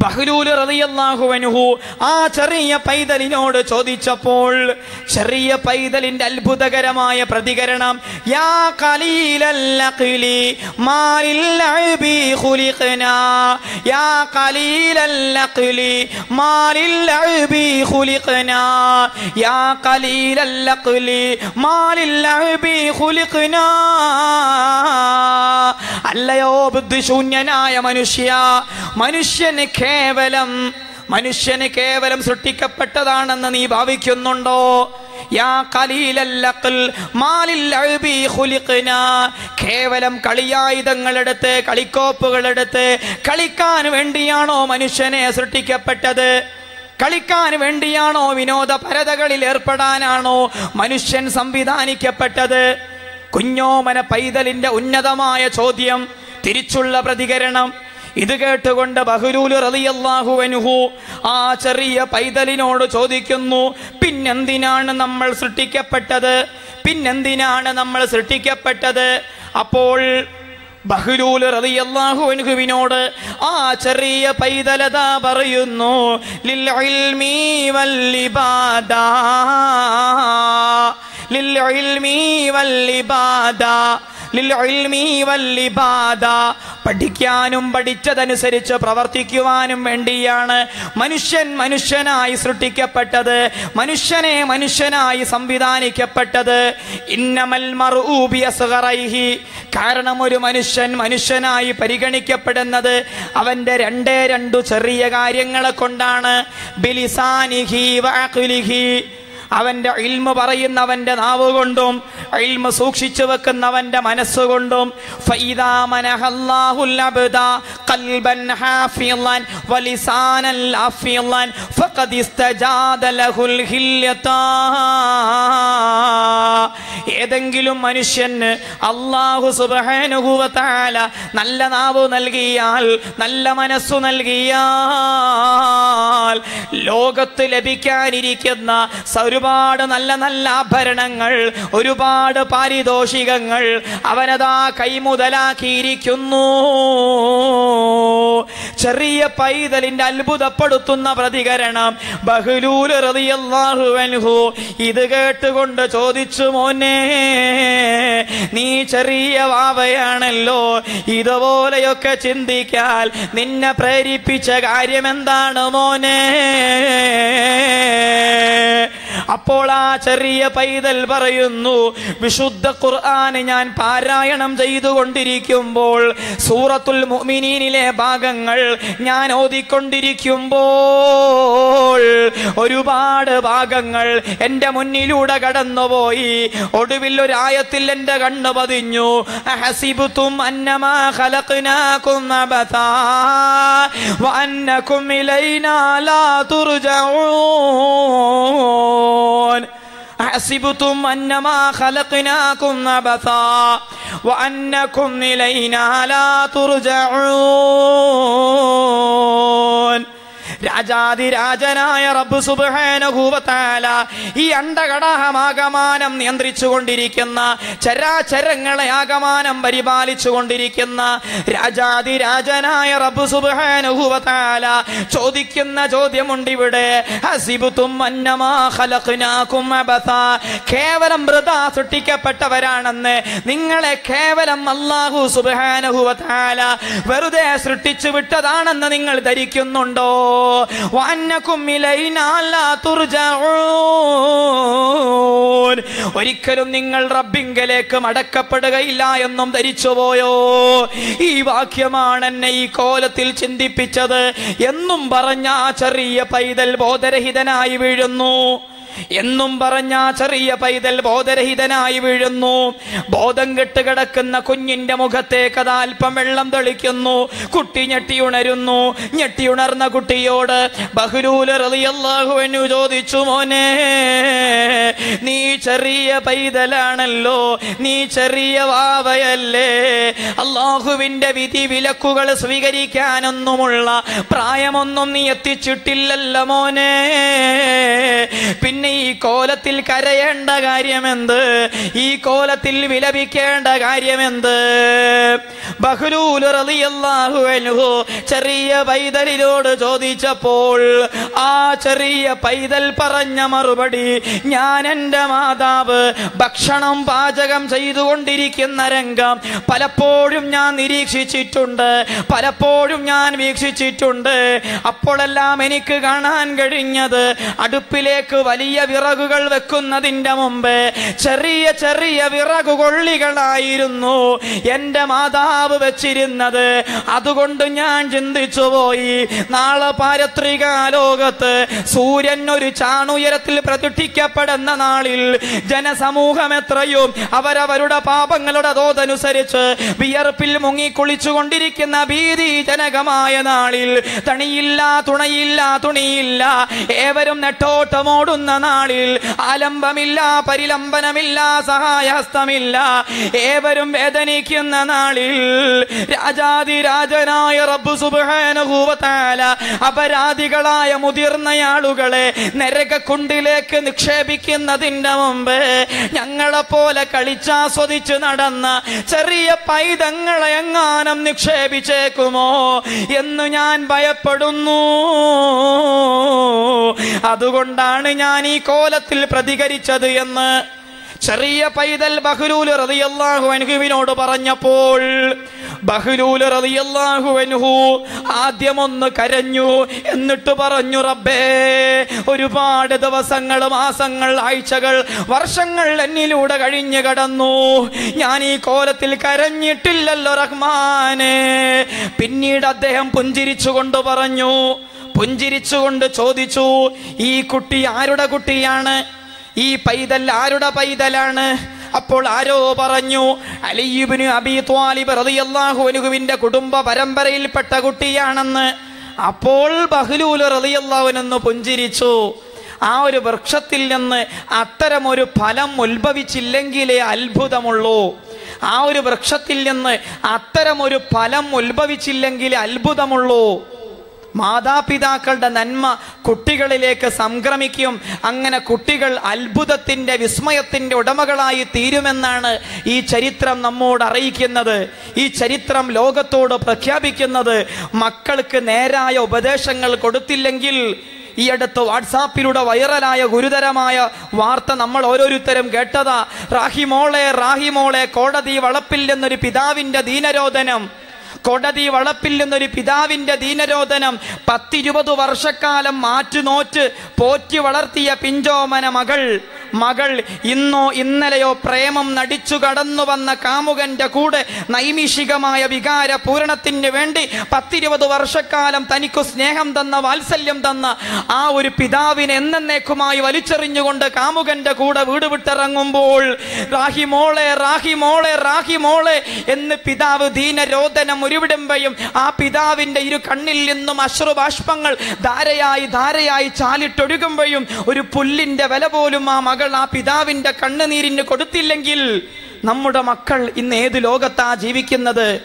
ബഹ്ലൂൽ റളിയല്ലാഹു അൻഹു ആ ചെറിയ പൈതലിനോട് ചോദിച്ചപ്പോൾ ചെറിയ പൈതലിന്റെ അത്ഭുതകരമായ പ്രതികരണം യാ യാ യാ അല്ലയോ ബുദ്ധിശൂന്യനായ മനുഷ്യ മനുഷ്യന് കേവലം മനുഷ്യന് കേവലം സൃഷ്ടിക്കപ്പെട്ടതാണെന്ന് നീ ഭാവിക്കുന്നുണ്ടോ? കേവലം കളിയായുധങ്ങളെടുത്ത് കളിക്കോപ്പുകളെടുത്ത് കളിക്കാൻ വേണ്ടിയാണോ മനുഷ്യനെ സൃഷ്ടിക്കപ്പെട്ടത്? കളിക്കാൻ വേണ്ടിയാണോ വിനോദ പരതകളിൽ ഏർപ്പെടാനാണോ മനുഷ്യൻ സംവിധാനിക്കപ്പെട്ടത്? കുഞ്ഞോമന പൈതലിന്റെ ഉന്നതമായ ചോദ്യം തിരിച്ചുള്ള പ്രതികരണം. ഇത് കേട്ടുകൊണ്ട് ബഹുലൂൽ റളിയല്ലാഹു അൻഹു ആ ചെറിയ പൈതലിനോട് ചോദിക്കുന്നു പിന്നെന്തിനാണ് നമ്മൾ സൃഷ്ടിക്കപ്പെട്ടത്? പിന്നെന്തിനാണ് നമ്മൾ സൃഷ്ടിക്കപ്പെട്ടത്? അപ്പോൾ ബഹ്ലൂൽ റളിയല്ലാഹു അൻഹുവിനോട് ആ ചെറിയ പൈതലത പറയുന്നു ലിൽ ഇൽമി വൽ ഇബാദ ലിൽ ഇൽമി വൽ പഠിക്കാനും പഠിച്ചതനുസരിച്ച് പ്രവർത്തിക്കുവാനും വേണ്ടിയാണ് മനുഷ്യൻ മനുഷ്യനായി സൃഷ്ടിക്കപ്പെട്ടത് മനുഷ്യനെ മനുഷ്യനായി സംവിധാനിക്കപ്പെട്ടത്. ഇന്നമൽ കാരണം ഒരു മനുഷ്യൻ മനുഷ്യനായി പരിഗണിക്കപ്പെടുന്നത് അവന്റെ രണ്ടേ രണ്ടു ചെറിയ കാര്യങ്ങളെ കൊണ്ടാണ്. ബിലിസാനിഹി വഅഖ്ലിഹി. അവന്റെ ഇൽമ പറയുന്നവന്റെ നാവ് കൊണ്ടും ഇൽമ സൂക്ഷിച്ചു വെക്കുന്നവന്റെ മനസ്സുകൊണ്ടും ഏതെങ്കിലും മനുഷ്യന് അള്ളാഹു വ നല്ല നാവ് നൽകിയാൽ നല്ല മനസ്സു നൽകിയാൽ ലോകത്ത് ലഭിക്കാനിരിക്കുന്ന സ- ഒരുപാട് നല്ല നല്ല ആഭരണങ്ങൾ ഒരുപാട് പാരിതോഷികങ്ങൾ അവനതാ കൈമുതലാക്കിയിരിക്കുന്നു ചെറിയ പൈതലിന്റെ അത്ഭുതപ്പെടുത്തുന്ന പ്രതികരണം. ബഹ്ലൂൽ റളിയല്ലാഹു അൻഹു ഇത് കേട്ടുകൊണ്ട് ചോദിച്ചു മോനെ നീ ചെറിയ വാവയാണല്ലോ. ഇതുപോലെയൊക്കെ ചിന്തിക്കാൻ നിന്നെ പ്രേരിപ്പിച്ച കാര്യം എന്താണ് മോനെ? അപ്പോൾ ആ ചെറിയ പൈതൽ പറയുന്നു വിശുദ്ധ ഖുർആൻ ഞാൻ പാരായണം ചെയ്തുകൊണ്ടിരിക്കുമ്പോൾ സൂറത്തുൽ മുഅ്മിനീനിലെ ഭാഗങ്ങൾ ഞാൻ ഓതിക്കൊണ്ടിരിക്കുമ്പോൾ ഒരുപാട് ഭാഗങ്ങൾ എന്റെ മുന്നിലൂടെ കടന്നുപോയി. ഒടുവിൽ ഒരു ആയത്തിൽ എന്റെ കണ്ണ് പതിഞ്ഞു. അഹസിബുത്തും അന്നമാ ഖലഖ്നാകും ഇലൈനാ ലാ أحسبتم أنما خلقناكم عبثا وأنكم إلينا لا ترجعون. രാജാതിരാജനായ റബ്ബ് ഹൂവത്താല ഈ അണ്ടകടാഹമാകമാനം നിയന്ത്രിച്ചു കൊണ്ടിരിക്കുന്ന ചരാചരങ്ങളെ ആകമാനം പരിപാലിച്ചു കൊണ്ടിരിക്കുന്ന രാജാതിരാജനായ റബ്ബ് ഹൂവത്താല ചോദിക്കുന്ന ചോദ്യമുണ്ട് ഇവിടെ കേവലം മൃത സൃഷ്ടിക്കപ്പെട്ടവരാണെന്ന് നിങ്ങളെ കേവലം അല്ലാഹു സുബ്ഹാനഹുവതആല വെറുതെ സൃഷ്ടിച്ചു വിട്ടതാണെന്ന് നിങ്ങൾ ധരിക്കുന്നുണ്ടോ? ഒരിക്കലും നിങ്ങൾ റബ്ബിങ്കലേക്ക് മടക്കപ്പെടുകയില്ല എന്നും ധരിച്ചുപോയോ ഈ വാക്യമാണ് എന്നെ ഈ കോലത്തിൽ ചിന്തിപ്പിച്ചത്. എന്നും പറഞ്ഞ ആ ചെറിയ പൈതൽ ബോധരഹിതനായി വീഴുന്നു. എന്നും പറഞ്ഞ ചെറിയ പൈതൽ ബോധരഹിതനായി വീഴുന്നു. ബോധം കെട്ട് കിടക്കുന്ന കുഞ്ഞിന്റെ മുഖത്തേക്ക് അത് വെള്ളം തെളിക്കുന്നു. കുട്ടി ഞെട്ടിയുണരുന്നു ഞെട്ടിയുണർന്ന കുട്ടിയോട് ബഹുരൂലറിയല്ലാഹുവനു ചോദിച്ചു മോനെ നീ ചെറിയ പൈതലാണല്ലോ. നീ ചെറിയ വാവയല്ലേ. അള്ളാഹുവിന്റെ വിധി വിലക്കുകൾ സ്വീകരിക്കാനൊന്നുമുള്ള പ്രായമൊന്നും നീ എത്തിച്ചിട്ടില്ലല്ലോ മോനെ. പിന്നെ ഈ കോലത്തിൽ കരയേണ്ട കാര്യമെന്ത്? ഈ കോലത്തിൽ വിലപിക്കേണ്ട കാര്യമെന്ത്? ചെറിയ പൈതലിനോട് ചോദിച്ചപ്പോൾ ആ ചെറിയ പൈതൽ പറഞ്ഞ മറുപടി ഞാൻ എന്റെ മാതാവ് ഭക്ഷണം പാചകം ചെയ്തുകൊണ്ടിരിക്കുന്ന രംഗം പലപ്പോഴും ഞാൻ നിരീക്ഷിച്ചിട്ടുണ്ട് പലപ്പോഴും ഞാൻ വീക്ഷിച്ചിട്ടുണ്ട്. അപ്പോഴെല്ലാം എനിക്ക് കാണാൻ കഴിഞ്ഞത് അടുപ്പിലേക്ക് വലിയ വിറകുകൾ വെക്കുന്നതിന്റെ മുമ്പ് ചെറിയ ചെറിയ വിറകുകൊള്ളികളായിരുന്നു എന്റെ മാതാവ് വെച്ചിരുന്നത്. അതുകൊണ്ട് ഞാൻ ചിന്തിച്ചു പോയി. നാളെ പാരത്രിക ലോകത്ത് സൂര്യൻ ഒരു ചാണുയരത്തിൽ പ്രതിഷ്ഠിക്കപ്പെടുന്ന നാളിൽ ജനസമൂഹം എത്രയും അവരവരുടെ പാപങ്ങളുടെ തോതനുസരിച്ച് വിയർപ്പിൽ മുങ്ങി കുളിച്ചുകൊണ്ടിരിക്കുന്ന ഭീതിജനകമായ നാളിൽ തണിയില്ല തുണയില്ല തുണിയില്ല ഏവരും നെട്ടോട്ടമോടുന്ന നാളിൽ ആലംബമില്ല പരിലംബനമില്ല സഹായഹസ്തമില്ല. ഏവരും വേദനിക്കുന്ന നാളിൽ രാജാതിരാജനായ റബ്ബു സുബ്ഹാനഹുവതആല അപരാധികളായ മുതിർന്ന ആളുകളെ നരകക്കുണ്ടിലേക്ക് നിക്ഷേപിക്കുന്നതിന്റെ മുമ്പ് ഞങ്ങളെപ്പോലെ കളിച്ചാസ്വദിച്ച് നടന്ന ചെറിയ പൈതങ്ങളെ എങ്ങാനും നിക്ഷേപിച്ചേക്കുമോ എന്ന് ഞാൻ ഭയപ്പെടുന്നു. അതുകൊണ്ടാണ് ഞാൻ ഈ കോലത്തിൽ പ്രതികരിച്ചത് എന്ന് ചെറിയ പൈതൽ ബഹ്ലൂൽ റതിയല്ലാഹു അനുഹുവിനോട് പറഞ്ഞപ്പോൾ ബഹ്ലൂൽ റതിയല്ലാഹു അനുഹു ആദ്യമൊന്ന് കരഞ്ഞു. എന്നിട്ട് പറഞ്ഞു റബ്ബേ ഒരുപാട് ദിവസങ്ങൾ മാസങ്ങൾ ആഴ്ചകൾ വർഷങ്ങൾ എന്നിലൂടെ കഴിഞ്ഞു കടന്നു. ഞാൻ ഈ കോലത്തിൽ കരഞ്ഞിട്ടില്ലല്ലോ റഹ്മാനെ. പിന്നീട് അദ്ദേഹം പുഞ്ചിരിച്ചുകൊണ്ട് പറഞ്ഞു പുഞ്ചിരിച്ചുകൊണ്ട് ചോദിച്ചു ഈ കുട്ടി ആരുടെ കുട്ടിയാണ്? ഈ പൈതൽ ആരുടെ പൈതലാണ്? അപ്പോൾ ആരോ പറഞ്ഞു അലിയുബിന് അബി ത്വാലിബ് അൻഹുവിന്റെ കുടുംബ പരമ്പരയിൽപ്പെട്ട കുട്ടിയാണെന്ന്. അപ്പോൾ ബഹ്ലൂൽ റളിയല്ലാഹുവിനൊന്ന് പുഞ്ചിരിച്ചു ആ ഒരു വൃക്ഷത്തിൽ നിന്ന് അത്തരം ഒരു ഫലം ഉത്ഭവിച്ചില്ലെങ്കിലേ അത്ഭുതമുള്ളൂ. ആ ഒരു വൃക്ഷത്തിൽ നിന്ന് അത്തരം ഒരു ഫലം ഉത്ഭവിച്ചില്ലെങ്കിലേ അത്ഭുതമുള്ളൂ. മാതാപിതാക്കളുടെ നന്മ കുട്ടികളിലേക്ക് സംക്രമിക്കും. അങ്ങനെ കുട്ടികൾ അത്ഭുതത്തിന്റെ വിസ്മയത്തിന്റെ ഉടമകളായി തീരുമെന്നാണ് ഈ ചരിത്രം നമ്മോട് അറിയിക്കുന്നത്. ഈ ചരിത്രം ലോകത്തോട് പ്രഖ്യാപിക്കുന്നത് മക്കൾക്ക് നേരായ ഉപദേശങ്ങൾ കൊടുത്തില്ലെങ്കിൽ ഈ അടുത്ത് വാട്സാപ്പിലൂടെ വൈറലായ ഗുരുതരമായ വാർത്ത നമ്മൾ ഓരോരുത്തരും കേട്ടതാ. റാഹിമോളെ റാഹിമോളെ കോടതി വളപ്പിൽ പിതാവിന്റെ ദീനരോധനം. കൊടതി വളപ്പിൽ നിന്നൊരു പിതാവിന്റെ ദീനരോധനം പത്തിരുപത് വർഷക്കാലം മാറ്റുനോറ്റ് പോറ്റി വളർത്തിയ പിഞ്ചോമന മകൾ. മകൾ ഇന്നോ ഇന്നലെയോ പ്രേമം നടിച്ചു കടന്നു വന്ന കാമുകന്റെ കൂടെ നൈമിഷികമായ വികാര പൂരണത്തിന് വേണ്ടി പത്തിരുപത് വർഷക്കാലം തനിക്കു സ്നേഹം തന്ന വാത്സല്യം തന്ന ആ ഒരു പിതാവിനെ എന്നേക്കുമായി വലിച്ചെറിഞ്ഞുകൊണ്ട് കാമുകന്റെ കൂടെ വീട് വിട്ടിറങ്ങുമ്പോൾ റാഹി മോളെ റാഹി മോളെ റാഹി മോളെ എന്ന് പിതാവ് ദീനരോധനം ഉരുവിടുമ്പയും ആ പിതാവിന്റെ ഇരു കണ്ണിൽ നിന്നും അശ്രുബാഷ്പങ്ങൾ ധാരയായി ധാരയായി ചാലിട്ടൊഴുകുമ്പോഴും ഒരു പുല്ലിന്റെ വില പോലും ആ മകൾ ആ പിതാവിന്റെ കണ്ണുനീരിന് കൊടുത്തില്ലെങ്കിൽ നമ്മുടെ മക്കൾ ഇന്ന് ഏത് ലോകത്താ ജീവിക്കുന്നത്?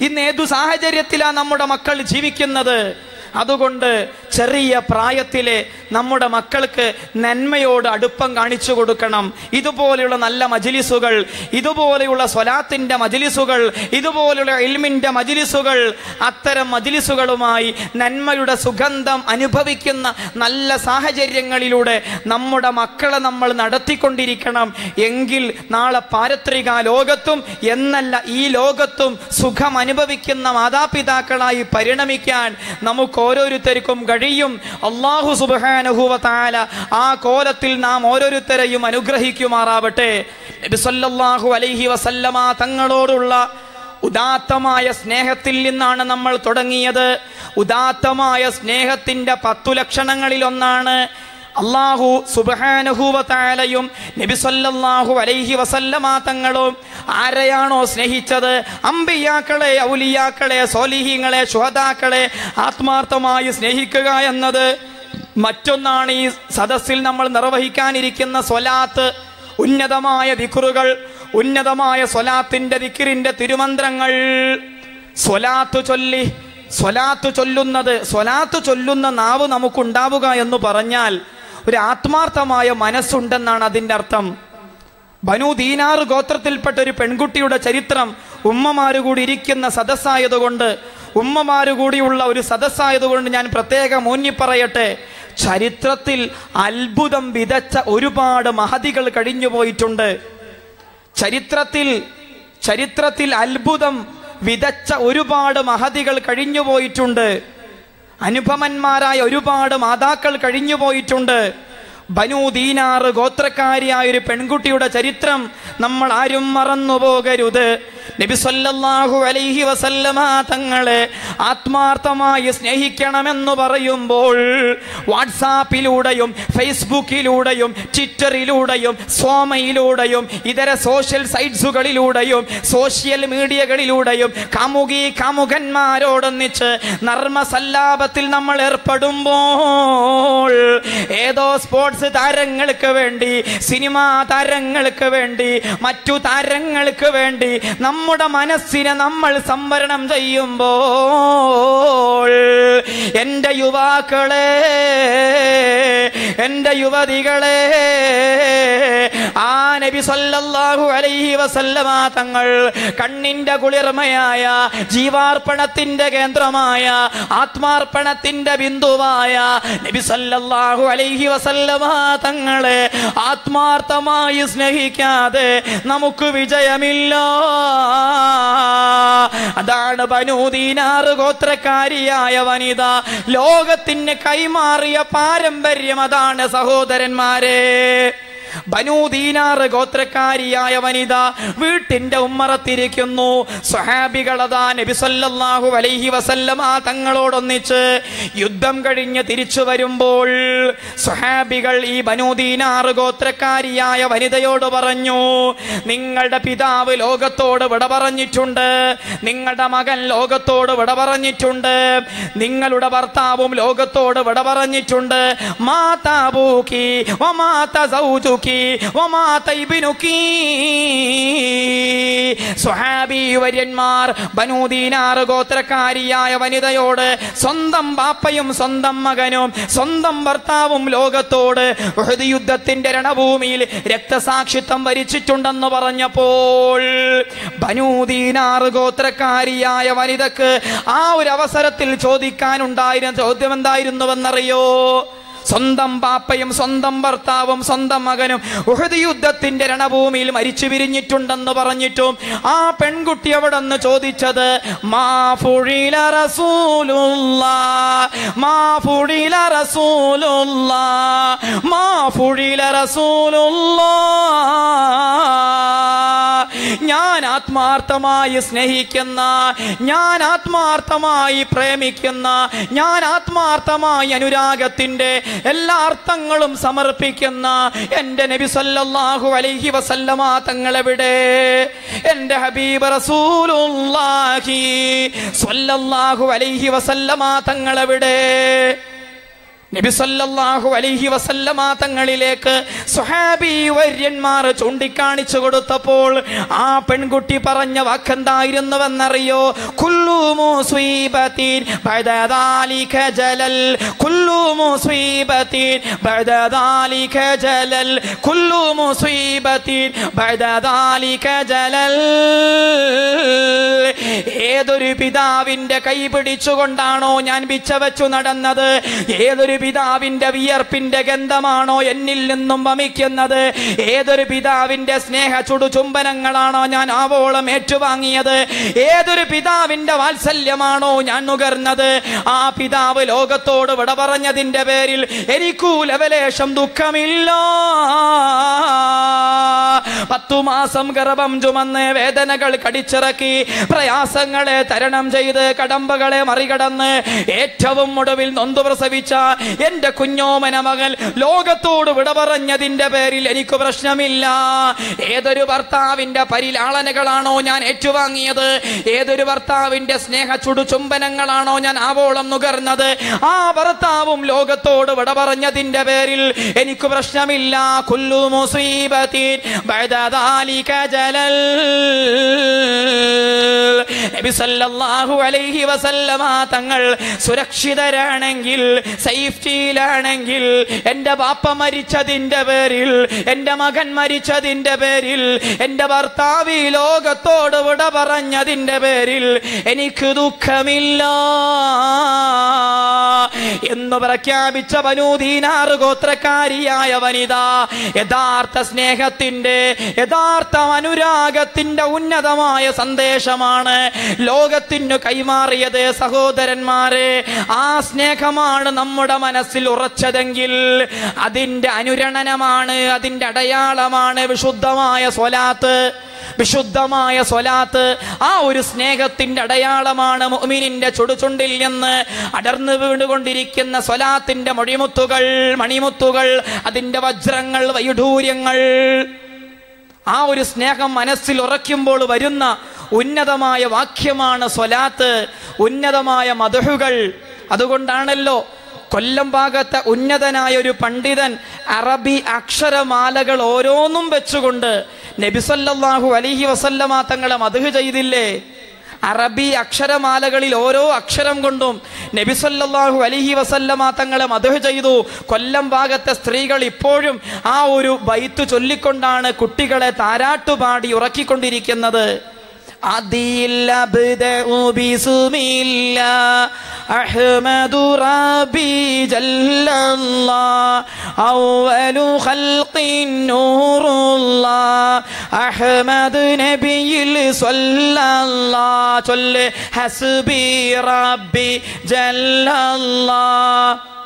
ഇന്ന് ഏതു സാഹചര്യത്തിലാ നമ്മുടെ മക്കൾ ജീവിക്കുന്നത്? അതുകൊണ്ട് ചെറിയ പ്രായത്തിലെ നമ്മുടെ മക്കൾക്ക് നന്മയോട് അടുപ്പം കാണിച്ചു കൊടുക്കണം. ഇതുപോലെയുള്ള നല്ല മജിലിസുകൾ ഇതുപോലെയുള്ള സ്വലാത്തിന്റെ മജിലിസുകൾ ഇതുപോലെയുള്ള ഇൽമിന്റെ മജിലിസുകൾ അത്തരം മജിലിസുകളുമായി നന്മയുടെ സുഗന്ധം അനുഭവിക്കുന്ന നല്ല സാഹചര്യങ്ങളിലൂടെ നമ്മുടെ മക്കളെ നമ്മൾ നടത്തിക്കൊണ്ടിരിക്കണം. എങ്കിൽ നാളെ പാരത്രിക ലോകത്തും എന്നല്ല ഈ ലോകത്തും സുഖം അനുഭവിക്കുന്ന മാതാപിതാക്കളായി പരിണമിക്കാൻ നമുക്ക് ഓരോരുത്തർക്കും കഴിയും. അള്ളാഹു സുബാനുഹുവ താല ആ കോലത്തിൽ നാം ഓരോരുത്തരെയും അനുഗ്രഹിക്കുമാറാവട്ടെ. സല്ലല്ലാഹു അലൈഹി വസല്ലമ തങ്ങളോടുള്ള ഉദാത്തമായ സ്നേഹത്തിൽ നിന്നാണ് നമ്മൾ തുടങ്ങിയത്. ഉദാത്തമായ സ്നേഹത്തിന്റെ പത്തു ലക്ഷണങ്ങളിൽ ഒന്നാണ് അള്ളാഹു സുബാനുഹൂവത്തായാലയും നബിസൊല്ലാഹു അലൈഹി വസല്ലമ തങ്ങളും ആരെയാണോ സ്നേഹിച്ചത്? അമ്പിയാക്കളെ ഔലിയാക്കളെ സോലിഹീങ്ങളെ ശുഹതാക്കളെ ആത്മാർത്ഥമായി സ്നേഹിക്കുക എന്നത് മറ്റൊന്നാണ് ഈ സദസ്സിൽ നമ്മൾ നിർവഹിക്കാനിരിക്കുന്ന സ്വലാത്ത്. ഉന്നതമായ ദിക്റുകൾ ഉന്നതമായ സ്വലാത്തിന്റെ ദിക്റിന്റെ തിരുമന്ത്രങ്ങൾ. സ്വലാത്ത് ചൊല്ലി സ്വലാത്ത് ചൊല്ലുന്നത് സ്വലാത്ത് ചൊല്ലുന്ന നാവ് നമുക്കുണ്ടാവുക എന്ന് പറഞ്ഞാൽ ഒരു ആത്മാർത്ഥമായ മനസ്സുണ്ടെന്നാണ് അതിന്റെ അർത്ഥം. ബനു ദീനാറ് ഗോത്രത്തിൽപ്പെട്ട ഒരു പെൺകുട്ടിയുടെ ചരിത്രം ഉമ്മമാരുകൂടി ഇരിക്കുന്ന സദസ്സായതുകൊണ്ട് ഉമ്മമാരുകൂടിയുള്ള ഒരു സദസ്സായതുകൊണ്ട് ഞാൻ പ്രത്യേകം ഊന്നി പറയട്ടെ. ചരിത്രത്തിൽ അത്ഭുതം വിതച്ച ഒരുപാട് മഹതികൾ കഴിഞ്ഞു പോയിട്ടുണ്ട്. ചരിത്രത്തിൽ ചരിത്രത്തിൽ അത്ഭുതം വിതച്ച ഒരുപാട് മഹതികൾ കഴിഞ്ഞു പോയിട്ടുണ്ട്. അനുപമന്മാരായ ഒരുപാട് മാതാക്കൾ കഴിഞ്ഞു പോയിട്ടുണ്ട്. ബനു ദീനാറ് ഗോത്രക്കാരിയായ ഒരു പെൺകുട്ടിയുടെ ചരിത്രം നമ്മൾ ആരും മറന്നു പോകരുത് നബി സല്ലല്ലാഹു അലൈഹി വസല്ലമ തങ്ങളെ ആത്മാർത്ഥമായി സ്നേഹിക്കണമെന്ന് പറയുമ്പോൾ വാട്സാപ്പിലൂടെയും ഫേസ്ബുക്കിലൂടെയും ട്വിറ്ററിലൂടെയും സോമയിലൂടെയും ഇതര സോഷ്യൽ സൈറ്റ്സുകളിലൂടെയും സോഷ്യൽ മീഡിയകളിലൂടെയും കാമുകി കാമുകന്മാരോടൊന്നിച്ച് നർമ്മസല്ലാപത്തിൽ നമ്മൾ ഏർപ്പെടുമ്പോൾ ഏതോ സ്പോർട്സ് താരങ്ങൾക്ക് വേണ്ടി സിനിമാ താരങ്ങൾക്ക് വേണ്ടി മറ്റു താരങ്ങൾക്ക് വേണ്ടി നമ്മുടെ മനസ്സിനെ നമ്മൾ സംവരണം ചെയ്യുമ്പോൾ എന്റെ യുവാക്കളെ എന്റെ യുവതികളെ ആ നബി സല്ലല്ലാഹു അലൈഹി വസല്ലമ തങ്ങൾ കണ്ണിന്റെ കുളിർമയായ ജീവാർപ്പണത്തിന്റെ കേന്ദ്രമായ ആത്മാർപ്പണത്തിന്റെ ബിന്ദുവായ നബി സല്ലല്ലാഹു അലൈഹി വസല്ലമ തങ്ങളെ ആത്മാർത്ഥമായി സ്നേഹിക്കാതെ നമുക്ക് വിജയമില്ല. അതാണ് ബനൂദീനാറ് ഗോത്രക്കാരിയായ വനിത ലോകത്തിന് കൈമാറിയ പാരമ്പര്യം അതാണ് സഹോദരന്മാരെ. ബനൂദീനാറ് ഗോത്രക്കാരിയായ വനിത വീട്ടിന്റെ ഉമ്മറത്തിരിക്കുന്നു. സ്വഹാബികളതാ നബി സല്ലല്ലാഹു അലൈഹി വസല്ലമ തങ്ങളോടൊന്നിച്ച് യുദ്ധം കഴിഞ്ഞ് തിരിച്ചു വരുമ്പോൾ സ്വഹാബികൾ ഈ ബനൂദീനാറ് ഗോത്രക്കാരിയായ വനിതയോട് പറഞ്ഞു നിങ്ങളുടെ പിതാവ് ലോകത്തോട് വിട പറഞ്ഞിട്ടുണ്ട് നിങ്ങളുടെ മകൻ ലോകത്തോട് വിട പറഞ്ഞിട്ടുണ്ട് നിങ്ങളുടെ ഭർത്താവും ലോകത്തോട് വിട പറഞ്ഞിട്ടുണ്ട്. മാതാബൂക്കി വമാത സ്വഹാബി വര്യന്മാർ ബനൂദീനാർ ഗോത്രക്കാരിയായ വനിതയോട് സ്വന്തം ബാപ്പയും സ്വന്തം മകനും സ്വന്തം ഭർത്താവും ലോകത്തോട് യുദ്ധത്തിന്റെ രണഭൂമിയിൽ രക്തസാക്ഷിത്വം വരിച്ചിട്ടുണ്ടെന്ന് പറഞ്ഞപ്പോൾ ബനൂദീനാർ ഗോത്രക്കാരിയായ വനിതക്ക് ആ ഒരു അവസരത്തിൽ ചോദിക്കാനുണ്ടായിരുന്ന ചോദ്യം എന്തായിരുന്നുവെന്നറിയോ സ്വന്തം പാപ്പയും സ്വന്തം ഭർത്താവും സ്വന്തം മകനും ഉഹദ് യുദ്ധത്തിന്റെ രണഭൂമിയിൽ മരിച്ചു പിരിഞ്ഞിട്ടുണ്ടെന്ന് പറഞ്ഞിട്ടും ആ പെൺകുട്ടി അവിടെ നിന്ന് ചോദിച്ചത് ഞാൻ ആത്മാർത്ഥമായി സ്നേഹിക്കുന്ന ഞാൻ ആത്മാർത്ഥമായി പ്രേമിക്കുന്ന ഞാൻ ആത്മാർത്ഥമായി അനുരാഗത്തിന്റെ എല്ലാ അർത്ഥങ്ങളും സമർപ്പിക്കുന്ന എന്റെ നബി സല്ലല്ലാഹു അലൈഹി വസല്ലമ തങ്ങളെവിടെ? എന്റെ ഹബീബ് റസൂലുള്ളാഹി സല്ലല്ലാഹു അലൈഹി വസല്ലമ തങ്ങളെവിടെ? നബി സല്ലല്ലാഹു അലൈഹി വസല്ലമ തങ്ങളിലേക്ക് സുഹാബി വര്യന്മാർ ചൂണ്ടിക്കാണിച്ചു കൊടുത്തപ്പോൾ ആ പെൺകുട്ടി പറഞ്ഞ വാക്കെന്തായിരുന്നുവെന്നറിയോ? ഏതൊരു പിതാവിന്റെ കൈ പിടിച്ചുകൊണ്ടാണോ ഞാൻ വിച്ചവച്ചു നടന്നത്? ഏതൊരു പിതാവിന്റെ വിയർപ്പിന്റെ ഗന്ധമാണോ എന്നിൽ നിന്നും വമിക്കുന്നത്? ഏതൊരു പിതാവിന്റെ സ്നേഹ ചുടുചുംബനങ്ങളാണോ ഞാൻ ആവോളം ഏറ്റുവാങ്ങിയത്? ഏതൊരു പിതാവിന്റെ വാത്സല്യമാണോ ഞാൻ നുകർന്നത്? ആ പിതാവ് ലോകത്തോട് വിട പറഞ്ഞതിന്റെ പേരിൽ എനിക്കൂ ലവലേശം ദുഃഖമില്ല. പത്തു മാസം ഗർഭം ചുമന്ന് വേദനകൾ കടിച്ചിറക്കി പ്രയാസങ്ങളെ തരണം ചെയ്ത് കടമ്പകളെ മറികടന്ന് ഏറ്റവും ഒടുവിൽ നൊന്തു പ്രസവിച്ച എന്റെ കുഞ്ഞോമന മകൻ ലോകത്തോട് വിട പറഞ്ഞതിന്റെ പേരിൽ എനിക്ക് പ്രശ്നമില്ല. ഏതൊരു ഭർത്താവിന്റെ പരിലാളനകളാണോ ഞാൻ ഏറ്റുവാങ്ങിയത്? ഏതൊരു ഭർത്താവിന്റെ സ്നേഹ ചുടുചുംബനങ്ങളാണോ ഞാൻ ആവോളം നുകർന്നത്? ആ ഭർത്താവും ലോകത്തോട് വിട പറഞ്ഞതിന്റെ പേരിൽ എനിക്ക് പ്രശ്നമില്ല. കുല്ലു മുസീബത്തിൻ ജലൽ. നബി സല്ലല്ലാഹു അലൈഹി വസല്ലമ തങ്ങൾ സുരക്ഷിതരാണെങ്കിൽ സേഫ്റ്റിയിലാണെങ്കിൽ എന്റെ പാപ്പ മരിച്ചതിന്റെ പേരിൽ എന്റെ മകൻ മരിച്ചതിന്റെ പേരിൽ എന്റെ ഭർത്താവ് ഈ ലോകത്തോട് വിട പറഞ്ഞതിന്റെ പേരിൽ എനിക്ക് ദുഃഖമില്ല എന്ന് പ്രഖ്യാപിച്ച വനൂദീനാറ് ഗോത്രക്കാരിയായ വനിത യഥാർത്ഥ സ്നേഹത്തിന്റെ യഥാർത്ഥ അനുരാഗത്തിന്റെ ഉന്നതമായ സന്ദേശമാണ് ലോകത്തിനു കൈമാറിയത് സഹോദരന്മാരെ. ആ സ്നേഹമാണ് നമ്മുടെ മനസ്സിൽ ഉറച്ചതെങ്കിൽ അതിന്റെ അനുരണനമാണ് അതിന്റെ അടയാളമാണ് വിശുദ്ധമായ സ്വലാത്ത്. വിശുദ്ധമായ സ്വലാത്ത് ആ ഒരു സ്നേഹത്തിന്റെ അടയാളമാണ് മുഅ്മിനിന്റെ ചുടുചുണ്ടിൽ നിന്ന് അടർന്നു വീണുകൊണ്ടിരിക്കുന്ന സ്വലാത്തിന്റെ മൊഴിമുത്തുകൾ മണിമുത്തുകൾ അതിന്റെ വജ്രങ്ങൾ വൈഢൂര്യങ്ങൾ ആ ഒരു സ്നേഹം മനസ്സിൽ ഉറയ്ക്കുമ്പോൾ വരുന്ന ഉന്നതമായ വാക്യമാണ് സ്വലാത്ത് ഉന്നതമായ മധുഹുകൾ. അതുകൊണ്ടാണല്ലോ കൊല്ലം ഭാഗത്തെ ഉന്നതനായ ഒരു പണ്ഡിതൻ അറബി അക്ഷരമാലകൾ ഓരോന്നും വെച്ചുകൊണ്ട് നബിസല്ലാഹു അലിഹി വസല്ലമ തങ്ങളെ മധു ചെയ്തില്ലേ? അറബി അക്ഷരമാലകളിൽ ഓരോ അക്ഷരം കൊണ്ടും നബിസല്ലാഹു അലിഹി വസല്ലമ തങ്ങളെ മധു ചെയ്തു. കൊല്ലം ഭാഗത്തെ സ്ത്രീകൾ ഇപ്പോഴും ആ ഒരു ബൈത്ത് ചൊല്ലിക്കൊണ്ടാണ് കുട്ടികളെ താരാട്ടുപാടി ഉറക്കിക്കൊണ്ടിരിക്കുന്നത്. عديل أبدأ بسم الله أحمد ربي جل الله أول خلق نور الله. أحمد نبي صلى الله حسبي ربي جل الله.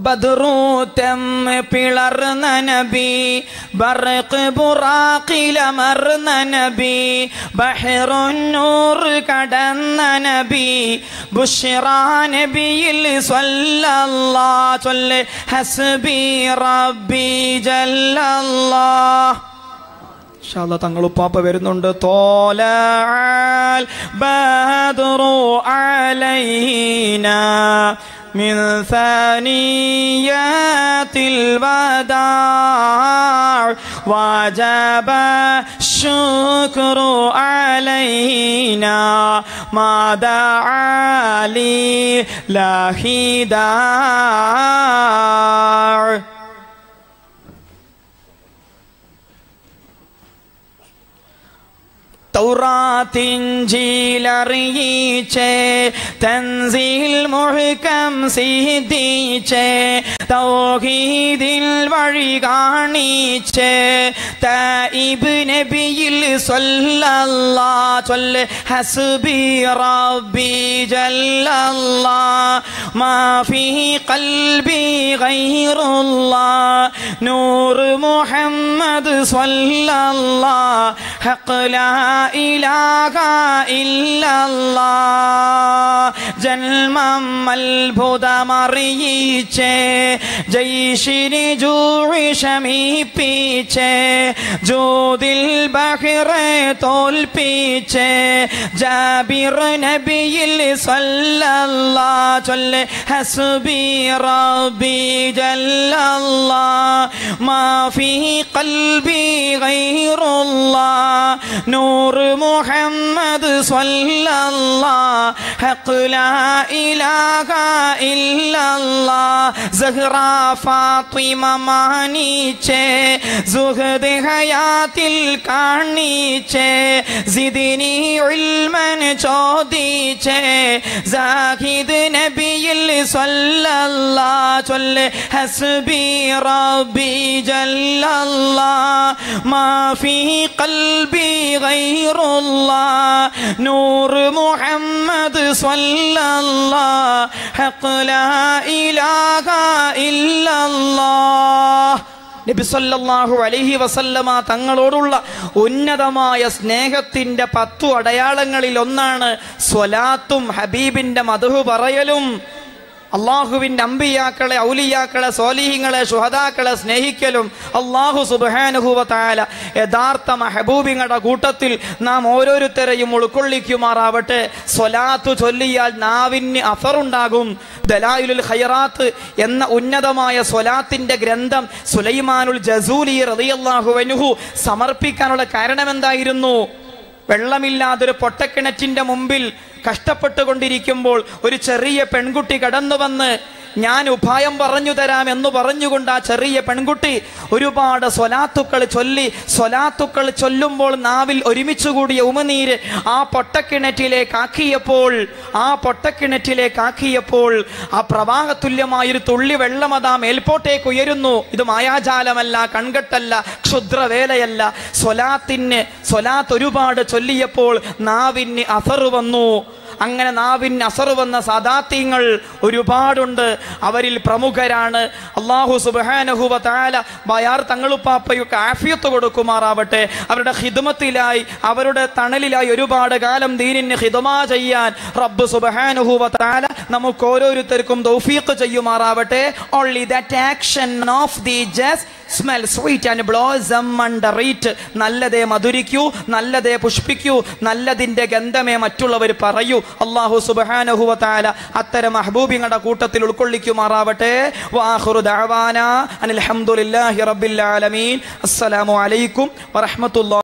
ബദ്രൂത്തം പിളർന്ന നബി ബർക്ക് ബുറാക്കിലമർന്ന നബി ബഹ്റുന്നൂർ കടന്ന നബി ബുഷിറാ നബിയിൽ സ്വല്ലല്ലാ ചൊല്ല് ഹസ്ബി റബ്ബി ജല്ലല്ലാഹ്. ഇൻഷാല്ല തങ്ങൾ ഉപ്പാപ്പ വരുന്നുണ്ട് തോലാൽ ബദ്റു അലൈന من ثانيات الوداع وجب الشكر علينا ما دعا لله داع തൗറാത്തിഞ്ചിലറിയിച്ചേ തൻസീൽ മുഴുക്കം സിദ്ധിച്ചേ തൗഹീദിൽ വഴി കാണിച്ചേ. തൈബ് നബിയിൽ സ്വല്ലല്ലാ ചൊല്ല് ഹസ്ബി റബ്ബി ജല്ലല്ലാ മാ ഫീ ഖൽബി ഗൈറുല്ലാ നൂർ മുഹമ്മദ് സ്വല്ലല്ലാ ഹഖ് ലാ ഇലാഹ ഇല്ലല്ലാഹ്. ജന്മം അത്ഭുതമറിയിച്ചേ. ജയ്ഷിന് ജൂഴി ശമീപ്പിച്ചേ. ജോതിൽ ബഹിറെ തോൽപ്പിച്ചേ. ജാബിർ നബിയിൽ സല്ലല്ലാ ചൊല്ലെ ഹസ്ബി റബ്ബി ജല്ലല്ലാ മാ ഫീ ഖൽബി ഗൈറുല്ലാ നൂർ മുഹമ്മദ് സ്വല്ലല്ലാ ഹഖ് ലാ ഇലാഹ ഇല്ലല്ലാ സഹ്റ ഫാത്തിമ മാനിച്ചേ സുഹദ് ഹയാത്തിൽ കാണിച്ചേ സിദിനി ഉൽമൻ ചോദിച്ചേ സാഹിദ് നബിയിൽ സ്വല്ലല്ലാ ചൊല്ല് ഹസ്ബി റബ്ബി ജല്ലല്ലാ മാ ഫീ ഖൽബി നൂർ മുഹമ്മദ് സ്വല്ലല്ലാ ഇലാഹ ഇല്ലല്ലാ നബി അലൈഹി വസല്ലമ തങ്ങളോടുള്ള ഉന്നതമായ സ്നേഹത്തിന്റെ പത്തു അടയാളങ്ങളിൽ ഒന്നാണ് സ്വലാത്തും ഹബീബിന്റെ മധു പറയലും. അള്ളാഹുവിന്റെ അമ്പിയാക്കളെ ഔലിയാക്കളെ സോലിഹിങ്ങളെ ശുഹദാക്കളെ സ്നേഹിക്കലും അള്ളാഹു സുബാനുഹുവ താല യഥാർത്ഥ മഹബൂബിങ്ങളുടെ കൂട്ടത്തിൽ നാം ഓരോരുത്തരെയും ഉൾക്കൊള്ളിക്കുമാറാവട്ടെ. സ്വലാത്തു ചൊല്ലിയാൽ നാവിന് അഫറുണ്ടാകും. ദലായുൽ ഖൈറാത്ത് എന്ന ഉന്നതമായ സ്വലാത്തിന്റെ ഗ്രന്ഥം സുലൈമാനുൽ ജസൂലി റളിയല്ലാഹു അൻഹു സമർപ്പിക്കാനുള്ള കാരണം എന്തായിരുന്നു വെള്ളമില്ലാതൊരു പൊട്ടക്കിണറ്റിന്റെ മുമ്പിൽ കഷ്ടപ്പെട്ടുകൊണ്ടിരിക്കുമ്പോൾ ഒരു ചെറിയ പെൺകുട്ടി കടന്നു വന്ന് ഞാൻ ഉപായം പറഞ്ഞു തരാം എന്ന് പറഞ്ഞുകൊണ്ട് ആ ചെറിയ പെൺകുട്ടി ഒരുപാട് സ്വലാത്തുക്കൾ ചൊല്ലി സ്വലാത്തുക്കൾ ചൊല്ലുമ്പോൾ നാവിൽ ഒരുമിച്ച് കൂടിയ ഉമനീര് ആ പൊട്ടക്കിണറ്റിലേക്ക് ആക്കിയപ്പോൾ ആ പൊട്ടക്കിണറ്റിലേക്ക് ആക്കിയപ്പോൾ ആ പ്രവാഹതുല്യമായൊരു തുള്ളി വെള്ളം അതാ മേൽപോട്ടേക്ക് ഉയരുന്നു. ഇത് മായാജാലമല്ല കൺകെട്ടല്ല ക്ഷുദ്രവേലയല്ല. സ്വലാത്തിന് സ്വലാത്ത് ഒരുപാട് ചൊല്ലിയപ്പോൾ നാവിന് അസറ് വന്നു. അങ്ങനെ നാവിൻ അസർ വന്ന സദാത്യങ്ങൾ ഒരുപാടുണ്ട്. അവരിൽ പ്രമുഖരാണ്. അള്ളാഹു സുബാനഹുബ താല ബയാർ തങ്ങളുപ്പാപ്പയൊക്കെ ആഫിയത്ത് കൊടുക്കുമാറാവട്ടെ. അവരുടെ ഹിദമത്തിലായി അവരുടെ തണലിലായി ഒരുപാട് കാലം ദീനിന് ഹിദമ ചെയ്യാൻ റബ്ബ് സുബാനഹുവ താല നമുക്ക് ഓരോരുത്തർക്കും തൗഫീഖ് ചെയ്യുമാറാവട്ടെ. Only that action of the just smell sweet and blossom റീറ്റ് നല്ലതേ മധുരിക്കൂ നല്ലതേ പുഷ്പിക്കൂ നല്ലതിന്റെ ഗന്ധമേ മറ്റുള്ളവർ പറയൂ. അള്ളാഹു സുബാനഹുവ താല അത്തരം മഹബൂബിങ്ങളുടെ കൂട്ടത്തിൽ ഉൾക്കൊള്ളിക്കുമാറാവട്ടെ. വാഹുറു ദഅവാന അനിൽ ഹംദുലില്ലാഹി റബ്ബിൽ ആലമീൻ. അസ്സലാമു അലൈക്കും വറഹ്മത്തുള്ളാഹി